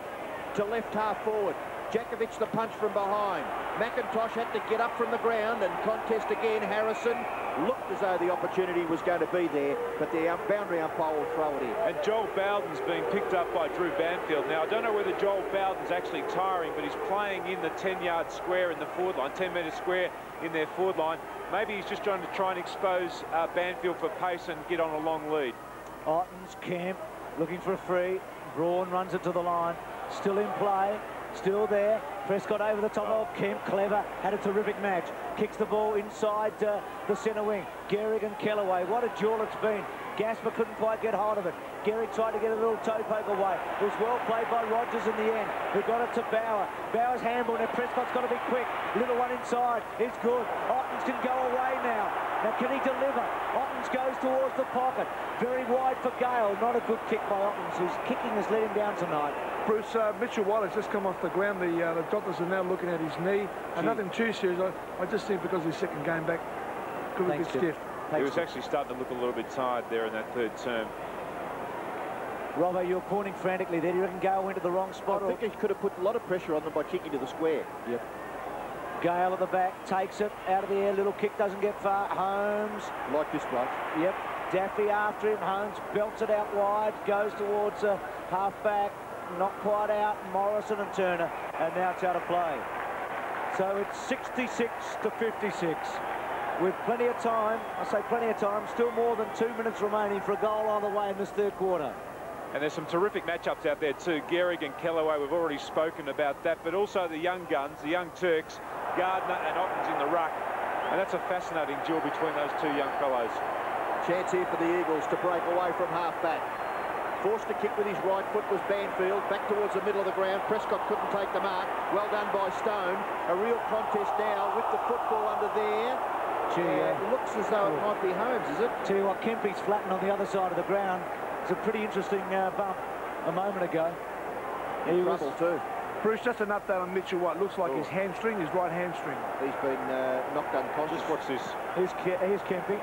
B: to left half forward. Jakovich the punch from behind. McIntosh had to get up from the ground and contest again. Harrison looked as though the opportunity was going to be there, but the boundary umpire will throw it in.
C: And Joel Bowden's being picked up by Drew Banfield. Now, I don't know whether Joel Bowden's actually tiring, but he's playing in the 10-yard square in the forward line, 10-metre square in their forward line. Maybe he's just trying to try and expose uh, Banfield for pace and get on a long lead.
A: Ottens, Kemp, looking for a free. Braun runs it to the line. Still in play. Still there. Prescott over the top of Kemp. Clever. Had a terrific match. Kicks the ball inside uh, the centre wing. Gehrig and Kellaway. What a duel it's been. Gaspar couldn't quite get hold of it. Gehrig tried to get a little toe poke away. It was well played by Rogers in the end, who got it to Bauer. Bauer's handball. Now Prescott's got to be quick. Little one inside. It's good. Ottens can go away now. Now can he deliver? Ottens goes towards the pocket. Very wide for Gale. Not a good kick by Ottens, whose kicking has let him down tonight.
G: Bruce, uh, Mitchell White has just come off the ground. The, uh, the doctors are now looking at his knee. And nothing too serious. I, I just think because his second game back, could be a
A: Thanks,
G: bit
A: Jim.
G: stiff.
C: He was
A: Jim.
C: actually starting to look a little bit tired there in that third term.
A: Robbo, you're pointing frantically there. Do you reckon Gale went to the wrong
B: I
A: spot? or-
B: think he could have put a lot of pressure on them by kicking to the square.
A: Yep. Gale at the back, takes it out of the air. Little kick doesn't get far. Holmes,
B: Like this bloke.
A: yep. Daffy after him. Holmes belts it out wide, goes towards a half back. Not quite out. Morrison and Turner, and now it's out of play. So it's 66 to 56. With plenty of time, I say plenty of time, still more than two minutes remaining for a goal on the way in this third quarter.
C: And there's some terrific matchups out there too. Gehrig and Kellaway, we've already spoken about that, but also the young guns, the young Turks, Gardner and Ottens in the ruck. And that's a fascinating duel between those two young fellows.
B: Chance here for the Eagles to break away from half-back. Forced to kick with his right foot was Banfield. Back towards the middle of the ground. Prescott couldn't take the mark. Well done by Stone. A real contest now with the football under there.
A: Gee,
B: Uh,
A: uh,
B: looks as though it might be Holmes, is it?
A: Tell you what, Kempy's flattened on the other side of the ground. It's a pretty interesting uh, bump a moment ago. He was,
B: too.
G: Bruce, just an update on Mitchell White. Looks like his hamstring, his right hamstring.
B: He's been uh, knocked unconscious.
C: Just watch this.
A: here's, Ke- here's Kempy.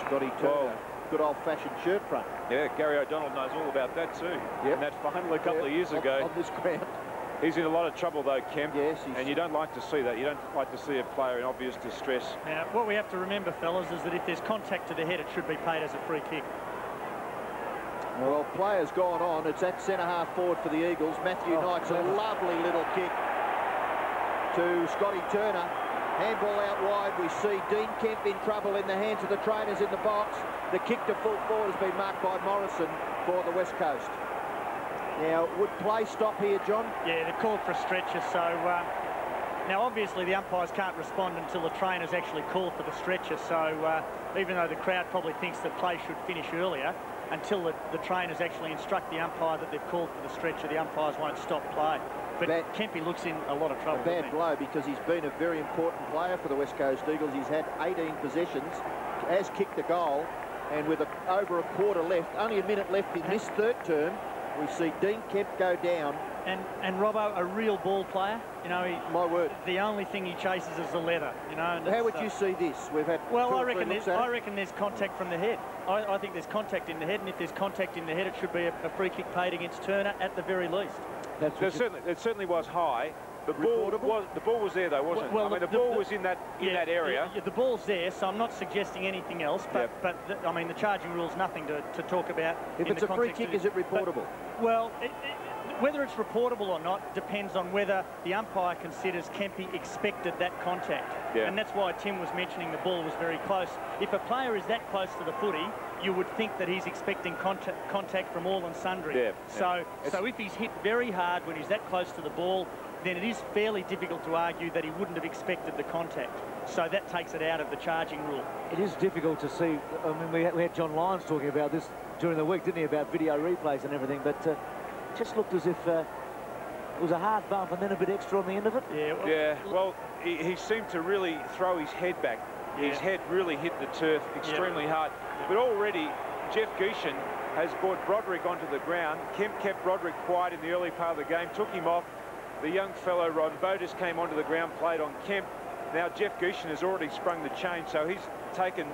B: Scotty Turner. Good old-fashioned shirt front.
C: Yeah, Gary O'Donnell knows all about that too.
B: Yep.
C: And that final a couple of
B: Yeah,
C: years
B: on-
C: ago.
B: On this ground.
C: He's in a lot of trouble though, Kemp.
B: Yes, he's...
C: And you don't like to see that. You don't like to see a player in obvious distress.
H: Now, what we have to remember, fellas, is that if there's contact to the head, it should be paid as a free kick.
B: Well, players gone on. It's at centre half forward for the Eagles. Matthew
A: Oh,
B: Knight's a lovely little kick. to Scotty Turner. Handball out wide. We see Dean Kemp in trouble in the hands of the trainers in the box. The kick to full forward has been marked by Morrison for the West Coast. Now, would play stop here, John?
H: Yeah, they're called for a stretcher, so... Uh, now, obviously, the umpires can't respond until the trainer's actually called for the stretcher, so uh, even though the crowd probably thinks that play should finish earlier, until the, the trainers actually instruct the umpire that they've called for the stretcher, the umpires won't stop play. But bad, Kempy looks in a lot of trouble.
B: A bad blow because he's been a very important player for the West Coast Eagles. He's had 18 possessions, has kicked a goal, and with a, over a quarter left, only a minute left in this third term, we see Dean Kemp go down.
H: And and Robbo, a real ball player. You know, he,
B: my word.
H: The only thing he chases is the leather. You know.
B: How would uh, you see this? We've had.
H: Well, I reckon there's I reckon there's contact from the head. I, I, think there's contact in the head, and if there's contact in the head, it should be a, a free kick paid against Turner at the very least.
C: That's there certainly it certainly was high. The ball was the ball was there though, wasn't well, it? I mean, the, the ball the, was in that in yeah, that area.
H: Yeah, the ball's there, so I'm not suggesting anything else. But yep. but the, I mean, the charging rule's nothing to, to talk about.
B: If it's a free kick, is it reportable?
H: But, well, it, it, whether it's reportable or not depends on whether the umpire considers Kempy expected that contact. Yeah. And that's why Tim was mentioning the ball was very close. If a player is that close to the footy, you would think that he's expecting contact, contact from all and sundry.
C: Yeah.
H: So, yeah. so if he's hit very hard when he's that close to the ball, then it is fairly difficult to argue that he wouldn't have expected the contact. So that takes it out of the charging rule.
A: It is difficult to see. I mean, we had, we had John Lyons talking about this during the week, didn't he, about video replays and everything, but uh, just looked as if uh, it was a hard bump and then a bit extra on the end of it.
C: Yeah, well, yeah, well he, he seemed to really throw his head back. Yeah. His head really hit the turf extremely yeah. hard. But already, Jeff Gieschen has brought Broderick onto the ground. Kemp kept Broderick quiet in the early part of the game, took him off. The young fellow, Ron Rombotis, came onto the ground, played on Kemp. Now Jeff Gieschen has already sprung the change, so he's taken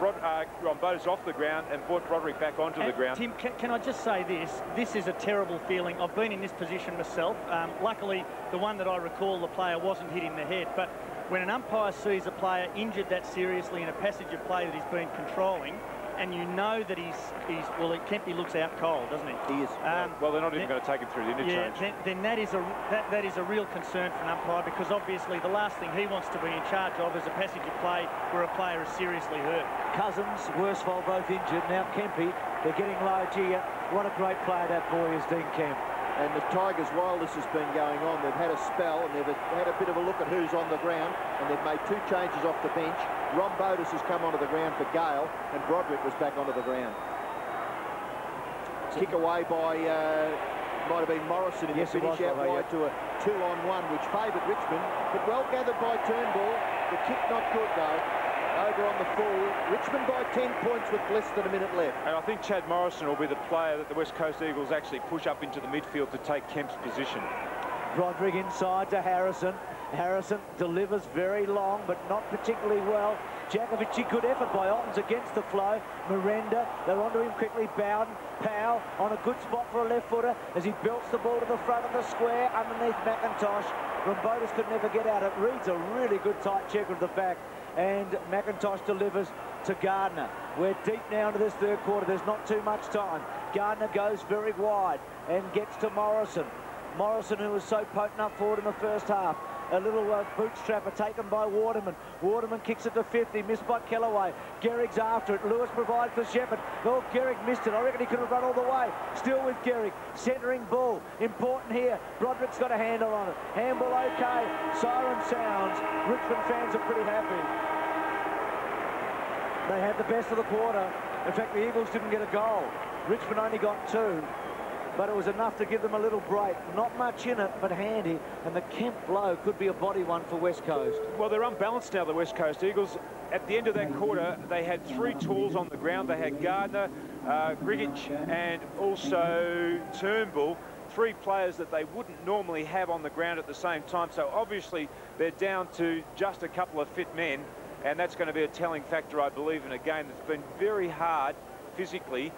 C: Rod, uh, Rombotis off the ground and brought Broderick back onto and the ground.
H: Tim, can, can, I just say this? This is a terrible feeling. I've been in this position myself. Um, luckily, the one that I recall, the player wasn't hitting the head. But when an umpire sees a player injured that seriously in a passage of play that he's been controlling, and you know that he's, he's well, Kempy looks out cold, doesn't he?
B: He is.
C: Um, well, they're not even then, going to take him through the interchange.
H: Yeah, then, then, that is a that, that is a real concern for an umpire because obviously the last thing he wants to be in charge of is a passage of play where a player is seriously hurt.
A: Cousins, Worsfold both injured. Now Kempy, they're getting low. Gee, what a great player that boy is, Dean Kemp.
B: And the Tigers, while this has been going on, they've had a spell and they've had a bit of a look at who's on the ground and they've made two changes off the bench. Rombotis has come onto the ground for Gale and Broderick was back onto the ground. Kick away by, uh, might have been Morrison in yes, the finish out wide to a two-on-one, which favoured Richmond, but well gathered by Turnbull. The kick not good, though over on the full. Richmond by 10 points with less than a minute left.
C: And I think Chad Morrison will be the player that the West Coast Eagles actually push up into the midfield to take Kemp's position.
A: Broderick inside to Harrison. Harrison delivers very long, but not particularly well. Jakovich, good effort by Ottens against the flow. Merenda, they're onto him quickly. Bowden, Powell on a good spot for a left footer as he belts the ball to the front of the square underneath McIntosh. Rombotis could never get out. It reads a really good tight check of the back and McIntosh delivers to Gardner. We're deep now into this third quarter. There's not too much time. Gardner goes very wide and gets to Morrison. Morrison, who was so potent up forward in the first half. A little uh, bootstrapper taken by Waterman. Waterman kicks it to 50, missed by Kellaway. Gehrig's after it. Lewis provides for Shepherd. Oh, Gehrig missed it. I reckon he could have run all the way. Still with Gehrig. Centering ball. Important here. Broderick's got a handle on it. Handball okay. Siren sounds. Richmond fans are pretty happy. They had the best of the quarter. In fact, the Eagles didn't get a goal. Richmond only got two but it was enough to give them a little break. Not much in it, but handy. And the Kemp blow could be a body one for West Coast.
C: Well, they're unbalanced now, the West Coast Eagles. At the end of that quarter, they had three tools on the ground. They had Gardner, uh, Grgic, and also Turnbull three players that they wouldn't normally have on the ground at the same time. So obviously they're down to just a couple of fit men, and that's going to be a telling factor, I believe, in a game that's been very hard physically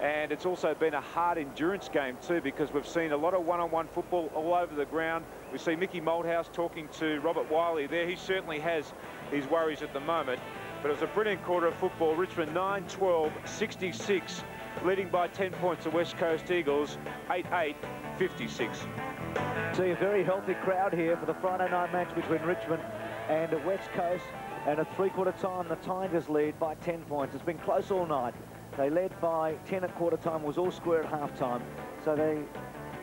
C: and it's also been a hard endurance game too because we've seen a lot of one-on-one -on -one football all over the ground. We see Mickey Malthouse talking to Robert Wiley there. He certainly has his worries at the moment. But it was a brilliant quarter of football. Richmond 9-12, 66 leading by 10 points the West Coast Eagles, 8-8, 56.
A: See a very healthy crowd here for the Friday night match between Richmond and the West Coast. And at three-quarter time, the Tigers lead by 10 points. It's been close all night. They led by 10 at quarter time, was all square at half time. So they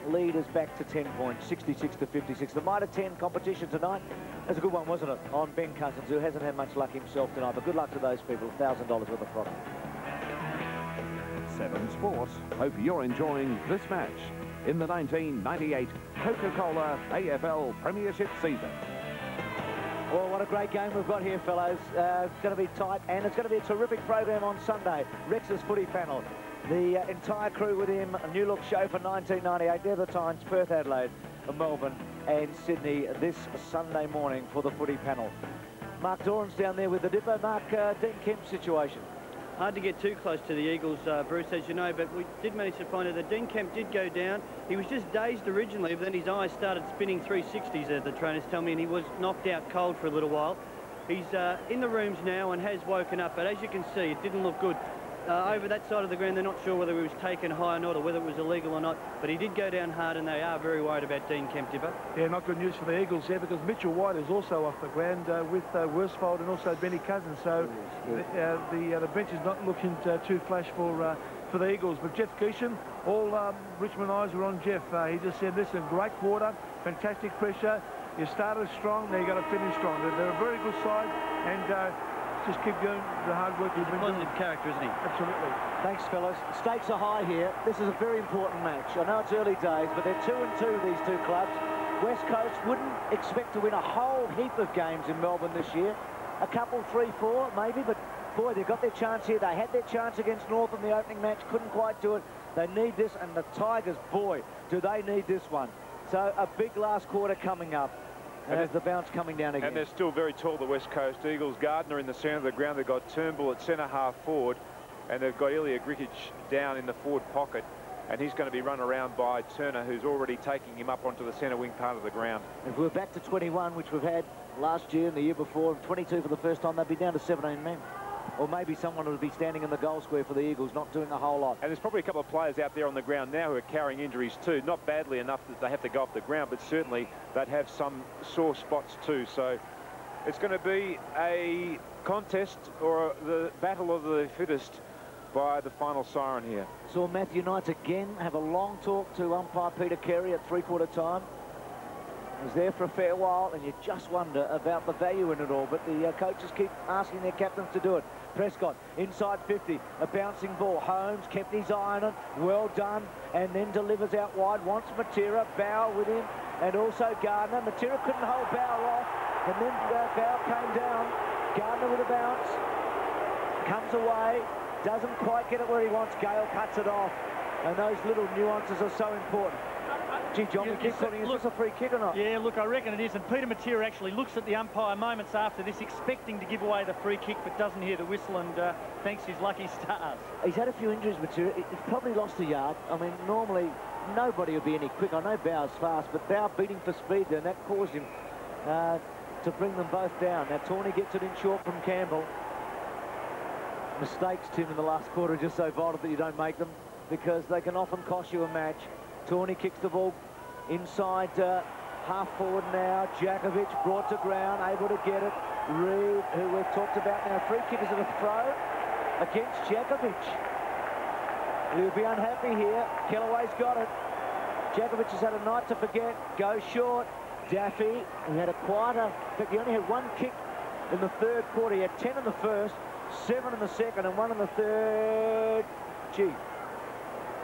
A: lead is back to 10 points, 66 to 56. The Mitre 10 competition tonight, that's a good one, wasn't it? On Ben Cousins, who hasn't had much luck himself tonight. But good luck to those people, $1,000 worth of product.
K: 7 Sports hope you're enjoying this match in the 1998 Coca-Cola AFL Premiership season.
A: Well, what a great game we've got here, fellows. Uh, it's going to be tight, and it's going to be a terrific program on Sunday. Rex's footy panel. The uh, entire crew with him, a new look show for 1998. They're the times, Perth, Adelaide, Melbourne and Sydney this Sunday morning for the footy panel. Mark Doran's down there with the dipper. Mark, uh, Dean Kemp's situation.
D: Hard to get too close to the Eagles, uh, Bruce, as you know, but we did manage to find out that Dean Kemp did go down. He was just dazed originally, but then his eyes started spinning 360s, as the trainers tell me, and he was knocked out cold for a little while. He's uh, in the rooms now and has woken up, but as you can see, it didn't look good. Uh, over that side of the ground, they're not sure whether he was taken high or not, or whether it was illegal or not, but he did go down hard, and they are very worried about Dean Kemp, Dipper.
G: Yeah, not good news for the Eagles there, because Mitchell White is also off the ground uh, with uh, Worsfold and also Benny Cousins, so the, uh, the, uh, the bench is not looking uh, too flash for uh, for the Eagles. But Jeff Gieschen, all um, Richmond eyes were on Jeff. he just said, listen, great quarter, fantastic pressure. You started strong, now you got to finish strong. They're, they're a very good side, and just keep going the hard work you've been
D: positive
G: doing.
D: character, isn't he?
G: Absolutely.
A: Thanks, fellas. Stakes are high here. This is a very important match. I know it's early days, but they're two and two, these two clubs. West Coast wouldn't expect to win a whole heap of games in Melbourne this year. A couple, three, four, maybe, but boy, they've got their chance here. They had their chance against North in the opening match, couldn't quite do it. They need this, and the Tigers, boy, do they need this one. So a big last quarter coming up. And there's the bounce coming down again.
C: And they're still very tall, the West Coast Eagles. Gardner in the centre of the ground. They've got Turnbull at centre half forward. And they've got Ilija Grgic down in the forward pocket. And he's going to be run around by Turner, who's already taking him up onto the centre wing part of the ground.
A: If we're back to 21, which we've had last year and the year before, 22 for the first time, they'd be down to 17 men. Or maybe someone would be standing in the goal square for the Eagles, not doing a whole lot.
C: And there's probably a couple of players out there on the ground now who are carrying injuries too. Not badly enough that they have to go off the ground, but certainly they'd have some sore spots too. So it's going to be a contest or the battle of the fittest by the final siren here.
A: Saw Matthew Knights again have a long talk to umpire Peter Carey at three-quarter time. Was there for a fair while, and you just wonder about the value in it all. But the uh, coaches keep asking their captains to do it. Prescott inside 50, a bouncing ball. Holmes kept his eye on it, well done, and then delivers out wide. Wants Matera, Bauer with him, and also Gardner. Matera couldn't hold Bauer off, and then uh, Bauer came down. Gardner with a bounce, comes away, doesn't quite get it where he wants. Gale cuts it off, and those little nuances are so important. Gee, John, keep calling, is this a free kick or not?
H: Yeah, look, I reckon it is. And Peter Matera actually looks at the umpire moments after this, expecting to give away the free kick, but doesn't hear the whistle and uh, thanks his lucky stars.
A: He's had a few injuries, Matera. He's probably lost a yard. I mean, normally nobody would be any quick. I know Bauer's fast, but Bauer beating for speed there, and that caused him uh, to bring them both down. Now, Torney gets it in short from Campbell. Mistakes, Tim, in the last quarter are just so vital that you don't make them because they can often cost you a match. Torney kicks the ball inside uh, half forward now. Jakovich brought to ground, able to get it. Reed, who we've talked about now, free kick is a throw against Jakovich. He'll be unhappy here. Kellaway's got it. Jakovich has had a night to forget. Goes short. Daffy, who had a quieter, he only had one kick in the third quarter. He had 10 in the first, 7 in the second, and 1 in the third. Gee,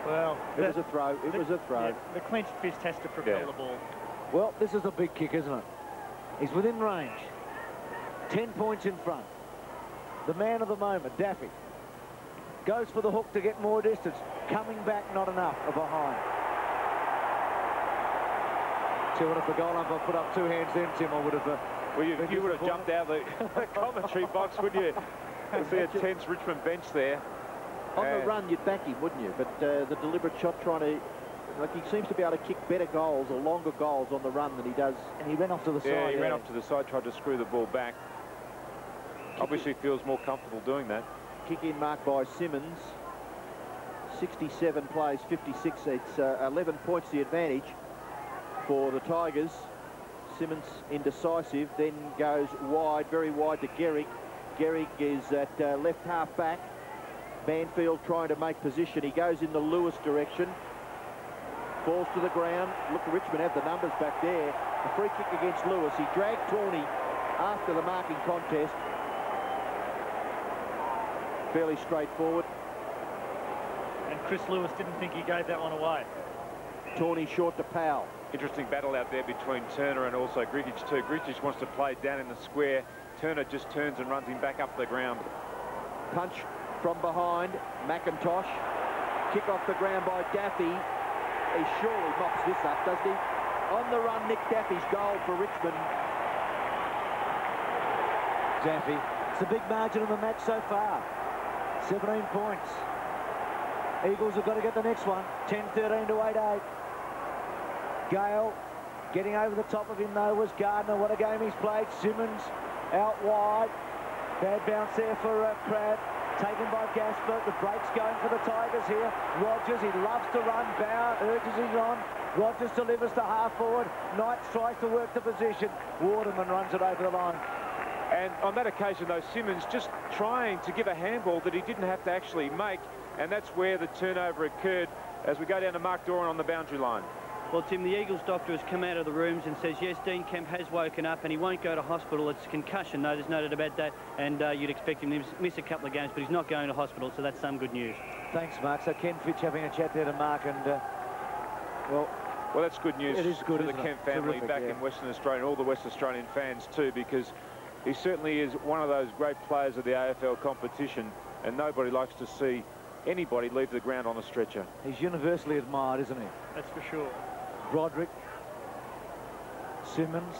H: well,
B: it was a throw. It
H: the,
B: was a throw.
H: Yeah, the clenched fist has to propel
C: Yeah.
H: the ball.
A: Well, this is a big kick, isn't it? He's within range. 10 points in front. The man of the moment, Daffy. Goes for the hook to get more distance. Coming back, not enough, or behind. See what if the goal umpire put up two hands then, Tim, I would have... Uh,
C: Well, you, you would have jumped out of the *laughs* commentary box, wouldn't you? You *laughs* see a tense Richmond bench there.
B: On the run, you'd back him, wouldn't you? But uh, the deliberate shot trying to... Like, he seems to be able to kick better goals or longer goals on the run than he does.
A: And he ran off to the
C: Yeah,
A: side.
C: he ran
A: yeah.
C: off to the side, tried to screw the ball back. Obviously feels more comfortable doing that.
B: Kick in marked by Symmons. 67 plays 56. It's uh, 11 points the advantage for the Tigers. Symmons indecisive, then goes wide, very wide to Gehrig. Gehrig is at uh, left half back. Banfield trying to make position. He goes in the Lewis direction. Falls to the ground. Look, Richmond have the numbers back there. A free kick against Lewis. He dragged Torney after the marking contest. Fairly straightforward.
H: And Chris Lewis didn't think he gave that one away.
B: Torney short to Powell.
C: Interesting battle out there between Turner and also Grgic too. Grgic wants to play down in the square. Turner just turns and runs him back up the ground.
B: Punch from behind. McIntosh. Kick off the ground by Daffy. He surely mops this up, doesn't he? On the run, Nick Daffy's goal for Richmond.
A: Daffy. It's a big margin of the match so far. 17 points. Eagles have got to get the next one. 10-13 to 8-8. Gale getting over the top of him though was Gardner. What a game he's played. Symmons out wide. Bad bounce there for uh, Crabb. Taken by Gaspar. The break's going for the Tigers here. Rogers, he loves to run. Bauer urges him on. Rogers delivers to half forward. Knight tries to work the position. Waterman runs it over the line.
C: And on that occasion, though, Symmons just trying to give a handball that he didn't have to actually make, and that's where the turnover occurred as we go down to Mark Doran on the boundary line.
D: Well, Tim, the Eagles doctor has come out of the rooms and says, yes, Dean Kemp has woken up and he won't go to hospital. It's concussion, no, there's no doubt about that. And uh, you'd expect him to miss a couple of games, but he's not going to hospital, so that's some good news.
A: Thanks, Mark. So Ken Fitch having a chat there to Mark and, uh, well...
C: Well, that's good news
A: it is good,
C: for the Kemp family
A: Terrific,
C: back
A: yeah.
C: in Western Australia and all the West Australian fans too, because he certainly is one of those great players of the AFL competition, and nobody likes to see anybody leave the ground on a stretcher.
A: He's universally admired, isn't he?
H: That's for sure.
A: Broderick. Symmons.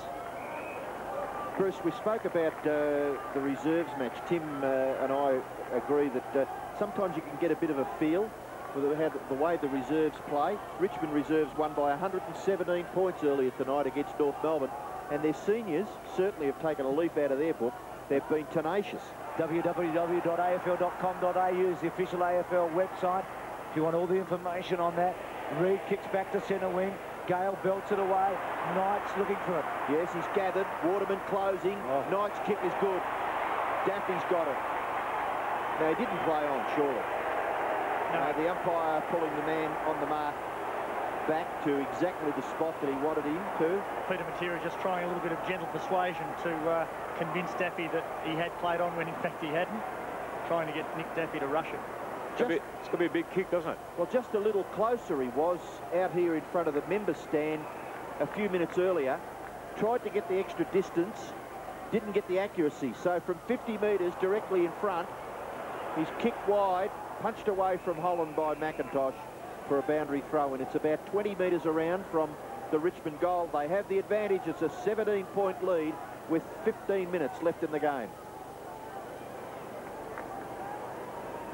B: Bruce, we spoke about uh, the reserves match. Tim uh, and I agree that uh, sometimes you can get a bit of a feel for the, the way the reserves play. Richmond reserves won by 117 points earlier tonight against North Melbourne, and their seniors certainly have taken a leaf out of their book. They've been tenacious.
A: www.afl.com.au is the official AFL website. If you want all the information on that, Reed kicks back to centre wing. Gale belts it away. Knights looking for it.
B: Yes, he's gathered. Waterman closing.
A: Oh.
B: Knight's kick is good. Daffy's got it. Now, he didn't play on, surely. No. the umpire pulling the man on the mark back to exactly the spot that he wanted him to.
H: Peter Matera just trying a little bit of gentle persuasion to uh, convince Daffy that he had played on when in fact he hadn't. Trying to get Nick Daffy to rush it.
C: It's going to be a big kick, doesn't it?
B: Well, just a little closer he was out here in front of the members stand a few minutes earlier. Tried to get the extra distance, didn't get the accuracy. So from 50 metres directly in front, he's kicked wide, punched away from Holland by McIntosh for a boundary throw. And it's about 20 metres around from the Richmond goal. They have the advantage. It's a 17-point lead with 15 minutes left in the game.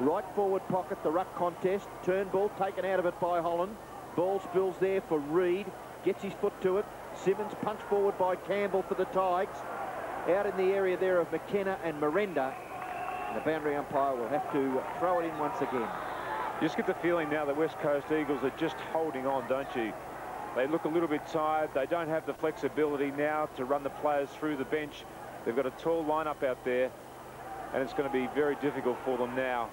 B: Right forward pocket, the ruck contest. Turnbull taken out of it by Holland. Ball spills there for Reed. Gets his foot to it. Symmons punched forward by Campbell for the Tigers. Out in the area there of McKenna and Merenda. And the boundary umpire will have to throw it in once again.
C: You just get the feeling now that West Coast Eagles are just holding on, don't you? They look a little bit tired. They don't have the flexibility now to run the players through the bench. They've got a tall lineup out there, and it's going to be very difficult for them now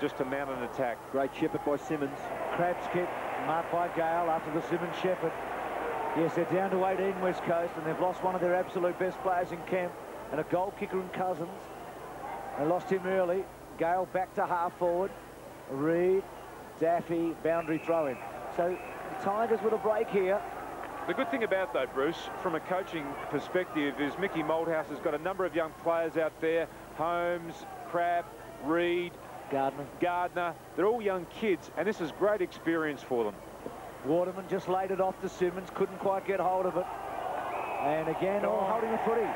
C: just to mount an attack.
B: Great shepherd by Symmons.
A: Crabb's kick marked by Gale after the Symmons shepherd. Yes, they're down to 18 West Coast, and they've lost one of their absolute best players in Kemp, and a goal kicker in Cousins. They lost him early. Gale back to half forward. Reed, Daffy, boundary throw-in. So the Tigers with a break here.
C: The good thing about, though, Bruce, from a coaching perspective, is Mickey Malthouse has got a number of young players out there. Holmes, Crabb, Reed,
A: Gardner.
C: Gardner. They're all young kids, and this is great experience for them.
A: Waterman just laid it off to Symmons, couldn't quite get hold of it. And again, all holding the footy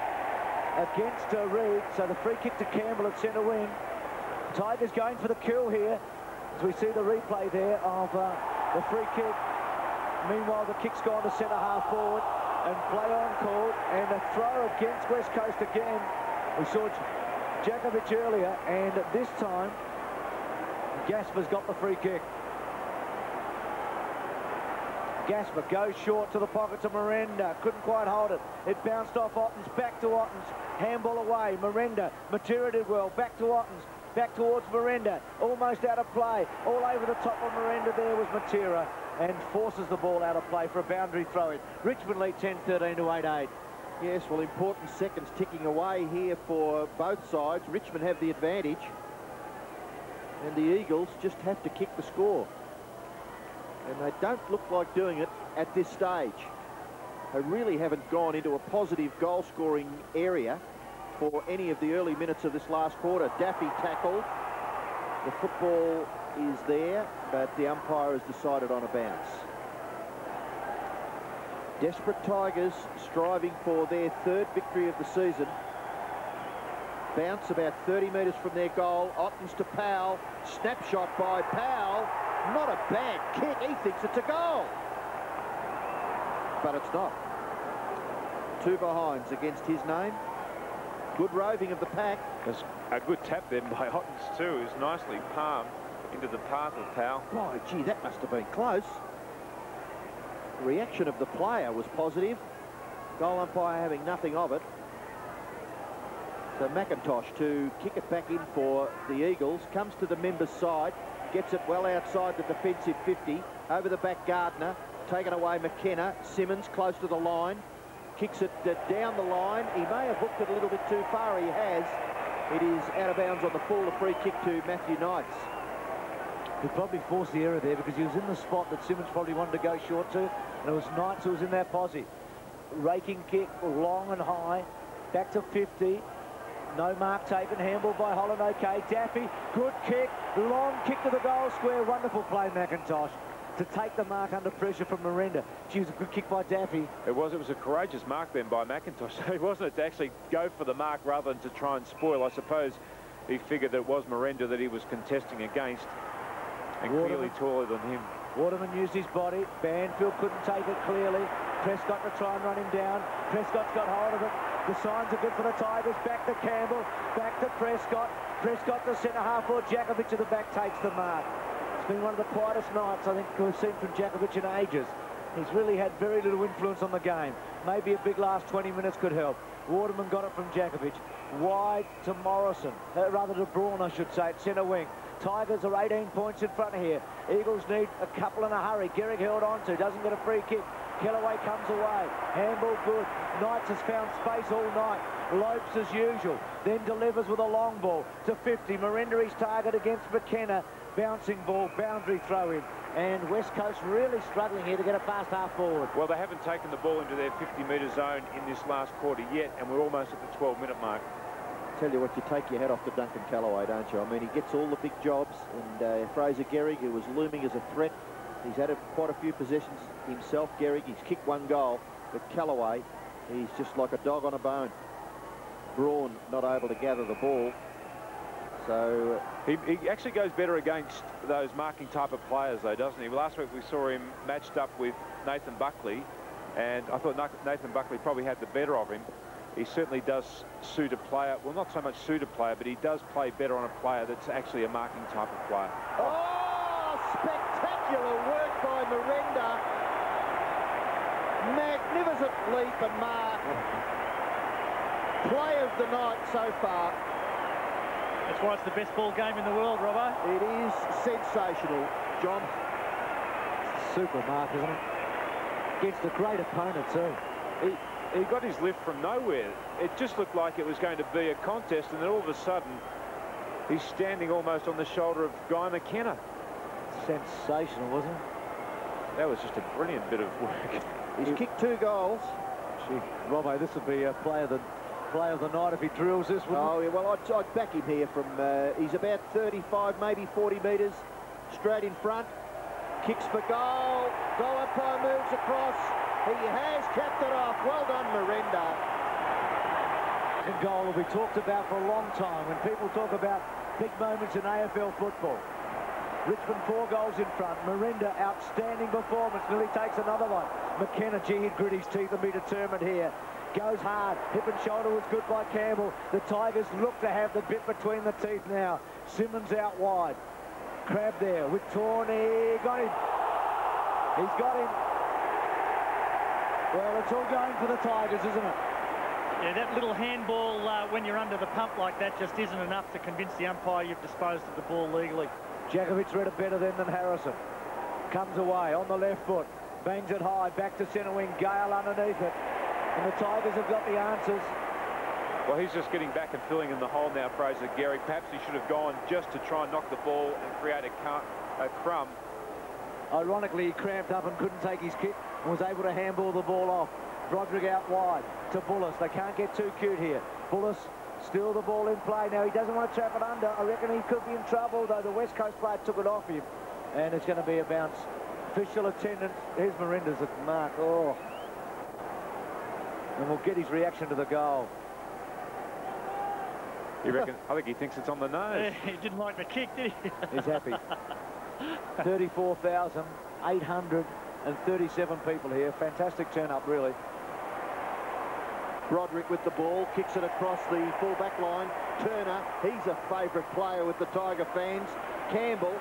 A: against uh, Reed. So the free kick to Campbell at centre wing. Tigers going for the kill here. As we see the replay there of uh, the free kick. Meanwhile, the kick's gone to centre half forward and play on call and a throw against West Coast again. We saw Jakovich earlier and this time Gaspar's got the free kick. Gaspar goes short to the pocket to Merenda. Couldn't quite hold it. It bounced off Ottens. Back to Ottens. Handball away. Merenda. Matera did well. Back to Ottens. Back towards Merenda. Almost out of play. All over the top of Merenda there was Matera and forces the ball out of play for a boundary throw in. Richmond lead 10-13 to 8-8.
B: Yes, well, important seconds ticking away here for both sides. Richmond have the advantage. And the Eagles just have to kick the score. And they don't look like doing it at this stage. They really haven't gone into a positive goal-scoring area for any of the early minutes of this last quarter. Daffy tackled. The football is there, but the umpire has decided on a bounce. Desperate Tigers striving for their third victory of the season. Bounce about 30 metres from their goal. Ottens to Powell. Snapshot by Powell. Not a bad kick. He thinks it's a goal. But it's not. Two behinds against his name. Good roving of the pack.
C: There's a good tap then by *laughs* Ottens too. Is nicely palmed into the path of Powell.
B: Oh, gee, that must have been close. The reaction of the player was positive. Goal umpire having nothing of it. So McIntosh to kick it back in for the Eagles. Comes to the members' side. Gets it well outside the defensive 50. Over the back, Gardner. Taken away McKenna. Symmons close to the line. Kicks it uh, down the line. He may have hooked it a little bit too far. He has. It is out of bounds on the full. A free kick to Matthew Knights.
A: He probably forced the error there because he was in the spot that Symmons probably wanted to go short to. And it was Knights who was in that posse. Raking kick, long and high. Back to 50. No mark taken, handled by Holland, okay. Daffy, good kick, long kick to the goal square. Wonderful play, McIntosh, to take the mark under pressure from Merenda. She was a good kick by Daffy.
C: It was. It was a courageous mark then by McIntosh. *laughs* it wasn't it to actually go for the mark rather than to try and spoil. I suppose he figured that it was Merenda that he was contesting against and Waterman. clearly taller than him.
A: Waterman used his body. Banfield couldn't take it clearly. Prescott to try and run him down. Prescott's got hold of it. The signs are good for the Tigers. Back to Campbell. Back to Prescott. Prescott to centre half or Jakovich to the back takes the mark. It's been one of the quietest nights I think we've seen from Jakovich in ages. He's really had very little influence on the game. Maybe a big last 20 minutes could help. Waterman got it from Jakovich. Wide to Morrison. Uh, rather to Braun, I should say, at centre wing. Tigers are 18 points in front here. Eagles need a couple in a hurry. Gehrig held on to, doesn't get a free kick. Kellaway comes away. Handball good. Knights has found space all night. Lopes as usual. Then delivers with a long ball to 50. Merenda target against McKenna. Bouncing ball, boundary throw in. And West Coast really struggling here to get a fast half forward.
C: Well, they haven't taken the ball into their 50-metre zone in this last quarter yet, and we're almost at the 12-minute mark
B: tell you what, you take your hat off to Duncan Kellaway, don't you? I mean, he gets all the big jobs, and uh, Fraser Gehrig, who was looming as a threat, he's had a, quite a few possessions himself, Gehrig. He's kicked one goal, but Kellaway, he's just like a dog on a bone. Braun not able to gather the ball. So
C: uh, he, he, actually goes better against those marking type of players, though, doesn't he? Last week we saw him matched up with Nathan Buckley, and I thought Nathan Buckley probably had the better of him he certainly does suit a player. Well, not so much suit a player, but he does play better on a player that's actually a marking type of player.
B: Oh, spectacular work by Merenda. Magnificent leap and mark. Play of the night so far.
H: That's why it's the best ball game in the world, Robbo.
B: It is sensational, John.
A: Super mark, isn't it? Against a great opponent, too.
C: He, he got his lift from nowhere. It just looked like it was going to be a contest, and then all of a sudden, he's standing almost on the shoulder of Guy McKenna.
A: Sensational, wasn't it?
C: That was just a brilliant bit of work. *laughs*
B: He's he, kicked two goals.
A: Gee, Robbo, this would be a player the play of the night if he drills this one.
B: Oh, yeah, well, I'd, I'd back him here from, uh, he's about 35, maybe 40 metres, straight in front. Kicks for goal. Umpire moves across. He has kept it off. Well done, Merenda.
A: Goal will be talked about for a long time when people talk about big moments in AFL football. Richmond four goals in front. Merenda, outstanding performance. Nearly takes another one. McKenna, gee, he'd grit his teeth and be determined here. Goes hard. Hip and shoulder was good by Campbell. The Tigers look to have the bit between the teeth now. Symmons out wide. Crabb there with Torney. Got him. He's got him. Well, it's all going for the Tigers, isn't it?
H: Yeah, that little handball uh, when you're under the pump like that just isn't enough to convince the umpire you've disposed of the ball legally.
A: Jakovich read it better then than Harrison. Comes away on the left foot. Bangs it high. Back to centre wing. Gale underneath it. And the Tigers have got the answers.
C: Well, he's just getting back and filling in the hole now, Fraser Gehrig. Perhaps he should have gone just to try and knock the ball and create a, a crumb.
A: Ironically, he cramped up and couldn't take his kick and was able to handball the ball off. Broderick out wide to Bulluss. They can't get too cute here. Bulluss still the ball in play. Now, he doesn't want to trap it under. I reckon he could be in trouble, though the West Coast player took it off him. And it's going to be a bounce. Official attendance. Here's Merenda's at mark. Oh. And we'll get his reaction to the goal.
C: You reckon? I think he thinks it's on the nose.
H: he didn't like the kick, did he?
A: He's happy. *laughs* 34,837 people here. Fantastic turn up, really.
B: Broderick with the ball, kicks it across the full-back line. Turner, he's a favourite player with the Tiger fans. Campbell,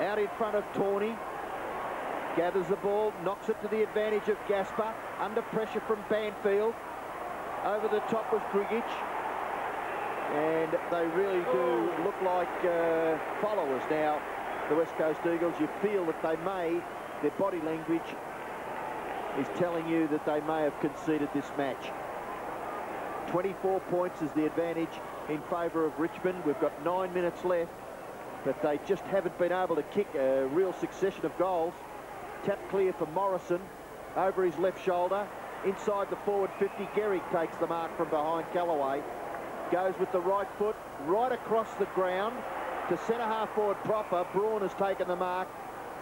B: out in front of Torney. Gathers the ball, knocks it to the advantage of Gaspar. Under pressure from Banfield. Over the top was Grgic. And they really do look like uh, followers now, the West Coast Eagles. You feel that they may, their body language is telling you that they may have conceded this match. 24 points is the advantage in favour of Richmond. We've got nine minutes left, but they just haven't been able to kick a real succession of goals. Tap clear for Morrison over his left shoulder. Inside the forward 50, Gehrig takes the mark from behind Kellaway. Goes with the right foot right across the ground to centre half forward proper. Braun has taken the mark.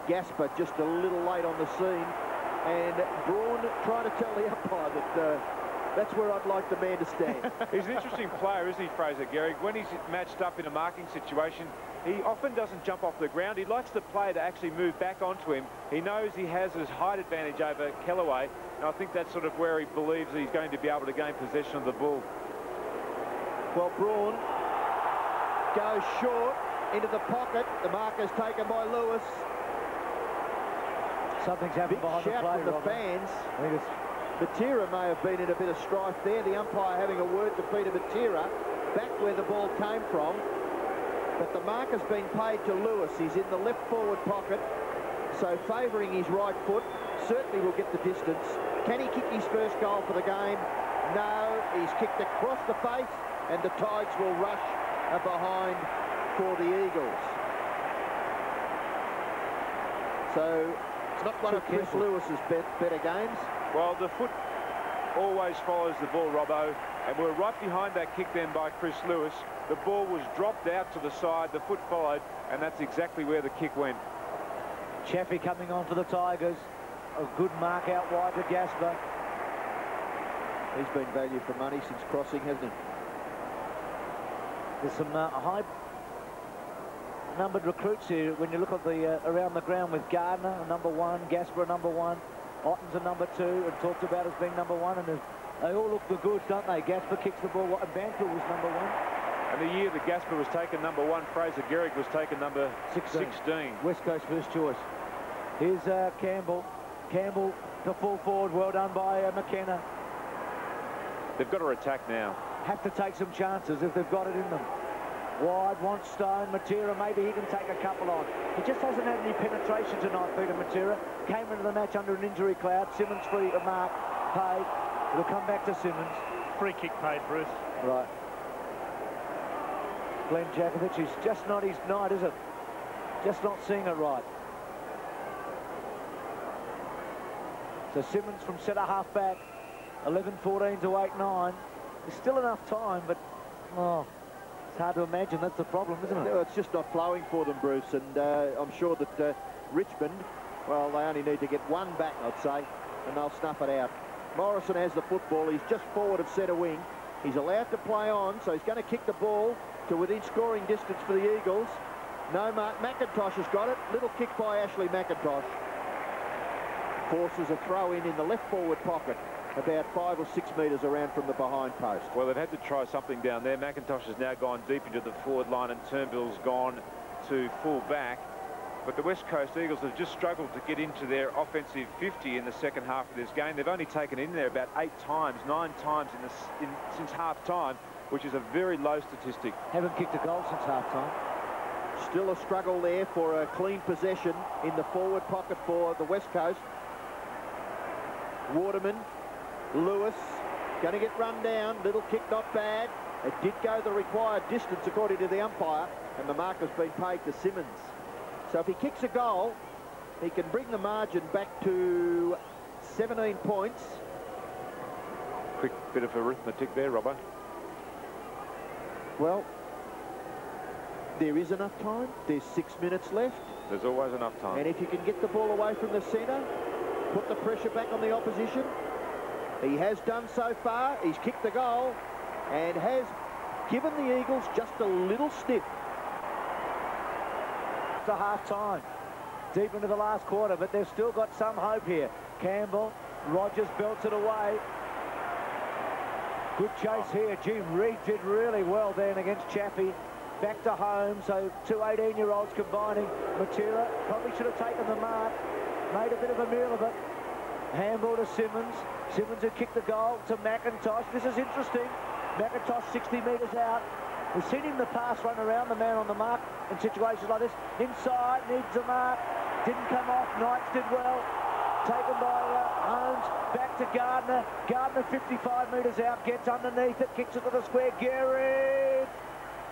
B: Gaspar just a little late on the scene. And Braun trying to tell the umpire that uh, that's where I'd like the man to stand. *laughs*
C: he's an interesting player, isn't he, Fraser Gehrig? When he's matched up in a marking situation, he often doesn't jump off the ground. He likes the player to actually move back onto him. He knows he has his height advantage over Kellaway, and I think that's sort of where he believes he's going to be able to gain possession of the ball.
B: Well, Braun goes short into the pocket. The mark is taken by Lewis.
A: Something's happened behind the
B: shout
A: play,
B: from the
A: Robert.
B: fans.
A: I think it's
B: Matera may have been in a bit of strife there. The umpire having a word to Peter Matera back where the ball came from. But the mark has been paid to Lewis. He's in the left forward pocket. So favouring his right foot. Certainly will get the distance. Can he kick his first goal for the game? No. He's kicked across the face and the Tides will rush behind for the Eagles. So it's not one of Chris. Lewis's bet, better games.
C: Well, the foot always follows the ball, Robbo, and we're right behind that kick then by Chris Lewis. The ball was dropped out to the side, the foot followed, and that's exactly where the kick went.
A: Chaffey coming on for the Tigers. A good mark out wide to Gaspar.
B: He's been value for money since crossing, hasn't he?
A: There's some uh, high numbered recruits here when you look at the uh, around the ground with Gardner number one, Gaspar number one, Otten's a number two, and talked about as being number one, and they- all look the goods, don't they? Gaspar kicks the ball, and Banfield was number one.
C: And the year that Gaspar was taken number one, Fraser Gehrig was taken number
A: 16.
C: 16.
A: West Coast first choice. Here's uh, Campbell. Campbell to full forward. Well done by uh, McKenna.
C: They've got to attack now.
A: Have to take some chances if they've got it in them. Wide, wants Stone. Matera, maybe he can take a couple on. He just hasn't had any penetration tonight, Peter Matera. Came into the match under an injury cloud. Symmons free to mark. Paid. It'll come back to Symmons.
H: Free kick paid, Bruce.
A: Right. Glen Jakovich is just not his night, is it? Just not seeing it right. So Symmons from centre half back, 11-14 to 8-9. There's still enough time, but oh, hard to imagine. That's the problem, isn't it?
B: No, it's just not flowing for them, Bruce, and uh, I'm sure that uh, Richmond, well, they only need to get one back, I'd say, and they'll snuff it out. Morrison has the football. He's just forward of centre wing. He's allowed to play on, so he's going to kick the ball to within scoring distance for the Eagles. No, Mark McIntosh has got it. Little kick by Ashley McIntosh. Forces a throw in in the left forward pocket, about five or six metres around from the behind post.
C: Well, they've had to try something down there. McIntosh has now gone deep into the forward line and Turnbull's gone to full back. But the West Coast Eagles have just struggled to get into their offensive 50 in the second half of this game. They've only taken in there about eight times, nine times in the, in, since half-time, which is a very low statistic.
A: Haven't kicked a goal since half-time.
B: Still a struggle there for a clean possession in the forward pocket for the West Coast. Waterman, Lewis, going to get run down. Little kick not bad. It did go the required distance according to the umpire, and the mark has been paid to Symmons. So if he kicks a goal, he can bring the margin back to 17 points.
C: Quick bit of arithmetic there, Robert.
B: Well, there is enough time. There's six minutes left.
C: There's always enough time.
B: And if you can get the ball away from the centre, put the pressure back on the opposition. He has done so far. He's kicked the goal and has given the Eagles just a little stiff.
A: To half-time, deep into the last quarter, but they've still got some hope here. Campbell, Rogers belts it away. Good chase here. Jim Reed did really well then against Chaffey. Back to home, so two 18-year-olds combining. Matera probably should have taken the mark. Made a bit of a meal of it. Handball to Symmons. Symmons had kicked the goal to McIntosh. This is interesting. McIntosh 60 metres out. We've seen him the pass run around the man on the mark in situations like this. Inside, needs a mark. Didn't come off. Knights did well. Taken by uh, Holmes. Back to Gardner. Gardner 55 metres out. Gets underneath it. Kicks it to the square. Gehrig.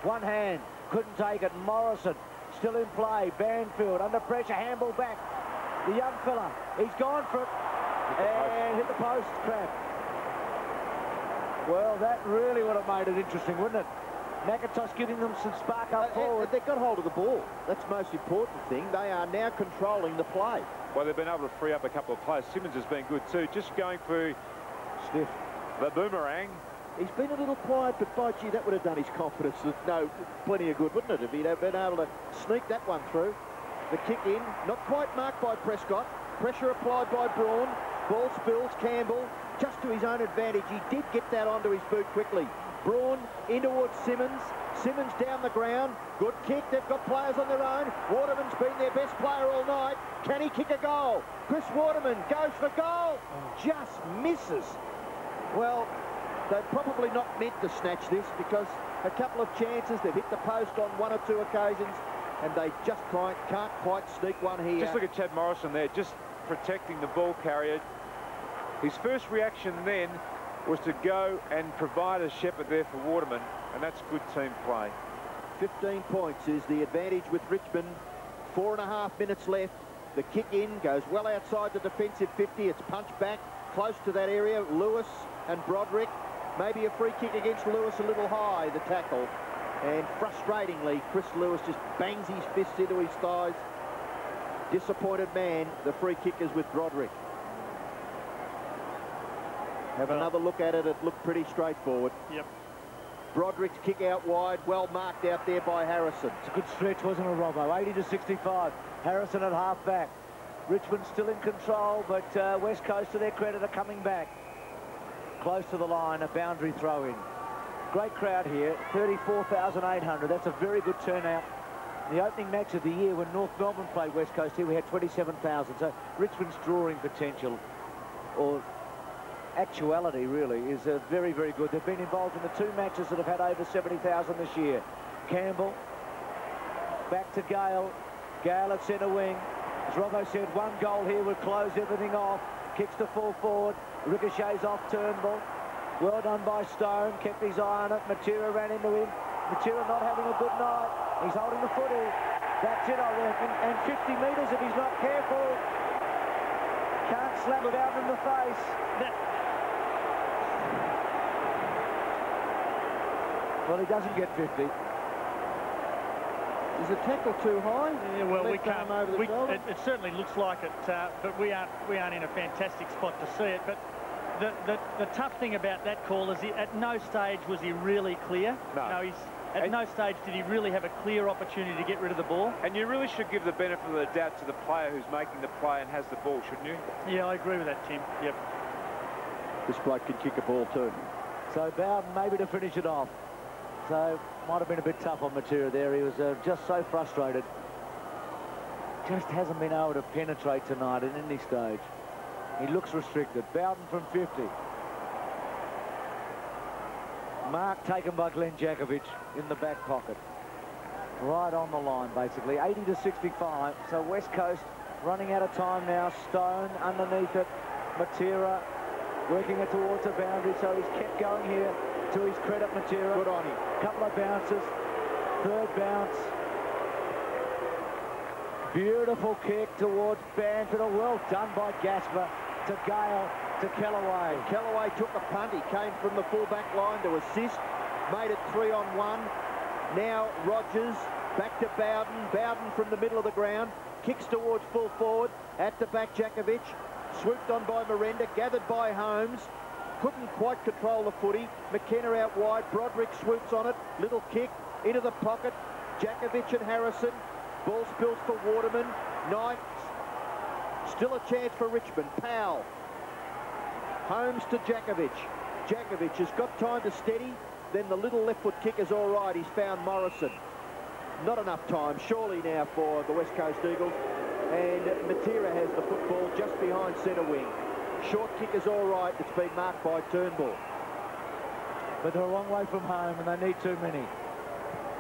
A: One hand. Couldn't take it. Morrison still in play. Banfield under pressure. Handball back. The young fella. He's gone for it. And hit the post. Crap. Well, that really would have made it interesting, wouldn't it? McIntosh giving them some spark up uh, forward.
B: They've got hold of the ball. That's the most important thing. They are now controlling the play.
C: Well, they've been able to free up a couple of players. Symmons has been good too. Just going for Sniff. the boomerang.
B: He's been a little quiet, but by gee, that would have done his confidence. Uh, no, plenty of good, wouldn't it, if he'd have been able to sneak that one through. The kick in, not quite marked by Prescott. Pressure applied by Braun. Ball spills, Campbell, just to his own advantage. He did get that onto his boot quickly. Braun in towards Symmons. Symmons down the ground. Good kick. They've got players on their own. Waterman's been their best player all night. Can he kick a goal? Chris Waterman goes for goal. Just misses. Well, they've probably not meant to snatch this because a couple of chances. They've hit the post on one or two occasions and they just can't, can't quite sneak one here.
C: Just look at Chad Morrison there, just protecting the ball carrier. His first reaction then was to go and provide a shepherd there for Waterman, and that's good team play.
B: 15 points is the advantage with Richmond. Four and a half minutes left. The kick in goes well outside the defensive 50. It's punched back close to that area. Lewis and Broderick. Maybe a free kick against Lewis a little high, the tackle. And frustratingly, Chris Lewis just bangs his fists into his thighs. Disappointed man. The free kick is with Broderick. Have another look at it. It looked pretty straightforward.
H: Yep.
B: Broderick's kick out wide, well marked out there by Harrison.
A: It's a good stretch, wasn't it, Robbo? 80 to 65. Harrison at half back. Richmond still in control, but uh, West Coast, to their credit, are coming back. Close to the line, a boundary throw in. Great crowd here, 34,800. That's a very good turnout. The opening match of the year when North Melbourne played West Coast here, we had 27,000. So Richmond's drawing potential, or actuality really is uh, very, very good. They've been involved in the two matches that have had over 70,000 this year. Campbell, back to Gale. Gale at centre wing. As Robbo said, one goal here would close everything off. Kicks to full forward. Ricochets off Turnbull. Well done by Stone. Kept his eye on it. Matera ran into him. Matera not having a good night. He's holding the footy. That's it, I reckon. And 50 metres if he's not careful. Can't slap it out in the face. Well, he doesn't get 50.
B: Is the tackle too high?
H: Yeah, well, we can't.
B: over the
H: We, it, it certainly looks like it, uh, but we aren't we aren't in a fantastic spot to see it. But the the, the tough thing about that call is he, at no stage was he really clear.
C: No.
H: he's at no stage did he really have a clear opportunity to get rid of the ball.
C: And you really should give the benefit of the doubt to the player who's making the play and has the ball, shouldn't you?
H: Yeah, I agree with that, Tim. Yep.
B: This bloke can kick a ball too.
A: So Bowden maybe to finish it off. So might have been a bit tough on Matera there. He was uh, just so frustrated. just hasn't been able to penetrate tonight at any stage. He looks restricted. Bowden from 50. Mark taken by Glen Jakovich in the back pocket. Right on the line, basically. 80 to 65. So West Coast running out of time now. Stone underneath it. Matera working it towards the boundary. So he's kept going here to his credit, Matera.
B: Good on him.
A: Couple of bounces. Third bounce. Beautiful kick towards Banfield. Well done by Gaspar to Gale to Kellaway.
B: Kellaway took a punt. He came from the full-back line to assist. Made it three on one. Now Rogers back to Bowden. Bowden from the middle of the ground. Kicks towards full forward. At the back, Jakovich. Swooped on by Merenda. Gathered by Holmes. Couldn't quite control the footy. McKenna out wide. Broderick swoops on it. Little kick into the pocket. Jakovich and Harrison. Ball spills for Waterman. Knight. Still a chance for Richmond. Powell. Holmes to Jakovich. Jakovich has got time to steady. Then the little left foot kick is all right. He's found Morrison. Not enough time, surely now for the West Coast Eagles. And Matera has the football just behind centre wing. Short kick is all right. It's been marked by Turnbull.
A: But they're a long way from home and they need too many.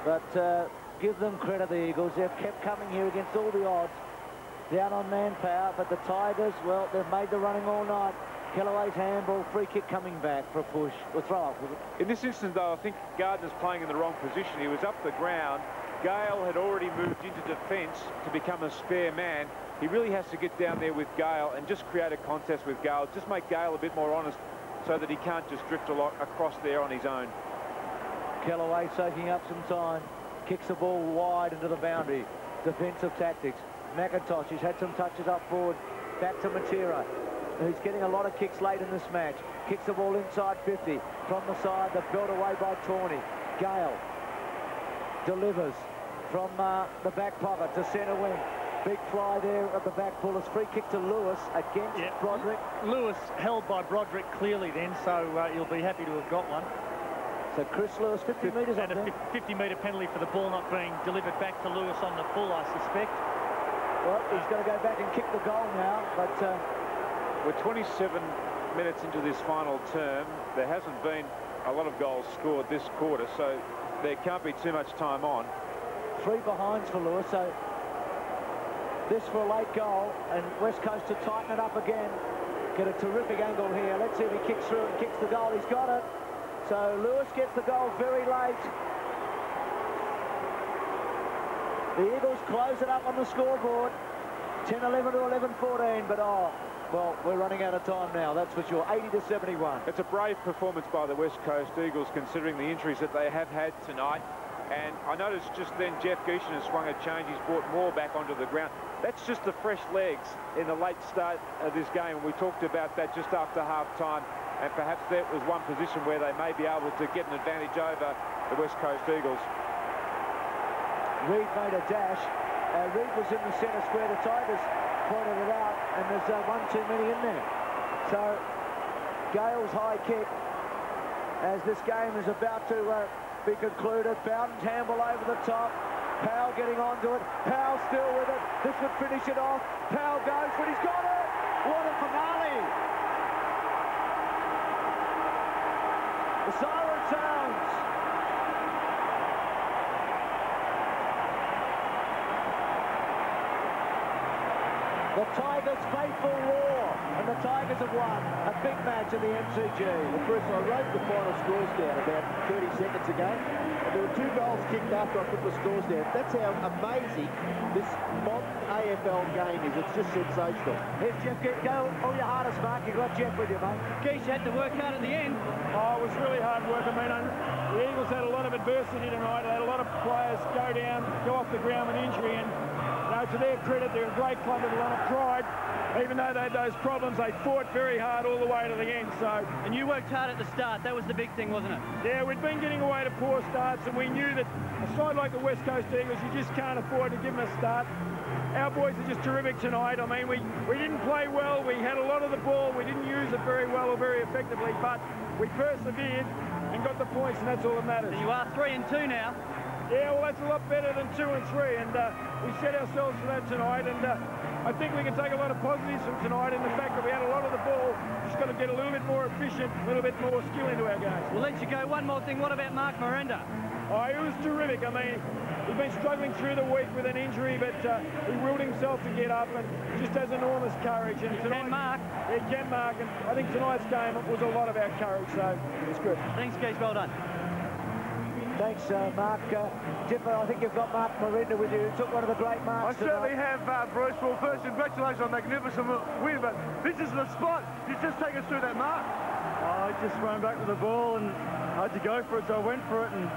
A: But uh, give them credit, the Eagles. They've kept coming here against all the odds. Down on manpower, but the Tigers, well, they've made the running all night. Kellaway's handball, free kick coming back for a push. Or throw up.
C: In this instance, though, I think Gardner's playing in the wrong position. He was up the ground. Gale had already moved into defence to become a spare man. He really has to get down there with Gale and just create a contest with Gale. Just make Gale a bit more honest so that he can't just drift a lot across there on his own.
A: Kellaway soaking up some time. Kicks the ball wide into the boundary. Defensive tactics. McIntosh, he's had some touches up forward. Back to Matera. He's getting a lot of kicks late in this match. Kicks the ball inside 50. From the side, the belt away by Torney. Gale delivers from uh, the back pocket to centre wing. Big fly there at the back pullers. Free kick to Lewis against
H: Yeah.
A: Broderick.
H: Lewis held by Broderick clearly then, so uh, he'll be happy to have got one.
A: So Chris Lewis, 50 metres
H: And
A: on
H: a 50 metre penalty for the ball not being delivered back to Lewis on the full, I suspect.
A: Well, he's going to go back and kick the goal now, but uh,
C: We're 27 minutes into this final term. There hasn't been a lot of goals scored this quarter, so there can't be too much time on.
A: three behinds for Lewis. So this for a late goal, and West Coast to tighten it up again. Get a terrific angle here. Let's see if he kicks through and kicks the goal. He's got it. So Lewis gets the goal very late. The Eagles close it up on the scoreboard. 10-11 to 11-14, but oh, well, we're running out of time now, that's for sure. 80 to 71.
C: It's a brave performance by the West Coast Eagles considering the injuries that they have had tonight. And I noticed just then Jeff Gieschen has swung a change. He's brought more back onto the ground. That's just the fresh legs in the late start of this game. And we talked about that just after half-time. And perhaps that was one position where they may be able to get an advantage over the West Coast Eagles.
A: Reed made a dash. Uh, Reed was in the centre square. The Tigers pointed it out, and there's uh, one too many in there. So Gale's high kick as this game is about to uh, be concluded. Bowden Campbell over the top. Powell getting onto it. Powell still with it. This would finish it off. Powell goes, but he's got it. What a finale. The siren sounds. The Tigers' faithful roar, and the Tigers have won a big match in the MCG.
B: Well, Bruce, I wrote the final scores down about 30 seconds ago, and there were two goals kicked after I put the scores down. That's how amazing this modern AFL game is. It's just sensational.
A: Here's Jeff, get, go all your hardest, Mark. You've got Jeff with you, mate.
D: Geese had to work hard at the end.
L: Oh, it was really hard work. I mean, the Eagles had a lot of adversity tonight. They had a lot of players go down, go off the ground with injury, and you know, to their credit, they're a great club with a lot of pride. Even though they had those problems, they fought very hard all the way to the end. So,
D: And you worked hard at the start. That was the big thing, wasn't it?
L: yeah, we'd been getting away to poor starts, and we knew that a side like the West Coast Eagles, you just can't afford to give them a start. Our boys are just terrific tonight. I mean, we, we didn't play well. We had a lot of the ball. We didn't use it very well or very effectively, but we persevered and got the points, and that's all that matters.
D: You are three and two now.
L: Yeah, well, that's a lot better than two and three, and uh, we set ourselves for that tonight, and uh, I think we can take a lot of positives from tonight in the fact that we had a lot of the ball, just got to get a little bit more efficient, a little bit more skill into our games.
D: We'll let you go. One more thing. What about Mark Merenda?
L: Oh, he was terrific. I mean, he's been struggling through the week with an injury, but uh, he willed himself to get up and just has enormous courage. And tonight,
D: can mark.
L: He can mark, and I think tonight's game was a lot of our courage, so it's good.
D: Thanks, guys. Well done.
A: Thanks, uh, Mark. Uh, Dipper, I think you've got Mark Merenda with you. Took one of the great marks.
G: I
A: marks
G: certainly
A: tonight.
G: have, uh, Bruce. Well, first, congratulations on a magnificent win, but this is the spot. You just take us through that mark.
M: I just ran back with the ball and had to go for it, so I went for it and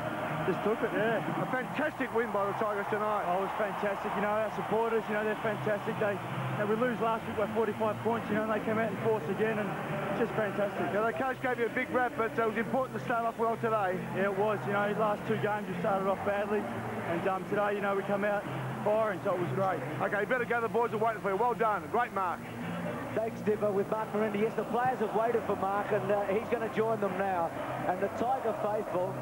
M: just took it, yeah.
G: A fantastic win by the Tigers tonight.
M: Oh, it was fantastic. You know, our supporters, you know, they're fantastic. They, you know, we lose last week by 45 points, you know, and they came out and force again, and just fantastic.
G: Now, the coach gave you a big rap, but uh, it was important to start off well today.
M: Yeah, it was. You know, the last two games we started off badly, and um, today, you know, we come out firing, so it was great.
G: Okay, you better go. The boys are waiting for you. Well done. Great mark.
A: Thanks, Dipper, with Mark Merenda. Yes, the players have waited for Mark, and uh, he's going to join them now. And the Tiger faithful,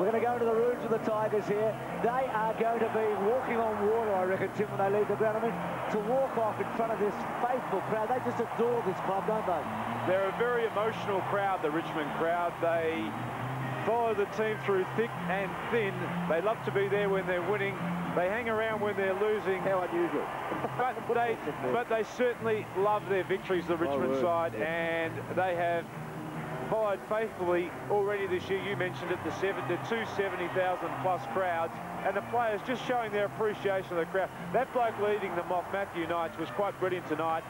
A: we're going to go into the rooms of the Tigers here. They are going to be walking on water, I reckon, Tim, when they leave the ground. I mean, to walk off in front of this faithful crowd, they just adore this club, don't they?
C: They're a very emotional crowd, the Richmond crowd. They follow the team through thick and thin. They love to be there when they're winning. They hang around when they're losing.
A: How unusual.
C: but, they, but they certainly love their victories, the Richmond
A: word.
C: side, and they have followed faithfully already this year. You mentioned it, the, seven, the two 70,000 plus crowds, and the players just showing their appreciation of the crowd. That bloke leading them off, Matthew Knights, was quite brilliant tonight.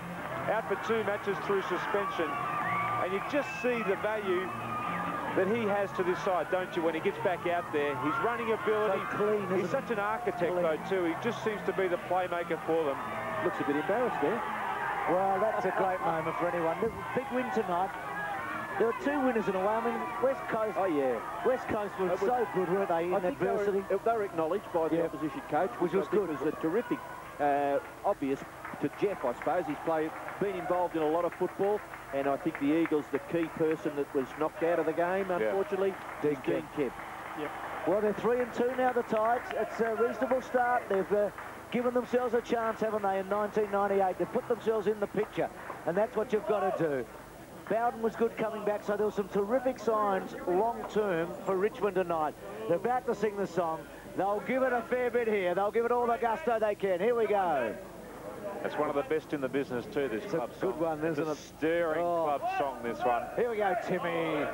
C: Out for two matches through suspension, and you just see the value that he has to this side, don't you, when he gets back out there. His running ability.
A: So clean,
C: He's such an architect,
A: Clean.
C: though, too. He just seems to be the playmaker for them.
A: Looks a bit embarrassed there. Well, that's a great moment for anyone. Big win tonight. There were two winners in a way. I mean, West Coast.
B: Oh, yeah.
A: West Coast were
B: was-
A: so good, weren't they, in
B: I think they were-
A: adversity?
B: They were, acknowledged by the
A: Yeah.
B: opposition coach,
A: Which
B: which,
A: was
B: I think
A: good.
B: was a terrific, uh, obvious to Jeff, I suppose. He's played, been involved in a lot of football, and I think the Eagles, the key person that was knocked out of the game, unfortunately, is Dean Kemp.
A: Well, they're three and two now, the Tides. It's a reasonable start. They've uh, given themselves a chance, haven't they, in 1998? They've put themselves in the picture, and that's what you've got to do. Bowden was good coming back, so there were some terrific signs long-term for Richmond tonight. They're about to sing the song. They'll give it a fair bit here. They'll give it all the gusto they can. Here we go.
C: That's one of the best in the business, too, this
A: It's a
C: club
A: good
C: song.
A: one, isn't
C: it's
A: it?
C: a stirring
A: Oh.
C: club song, this one.
A: Here we go, Timmy.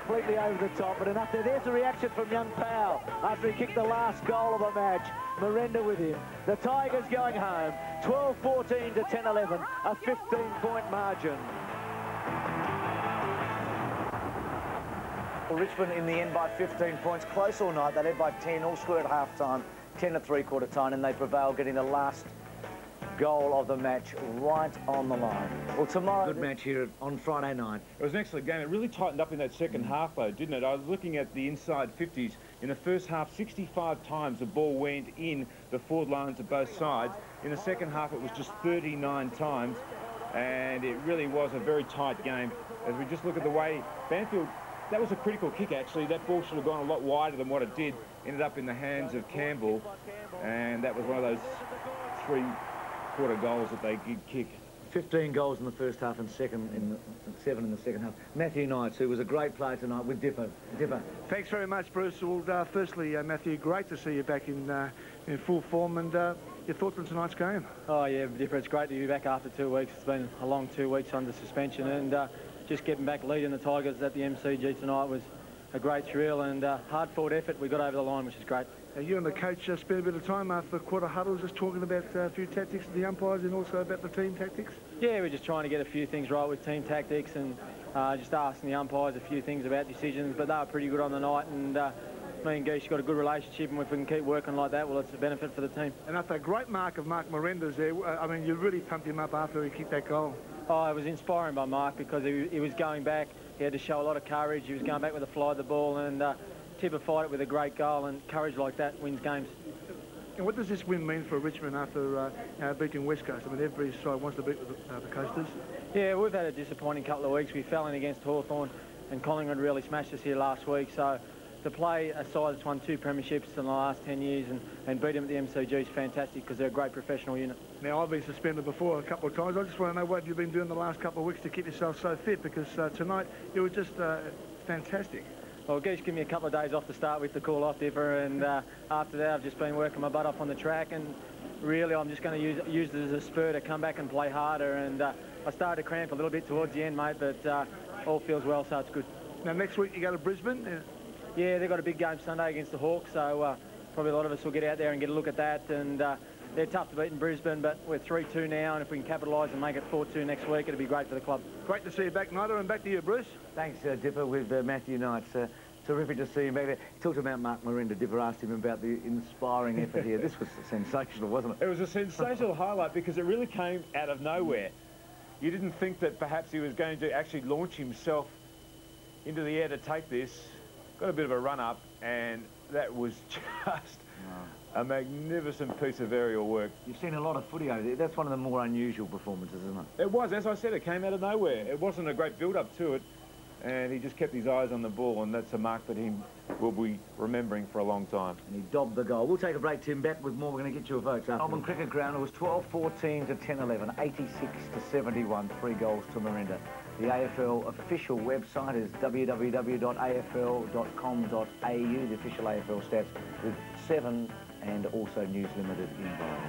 A: Completely over the top, but enough there. There's the reaction from young Powell after he kicked the last goal of the match. Merenda with him. The Tigers going home. 12-14 to 10-11. A 15-point margin.
N: Well, Richmond in the end by 15 points. Close all night. They led by 10, all scored at half-time, 10 to three-quarter time, and they prevailed, getting the last goal of the match right on the line. Well, tomorrow...
O: Good match here on Friday night.
C: It was an excellent game. It really tightened up in that second half, though, didn't it? I was looking at the inside 50s. In the first half, 65 times the ball went in the forward lines of both sides. In the second half, it was just 39 times, and it really was a very tight game. As we just look at the way Banfield, that was a critical kick, actually. That ball should have gone a lot wider than what it did. Ended up in the hands of Campbell, and that was one of those three-quarter goals that they did kick.
O: 15 goals in the first half and second in the, seven in the second half. Matthew Knights, who was a great player tonight with Dipper. Dipper.
G: Thanks very much, Bruce. Well, uh, firstly, uh, Matthew, great to see you back in uh, in full form, and uh, your thoughts on tonight's game?
M: Oh, yeah, Dipper, it's great to be back after two weeks. It's been a long two weeks under suspension, and uh, just getting back leading the Tigers at the MCG tonight was a great thrill and uh, hard-fought effort. We got over the line, which is great.
G: Uh, you and the coach uh, spent a bit of time after the quarter huddles just talking about uh, a few tactics of the umpires and also about the team tactics.
M: Yeah, we're just trying to get a few things right with team tactics and
J: uh, just asking the umpires a few things about decisions, but they were pretty good on the night, and uh, me and Geesh got a good relationship, and if we can keep working like that, well, it's a benefit for the team.
G: And after a great mark of Mark Merenda's there, I mean, you really pumped him up after he kicked that goal.
J: Oh, it was inspiring by Mark because he, he was going back. He had to show a lot of courage. He was going back with a fly of the ball and uh, Tipper fight it with a great goal, and courage like that wins games.
G: And what does this win mean for Richmond after uh, uh, beating West Coast? I mean, every side wants to beat the, uh, the Coasters.
J: Yeah, we've had a disappointing couple of weeks. We fell in against Hawthorn, and Collingwood really smashed us here last week. So to play a side that's won two premierships in the last 10 years and, and beat them at the MCG is fantastic because they're a great professional unit.
G: Now, I've been suspended before a couple of times. I just want to know what you've been doing the last couple of weeks to keep yourself so fit because uh, tonight it was just uh, fantastic.
J: Well, Geesh give me a couple of days off to start with to cool off Dipper, and uh, after that I've just been working my butt off on the track, and really I'm just going to use, use it as a spur to come back and play harder, and uh, I started to cramp a little bit towards the end, mate, but uh, all feels well, so it's good.
G: Now, next week you go to Brisbane?
J: Yeah, they've got a big game Sunday against the Hawks, so uh, probably a lot of us will get out there and get a look at that, and uh, they're tough to beat in Brisbane, but we're 3-2 now, and if we can capitalise and make it 4-2 next week, it'll be great for the club.
G: Great to see you back, Nida, and back to you, Bruce.
A: Thanks, uh, Dipper, with uh, Matthew Knight. Uh, terrific to see him back there. He talked about Mark Merenda. Dipper asked him about the inspiring effort here. This was sensational, wasn't it?
C: It was a sensational *laughs* highlight because it really came out of nowhere. You didn't think that perhaps he was going to actually launch himself into the air to take this. Got a bit of a run up, and that was *laughs* just a magnificent piece of aerial work.
A: You've seen a lot of footy over there. That's one of the more unusual performances, isn't it?
C: It was, as I said, it came out of nowhere. It wasn't a great build-up to it, and he just kept his eyes on the ball, and that's a mark that he will be remembering for a long time.
A: And he dobbed the goal. We'll take a break, Tim. Back with more. We're going to get your votes after. Melbourne Cricket Ground, it was 12-14 to 10-11, 86 to 71, three goals to Merenda. The AFL official website is www.afl.com.au, the official AFL stats, with seven and also News Limited involved.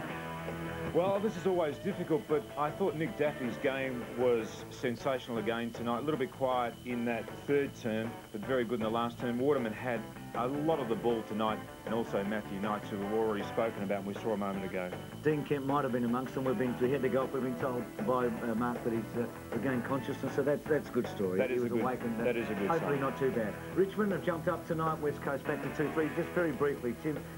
C: Well, this is always difficult, but I thought Nick Daffy's game was sensational again tonight. A little bit quiet in that third term, but very good in the last term. Waterman had a lot of the ball tonight, and also Matthew Knights, who we've already spoken about and we saw a moment ago.
A: Dean Kemp might have been amongst them. We've been to head to golf. We've been told by uh, Mark that he's uh, regained consciousness, so that's that's a good story.
C: That is
A: he was
C: a good,
A: awakened.
C: that is a good
A: Hopefully
C: sign.
A: not too bad. Richmond have jumped up tonight. West Coast back to 2-3. Just very briefly, Tim.